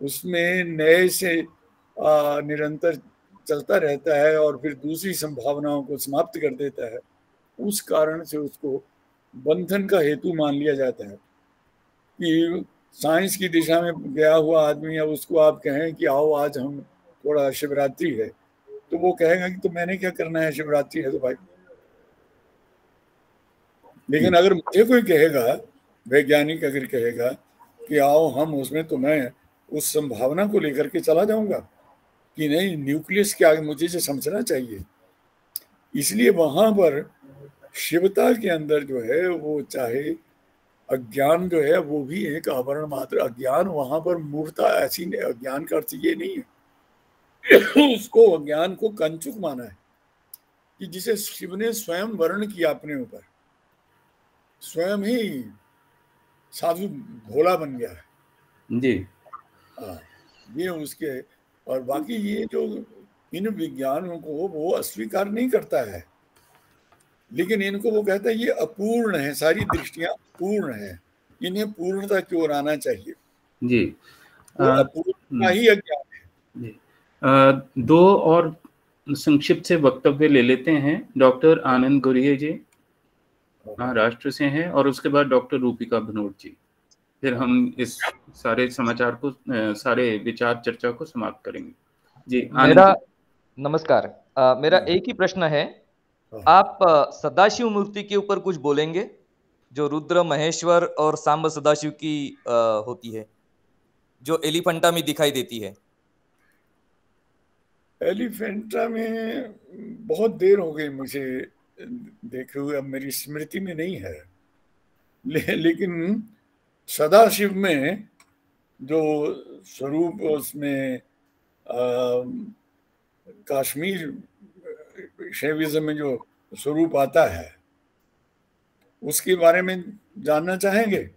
उसमें नए से आ, निरंतर चलता रहता है और फिर दूसरी संभावनाओं को समाप्त कर देता है उस कारण से उसको बंधन का हेतु मान लिया जाता है। कि साइंस की दिशा में गया हुआ आदमी या उसको आप कहें कि आओ, आज हम थोड़ा शिवरात्रि है। तो वो कहेगा कि तो मैंने क्या करना है, शिवरात्रि है तो भाई। लेकिन अगर मुझे कोई कहेगा, वैज्ञानिक अगर कहेगा कि आओ, हम उसमें तो मैं उस संभावना को लेकर के चला जाऊँगा कि नहीं, न्यूक्लियस क्या मुझे से समझना चाहिए। इसलिए वहाँ पर शिवता के अंदर जो है, वो चाहे अज्ञान जो है वो भी एक आवरण मात्र। अज्ञान वहाँ पर मूर्ता ऐसी अज्ञान का अर्थ ये नहीं है। (clears throat) उसको अज्ञान को कंचुक माना है कि जिसे शिव ने स्वयं वर्ण किया अपने ऊपर। स्वयं ही साधु भोला बन गया है। जी। हाँ ये उसके और बाकी ये जो इन विज्ञानों को वो अस्वीकार नहीं करता है। लेकिन इनको वो कहता है ये अपूर्ण है सारी दृष्टियाँ पूर्ण है। इन्हें पूर्णता की ओर आना चाहिए। जी। अपूर्णता ही अज्ञान है। जी। दो और संक्षिप्त से वक्तव्य ले लेते हैं। डॉक्टर आनंद गुरिये जी महाराष्ट्र से हैं और उसके बाद डॉक्टर रूपिका भनोट जी। फिर हम इस सारे समाचार को सारे विचार चर्चा को समाप्त करेंगे। जी मेरा नमस्कार। आ, मेरा एक ही प्रश्न हाँ। आप सदाशिव मूर्ति के ऊपर कुछ बोलेंगे? जो रुद्र महेश्वर और सांब सदाशिव की आ, होती है। जो एलिफेंटा में दिखाई देती है। एलिफेंटा में बहुत देर हो गई मुझे देखे हुए। अब मेरी स्मृति में नहीं है। ले, लेकिन सदाशिव में जो स्वरूप उसमें आ, कश्मीर शैविज्म में जो स्वरूप आता है उसके बारे में जानना चाहेंगे?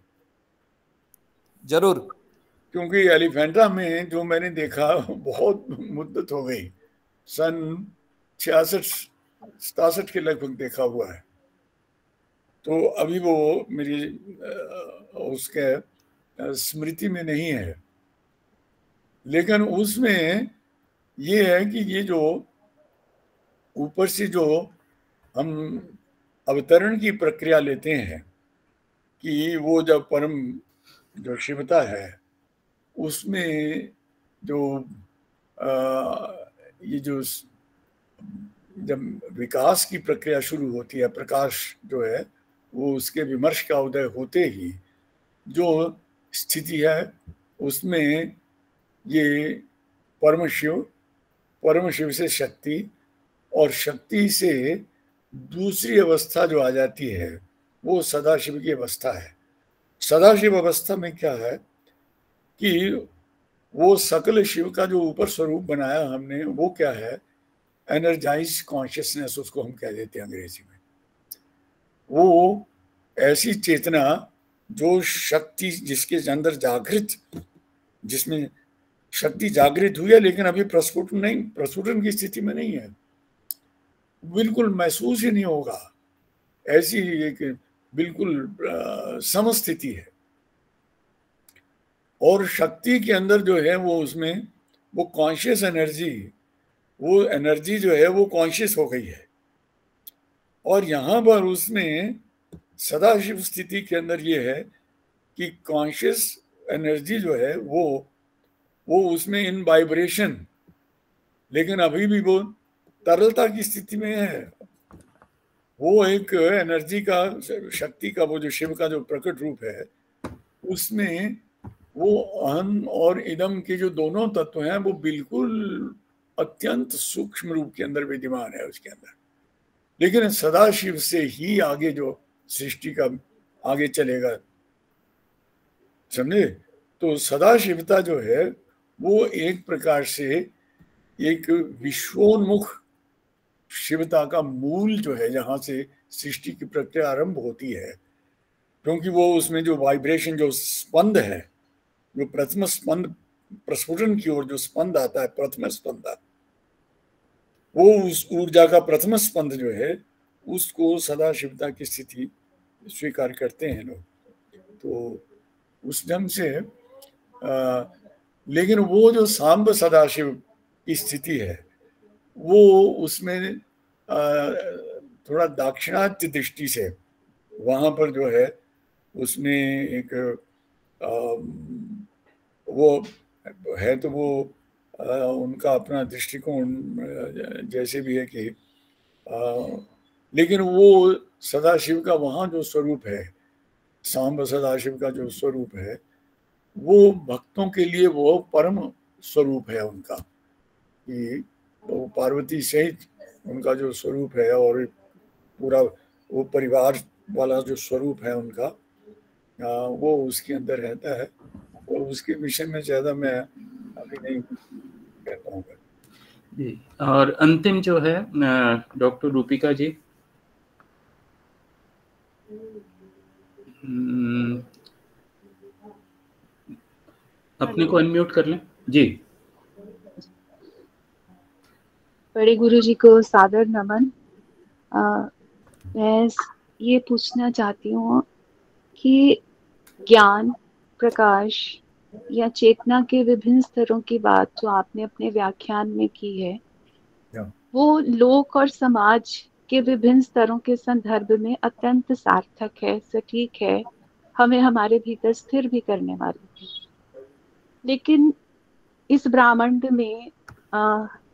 ज़रूर। क्योंकि एलिफेंटा में जो मैंने देखा बहुत मुद्दत हो गई। सन छियासठ सतासठ के लगभग देखा हुआ है। तो अभी वो मेरी उसके स्मृति में नहीं है। लेकिन उसमें ये है कि ये जो ऊपर से जो हम अवतरण की प्रक्रिया लेते हैं कि वो जब परम जो शिवता है उसमें जो आ, ये जो जब विकास की प्रक्रिया शुरू होती है प्रकाश जो है वो उसके विमर्श का उदय होते ही जो स्थिति है उसमें ये परम शिव परम शिव से शक्ति और शक्ति से दूसरी अवस्था जो आ जाती है, वो सदाशिव की अवस्था है। सदाशिव अवस्था में क्या है कि वो सकल शिव का जो ऊपर स्वरूप बनाया हमने, वो क्या है? एनर्जाइज कॉन्शियसनेस उसको हम कह देते हैं अंग्रेज़ी में। वो ऐसी चेतना जो शक्ति जिसके अंदर जागृत, जिसमें शक्ति जागृत हुई है, लेकिन अभी प्रस्फुटन नहीं, प्रस्फुटन की स्थिति में नहीं है। बिल्कुल महसूस ही नहीं होगा। ऐसी एक बिल्कुल समस्थिति है। और शक्ति के अंदर जो है वो उसमें वो कॉन्शियस एनर्जी वो एनर्जी जो है वो कॉन्शियस हो गई है। और यहाँ पर उसमें सदाशिव स्थिति के अंदर ये है कि कॉन्शियस एनर्जी जो है वो वो उसमें इन वाइब्रेशन लेकिन अभी भी वो तरलता की स्थिति में है। वो एक एनर्जी का, शक्ति का, वो जो शिव का जो प्रकट रूप है, उसमें वो अहम और इदम के जो दोनों तत्व हैं, वो बिल्कुल अत्यंत सूक्ष्म रूप के अंदर विद्यमान है उसके अंदर। लेकिन सदाशिव से ही आगे जो सृष्टि का आगे चलेगा, समझे? तो सदाशिवता जो है, वो एक प्रकार से एक विश्वोन्मुख शिवता का मूल जो है जहाँ से सृष्टि की प्रक्रिया आरंभ होती है क्योंकि वो उसमें जो वाइब्रेशन जो स्पंद है जो प्रथम स्पंद प्रस्फुटन की ओर जो स्पंद आता है प्रथम स्पंद वो उस ऊर्जा का प्रथम स्पंद जो है उसको सदा शिवता की स्थिति स्वीकार करते हैं लोग। तो उस ढंग से आ, लेकिन वो जो सांब सदाशिव की स्थिति है वो उसमें थोड़ा दाक्षिणात्य दृष्टि से वहाँ पर जो है उसने एक वो है तो वो उनका अपना दृष्टिकोण जैसे भी है कि लेकिन वो सदाशिव का वहाँ जो स्वरूप है, सांब सदाशिव का जो स्वरूप है, वो भक्तों के लिए वो परम स्वरूप है उनका, कि वो पार्वती सहित उनका जो स्वरूप है और पूरा वो परिवार वाला जो स्वरूप है उनका आ, वो उसके अंदर रहता है। और उसके विषय में ज़्यादा मैं अभी नहीं कह पाऊँगा जी और अंतिम जो है डॉक्टर रूपिका जी? हम्म, अपने को अनम्यूट कर लें। जी। बड़े गुरु जी को सादर नमन। आ, मैं ये पूछना चाहती हूँ कि ज्ञान प्रकाश या चेतना के विभिन्न स्तरों की बात जो आपने अपने व्याख्यान में की है वो लोक और समाज के विभिन्न स्तरों के संदर्भ में अत्यंत सार्थक है सटीक है हमें हमारे भीतर स्थिर भी करने वाली। है लेकिन इस ब्रह्मांड में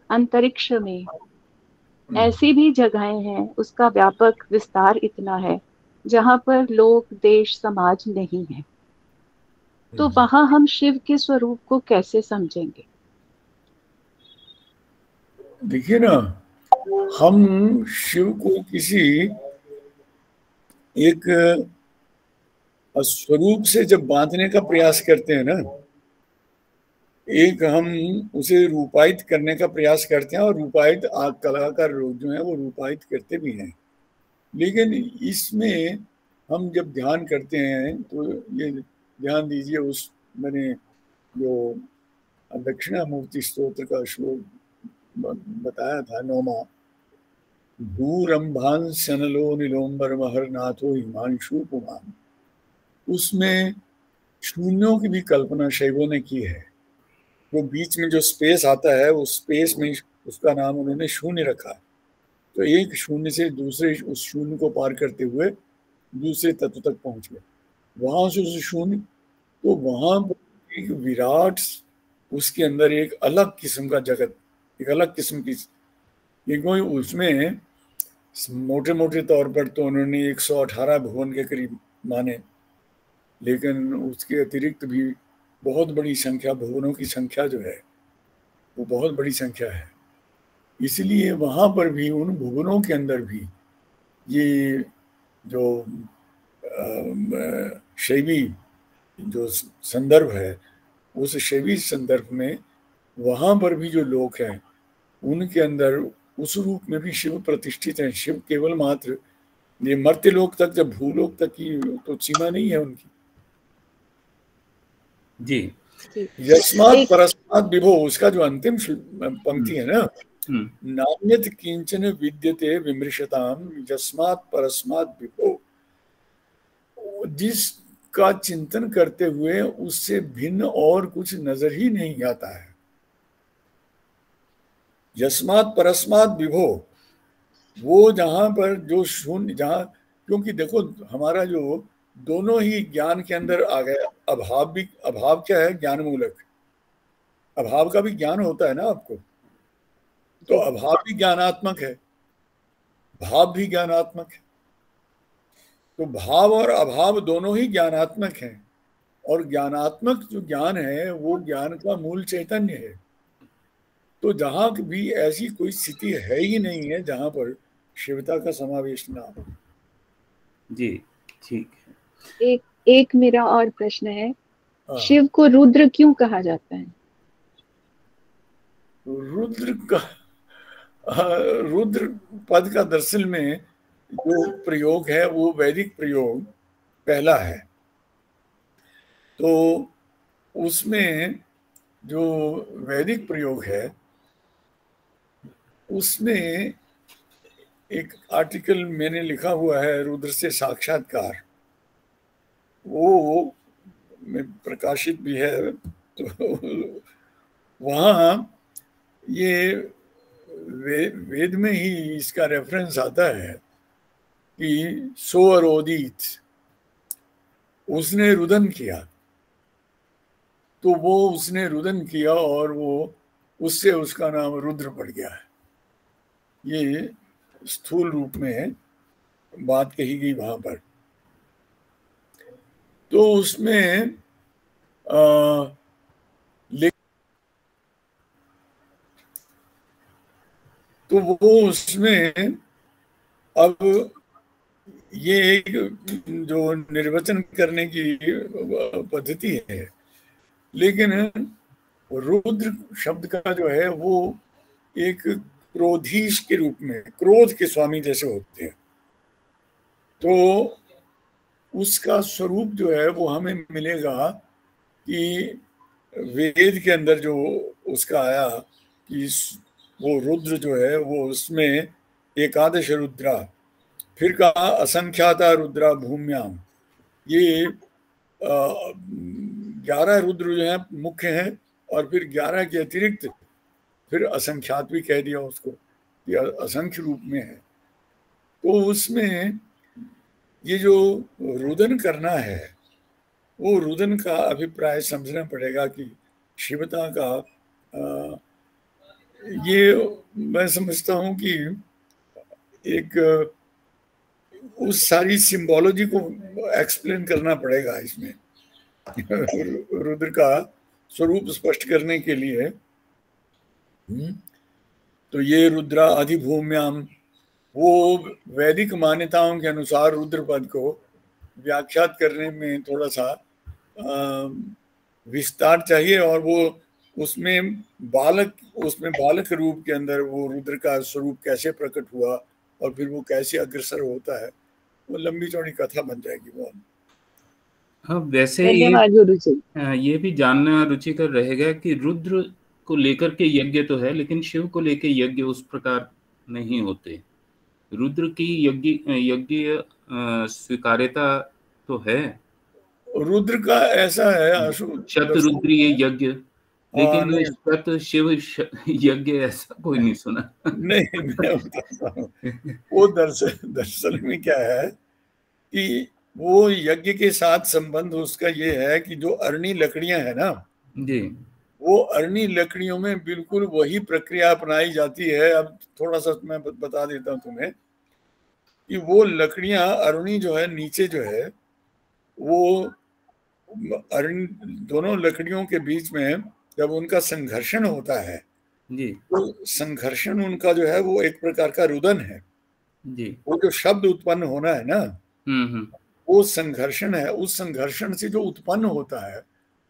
अंतरिक्ष में हम्म। ऐसी भी जगहें हैं उसका व्यापक विस्तार इतना है जहाँ पर लोग देश समाज नहीं है तो हम्म। वहाँ हम शिव के स्वरूप को कैसे समझेंगे देखिए ना हम शिव को किसी एक स्वरूप से जब बांधने का प्रयास करते हैं ना एक हम उसे रूपायित करने का प्रयास करते हैं और रूपायित कलाकार लोग जो हैं वो रूपायित करते भी हैं। लेकिन इसमें हम जब ध्यान करते हैं तो ये ध्यान दीजिए उस मैंने जो दक्षिणा मूर्ति स्त्रोत्र का श्लोक बताया था नौमा। भूरंभान सनलो निलोम्बर महर नाथो हिमांशु पुमान। उसमें शून्यों की भी कल्पना शैवों ने की है। वो बीच में जो स्पेस आता है, उस स्पेस में उसका नाम उन्होंने शून्य रखा है। तो एक शून्य से दूसरे उस शून्य को पार करते हुए दूसरे तत्व तक पहुँच गए। वहाँ से उस शून्य तो वहाँ एक विराट, उसके अंदर एक अलग किस्म का जगत, एक अलग किस्म की, एक उसमें मोटे मोटे तौर पर तो उन्होंने 118 भुवन के करीब माने, लेकिन उसके अतिरिक्त भी बहुत बड़ी संख्या, भुवनों की संख्या जो है, वो बहुत बड़ी संख्या है। इसलिए वहाँ पर भी, उन भुवनों के अंदर भी, ये जो शैवी जो संदर्भ है, उस शैवी संदर्भ में वहाँ पर भी जो लोग हैं, उनके अंदर उस रूप में भी शिव प्रतिष्ठित हैं। शिव केवल मात्र ये मर्त्य लोक तक, जब भूलोक तक की तो सीमा नहीं है उनकी। जी। यस्मात परस्मात विभो उसका जो अंतिम पंक्ति है ना हम्म। नान्यत किंचन विद्यते विमृशताम यस्मात परस्मात विभो। जिसका चिंतन करते हुए उससे भिन्न और कुछ नज़र ही नहीं आता है। यस्मात परस्मात विभो वो जहाँ पर जो शून्य जहाँ क्योंकि देखो हमारा जो दोनों ही ज्ञान के अंदर आ गए। अभाव भी अभाव क्या है? ज्ञान मूलक अभाव का भी ज्ञान होता है ना आपको? तो अभाव भी ज्ञानात्मक है। भाव भी ज्ञानात्मक है। तो भाव और अभाव दोनों ही ज्ञानात्मक हैं। और ज्ञानात्मक जो ज्ञान है वो ज्ञान का मूल चैतन्य है। तो जहाँ भी ऐसी कोई स्थिति है ही नहीं है जहाँ पर शिवता का समावेश ना हो। जी ठीक एक एक मेरा और प्रश्न है। हाँ। शिव को रुद्र क्यों कहा जाता है? रुद्र का रुद्र पद का दरअसल में जो प्रयोग है वो वैदिक प्रयोग पहला है। तो उसमें जो वैदिक प्रयोग है उसमें एक आर्टिकल मैंने लिखा हुआ है रुद्र से साक्षात्कार। वो में प्रकाशित भी है तो वहाँ ये वे, वेद में ही इसका रेफरेंस आता है कि सो अरोदित उसने रुदन किया। तो वो उसने रुदन किया और वो उससे उसका नाम रुद्र पड़ गया है। ये स्थूल रूप में बात कही गई वहाँ पर। तो उसमें आ, तो वो उसमें अब ये एक जो निर्वचन करने की पद्धति है। लेकिन रुद्र शब्द का जो है वो एक क्रोधीश के रूप में क्रोध के स्वामी जैसे होते हैं। तो उसका स्वरूप जो है वो हमें मिलेगा कि वेद के अंदर जो उसका आया कि वो रुद्र जो है वो उसमें एकादश रुद्रा, फिर कहा असंख्याता रुद्रा भूम्याम। ये ग्यारह रुद्र जो है मुख्य हैं और फिर ग्यारह के अतिरिक्त फिर असंख्यात भी कह दिया उसको कि असंख्य रूप में है। तो उसमें ये जो रुदन करना है वो रुदन का अभिप्राय समझना पड़ेगा कि शिवता का आ, ये मैं समझता हूँ कि एक उस सारी सिंबोलॉजी को एक्सप्लेन करना पड़ेगा इसमें। (laughs) रुद्र का स्वरूप स्पष्ट करने के लिए। हम्म, तो ये रुद्रा अधिभूम्याम वो वैदिक मान्यताओं के अनुसार रुद्र पद को व्याख्यात करने में थोड़ा सा विस्तार चाहिए और वो उसमें बालक उसमें बालक रूप के अंदर वो रुद्र का स्वरूप कैसे प्रकट हुआ और फिर वो कैसे अग्रसर होता है वो लंबी चौड़ी कथा बन जाएगी वो। हाँ वैसे ये हाँ, ये भी जानना रुचिकर रहेगा कि रुद्र को लेकर के यज्ञ तो है लेकिन शिव को लेकर यज्ञ उस प्रकार नहीं होते। रुद्र की यज्ञ यज्ञ स्वीकार्यता तो है। रुद्र का ऐसा है शत रुद्रीय यज्ञ लेकिन हाँ, शत शिव यज्ञ ऐसा कोई नहीं सुना। नहीं मैं वो दरअसल दरअसल में क्या है कि वो यज्ञ के साथ संबंध उसका ये है कि जो अरणी लकड़ियाँ है ना जी। वो अरणी लकड़ियों में बिल्कुल वही प्रक्रिया अपनाई जाती है। अब थोड़ा सा मैं बता देता हूँ तुम्हें कि वो लकड़ियाँ अरुणी जो है नीचे जो है वो अरुण दोनों लकड़ियों के बीच में जब उनका संघर्षण होता है जी। तो संघर्षण उनका जो है वो एक प्रकार का रुदन है। जी। वो जो शब्द उत्पन्न होना है ना हम्म, हम्म। वो संघर्षण है। उस संघर्षण से जो उत्पन्न होता है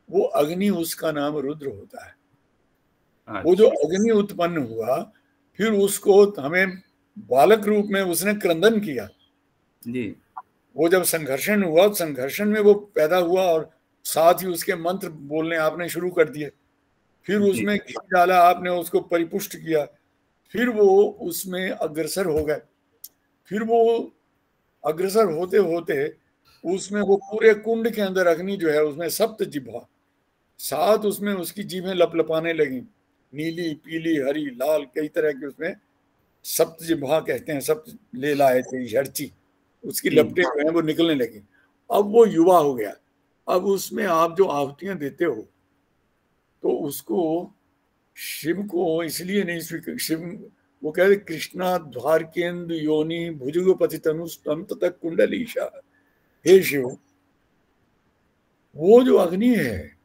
वो अग्नि उसका नाम रुद्र होता है। अच्छा। वो जो अग्नि उत्पन्न हुआ फिर उसको हमें बालक रूप में उसने क्रंदन किया। जी। वो जब संघर्षण हुआ संघर्षण में वो पैदा हुआ और साथ ही उसके मंत्र बोलने आपने शुरू कर दिए। फिर उसमें घी डाला आपने उसको परिपुष्ट किया। फिर वो उसमें अग्रसर हो गए। फिर वो अग्रसर होते होते उसमें वो पूरे कुंड के अंदर अग्नि जो है उसमें सप्त जिभा साथ उसमें उसकी जीभें लपलपाने लगी। नीली पीली हरी लाल कई तरह के उसमें सप्त जिभा कहते हैं सप्त ले लाए थे झड़ची उसकी लपटे जो है वो निकलने लगी। अब वो युवा हो गया। अब उसमें आप जो आहुतियाँ देते हो तो उसको शिव को इसलिए नहीं स्वीकार शिव वो कहते कृष्णा द्वार केंद्र योनि भुजुगपति तनुस्तम तक कुंडलीशा। हे शिव वो जो अग्नि है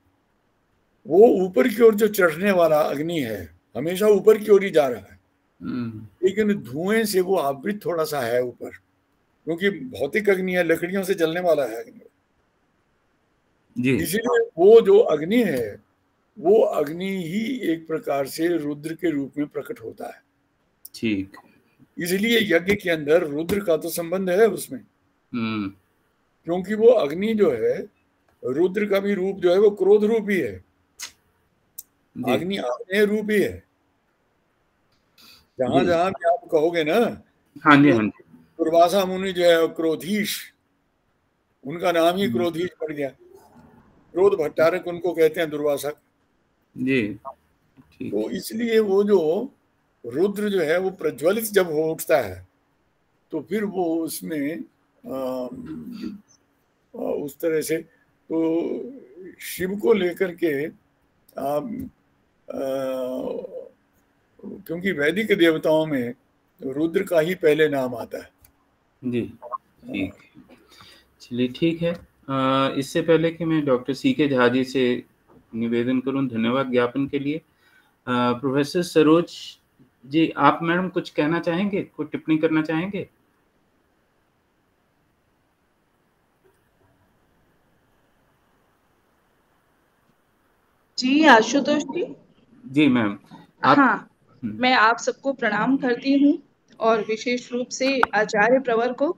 वो ऊपर की ओर जो चढ़ने वाला अग्नि है हमेशा ऊपर की ओर ही जा रहा है। हम्म। लेकिन धुएँ से वो आवृत थोड़ा सा है ऊपर क्योंकि भौतिक अग्नि है लकड़ियों से जलने वाला है अग्नि। इसीलिए वो जो अग्नि है वो अग्नि ही एक प्रकार से रुद्र के रूप में प्रकट होता है। ठीक। इसलिए यज्ञ के अंदर रुद्र का तो संबंध है उसमें। हम्म। क्योंकि वो अग्नि जो है रुद्र का भी रूप जो है वो क्रोध रूप ही है। अग्नि अपने रूप ही है। जहाँ जहाँ भी आप कहोगे ना हाँ जी हाँ जी। दुर्वासा मुनि जो है क्रोधीश उनका नाम ही। क्रोधीश पड़ गया। क्रोध भट्टारक उनको कहते हैं दुर्वासा। जी। तो इसलिए वो जो रुद्र जो है वो प्रज्वलित जब हो उठता है तो फिर वो उसमें आ, आ, उस तरह से तो शिव को लेकर के आ, क्योंकि वैदिक देवताओं में रुद्र का ही पहले नाम आता है। जी। ठीक चलिए ठीक है। इससे पहले कि मैं डॉक्टर सी के झा जी से निवेदन करूँ धन्यवाद ज्ञापन के लिए। प्रोफेसर सरोज जी आप मैडम कुछ कहना चाहेंगे? कुछ टिप्पणी करना चाहेंगे? जी आशुतोष जी? जी मैम आप... हाँ हम्म। मैं आप सबको प्रणाम करती हूँ और विशेष रूप से आचार्य प्रवर को।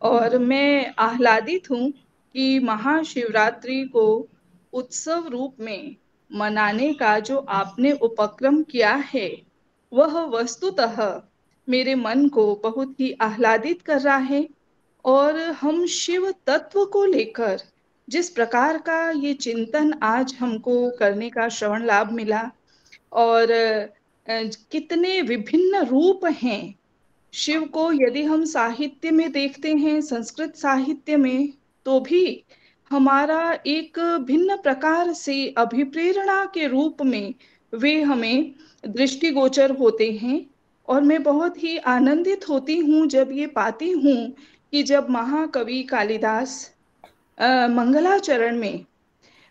और मैं आह्लादित हूँ कि महाशिवरात्रि को उत्सव रूप में मनाने का जो आपने उपक्रम किया है वह वस्तुतः मेरे मन को बहुत ही आह्लादित कर रहा है। और हम शिव तत्व को लेकर जिस प्रकार का ये चिंतन आज हमको करने का श्रवण लाभ मिला और कितने विभिन्न रूप हैं। शिव को यदि हम साहित्य में देखते हैं, संस्कृत साहित्य में तो भी हमारा एक भिन्न प्रकार से अभिप्रेरणा के रूप में वे हमें दृष्टिगोचर होते हैं। और मैं बहुत ही आनंदित होती हूँ जब ये पाती हूँ कि जब महाकवि कालिदास मंगलाचरण में,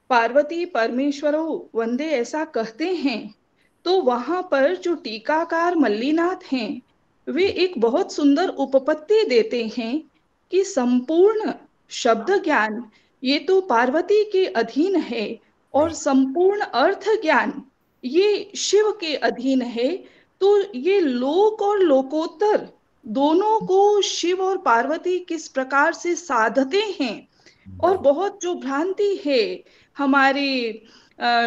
पार्वती परमेश्वरो, वंदे ऐसा कहते हैं तो वहाँ पर जो टीकाकार मल्लीनाथ हैं वे एक बहुत सुंदर उपपत्ति देते हैं कि संपूर्ण शब्द ज्ञान ये तो पार्वती के अधीन है और संपूर्ण अर्थ ज्ञान ये शिव के अधीन है तो ये लोक और लोकोत्तर दोनों को शिव और पार्वती किस प्रकार से साधते हैं? और बहुत जो भ्रांति है हमारे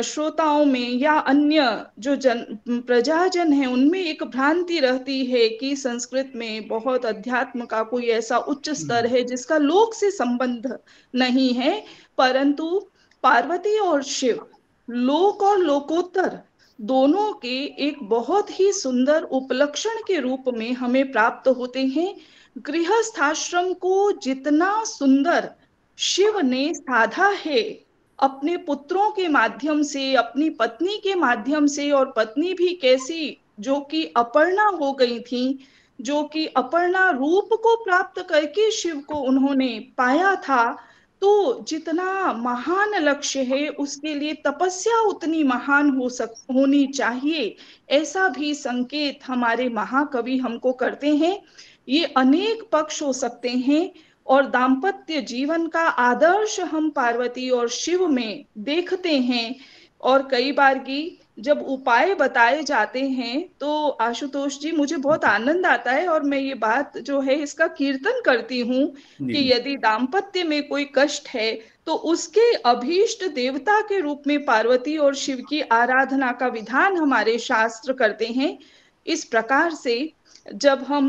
श्रोताओं में या अन्य जो जन प्रजाजन है उनमें एक भ्रांति रहती है कि संस्कृत में बहुत अध्यात्म का कोई ऐसा उच्च स्तर है जिसका लोक से संबंध नहीं है परंतु पार्वती और शिव लोक और लोकोत्तर दोनों के एक बहुत ही सुंदर उपलक्षण के रूप में हमें प्राप्त होते हैं। गृहस्थाश्रम को जितना सुंदर शिव ने साधा है अपने पुत्रों के माध्यम से, अपनी पत्नी के माध्यम से और पत्नी भी कैसी, जो कि अपर्णा हो गई थी, जो कि अपर्णा रूप को प्राप्त करके शिव को उन्होंने पाया था तो जितना महान लक्ष्य है, उसके लिए तपस्या उतनी महान हो सक, होनी चाहिए, ऐसा भी संकेत हमारे महाकवि हमको करते हैं। ये अनेक पक्ष हो सकते हैं और दाम्पत्य जीवन का आदर्श हम पार्वती और शिव में देखते हैं। और कई बार की जब उपाय बताए जाते हैं तो आशुतोष जी मुझे बहुत आनंद आता है और मैं ये बात जो है इसका कीर्तन करती हूँ कि यदि दाम्पत्य में कोई कष्ट है तो उसके अभीष्ट देवता के रूप में पार्वती और शिव की आराधना का विधान हमारे शास्त्र करते हैं। इस प्रकार से जब हम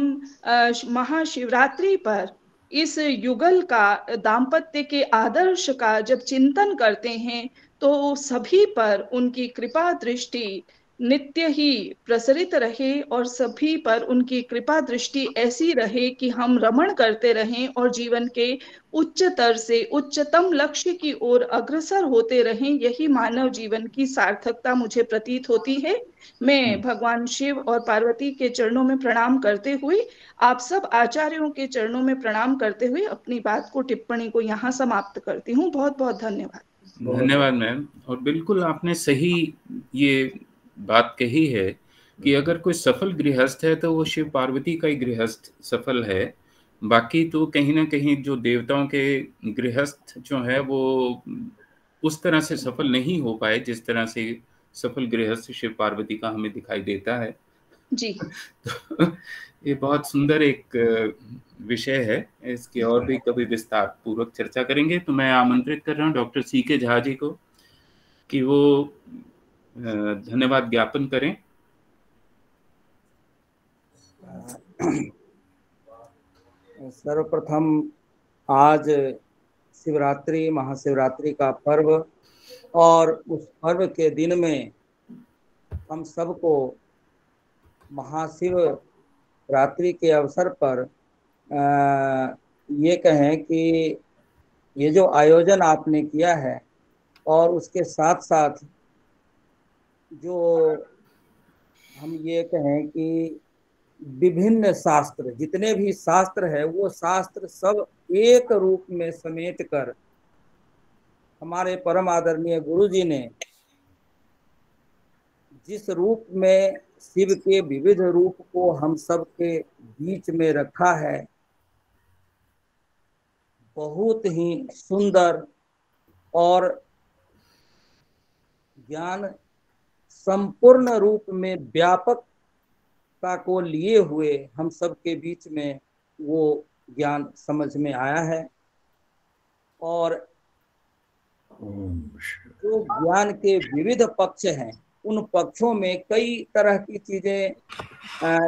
महाशिवरात्रि पर इस युगल का दाम्पत्य के आदर्श का जब चिंतन करते हैं तो सभी पर उनकी कृपा दृष्टि नित्य ही प्रसरित रहे और सभी पर उनकी कृपा दृष्टि ऐसी रहे कि हम रमण करते रहें और जीवन के उच्चतर से उच्चतम लक्ष्य की ओर अग्रसर होते रहें। यही मानव जीवन की सार्थकता मुझे प्रतीत होती है। मैं भगवान शिव और पार्वती के चरणों में प्रणाम करते हुए आप सब आचार्यों के चरणों में प्रणाम करते हुए अपनी बात को टिप्पणी को यहाँ समाप्त करती हूँ। बहुत बहुत धन्यवाद। धन्यवाद मैम। और बिल्कुल आपने सही ये बात कही है कि अगर कोई सफल गृहस्थ है तो वो शिव पार्वती का ही गृहस्थ सफल है। बाकी तो कहीं ना कहीं जो देवताओं के गृहस्थ जो है वो उस तरह से सफल नहीं हो पाए जिस तरह से सफल गृहस्थ शिव पार्वती का हमें दिखाई देता है। जी। (laughs) तो ये बहुत सुंदर एक विषय है। इसकी और भी कभी विस्तार पूर्वक चर्चा करेंगे। तो मैं आमंत्रित कर रहा हूँ डॉक्टर सी के झा जी को कि वो धन्यवाद ज्ञापन करें। सर्वप्रथम आज शिवरात्रि, महाशिवरात्रि का पर्व और उस पर्व के दिन में हम सबको महाशिव रात्रि के अवसर पर ये कहें कि ये जो आयोजन आपने किया है और उसके साथ साथ जो हम ये कहें कि विभिन्न शास्त्र, जितने भी शास्त्र है, वो शास्त्र सब एक रूप में समेट कर हमारे परम आदरणीय गुरु जी ने जिस रूप में शिव के विविध रूप को हम सब के बीच में रखा है, बहुत ही सुंदर और ज्ञान संपूर्ण रूप में व्यापकता को लिए हुए हम सब के बीच में वो ज्ञान समझ में आया है। और जो ज्ञान के विविध पक्ष हैं उन पक्षों में कई तरह की चीज़ें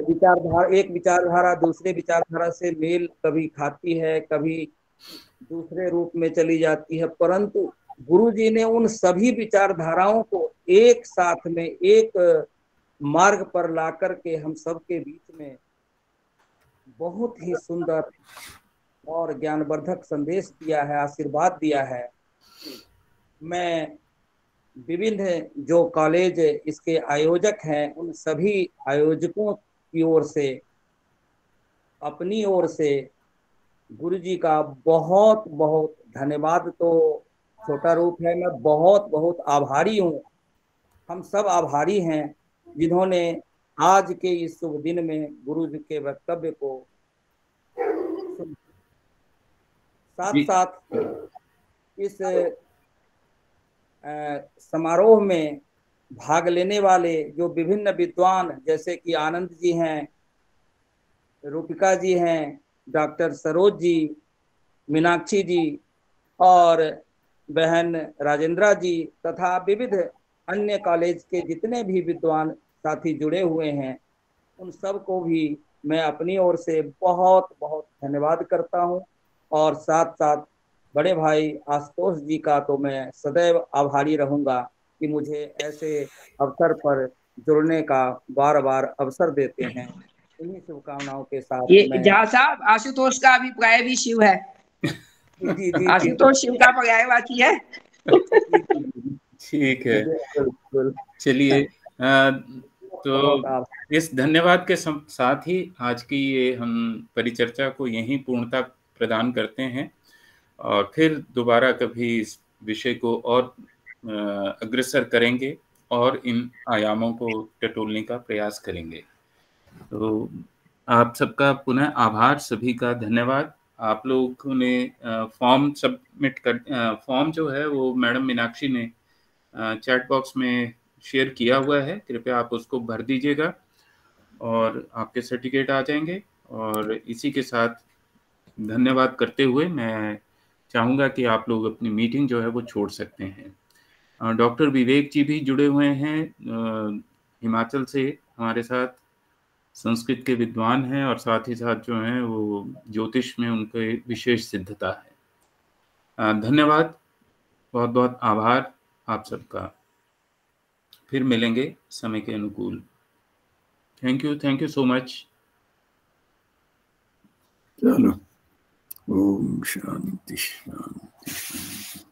विचारधारा एक विचारधारा दूसरे विचारधारा से मेल कभी खाती है कभी दूसरे रूप में चली जाती है परंतु गुरु जी ने उन सभी विचारधाराओं को एक साथ में, एक मार्ग पर ला करके हम सबके बीच में बहुत ही सुंदर और ज्ञानवर्धक संदेश दिया है, आशीर्वाद दिया है। मैं विभिन्न जो कॉलेज इसके आयोजक हैं, उन सभी आयोजकों की ओर से, अपनी ओर से गुरु जी का बहुत बहुत धन्यवाद तो छोटा रूप है मैं बहुत बहुत आभारी हूँ। हम सब आभारी हैं जिन्होंने आज के इस शुभ दिन में गुरु जी के वक्तव्य को साथ साथ इस समारोह में भाग लेने वाले जो विभिन्न विद्वान जैसे कि आनंद जी हैं रूपिका जी हैं डॉक्टर सरोज जी मीनाक्षी जी और बहन राजेंद्रा जी तथा विविध अन्य कॉलेज के जितने भी विद्वान साथी जुड़े हुए हैं उन सबको भी मैं अपनी ओर से बहुत बहुत धन्यवाद करता हूँ। और साथ साथ बड़े भाई आशुतोष जी का तो मैं सदैव आभारी रहूँगा कि मुझे ऐसे अवसर पर जुड़ने का बार बार अवसर देते हैं। इन्हीं शुभकामनाओं के साथ ये साहब आशुतोष का अभिप्राय भी शिव है। जी जी आशुतोष शिव का पर्यायवाची है। ठीक है। चलिए तो इस धन्यवाद के साथ ही आज की ये हम परिचर्चा को यहीं पूर्णता प्रदान करते हैं और फिर दोबारा कभी इस विषय को और अग्रसर करेंगे और इन आयामों को टटोलने का प्रयास करेंगे। तो आप सबका पुनः आभार सभी का धन्यवाद। आप लोगों ने फॉर्म सबमिट कर फॉर्म जो है वो मैडम मीनाक्षी ने चैट बॉक्स में शेयर किया हुआ है। कृपया आप उसको भर दीजिएगा और आपके सर्टिफिकेट आ जाएँगे। और इसी के साथ धन्यवाद करते हुए मैं चाहूँगा कि आप लोग अपनी मीटिंग जो है वो छोड़ सकते हैं। डॉक्टर विवेक जी भी जुड़े हुए हैं हिमाचल से हमारे साथ। संस्कृत के विद्वान हैं और साथ ही साथ जो हैं वो ज्योतिष में उनके विशेष सिद्धता है। धन्यवाद। बहुत बहुत आभार आप सबका। फिर मिलेंगे समय के अनुकूल। Thank you thank you so much चलो। ओम शांति शांति।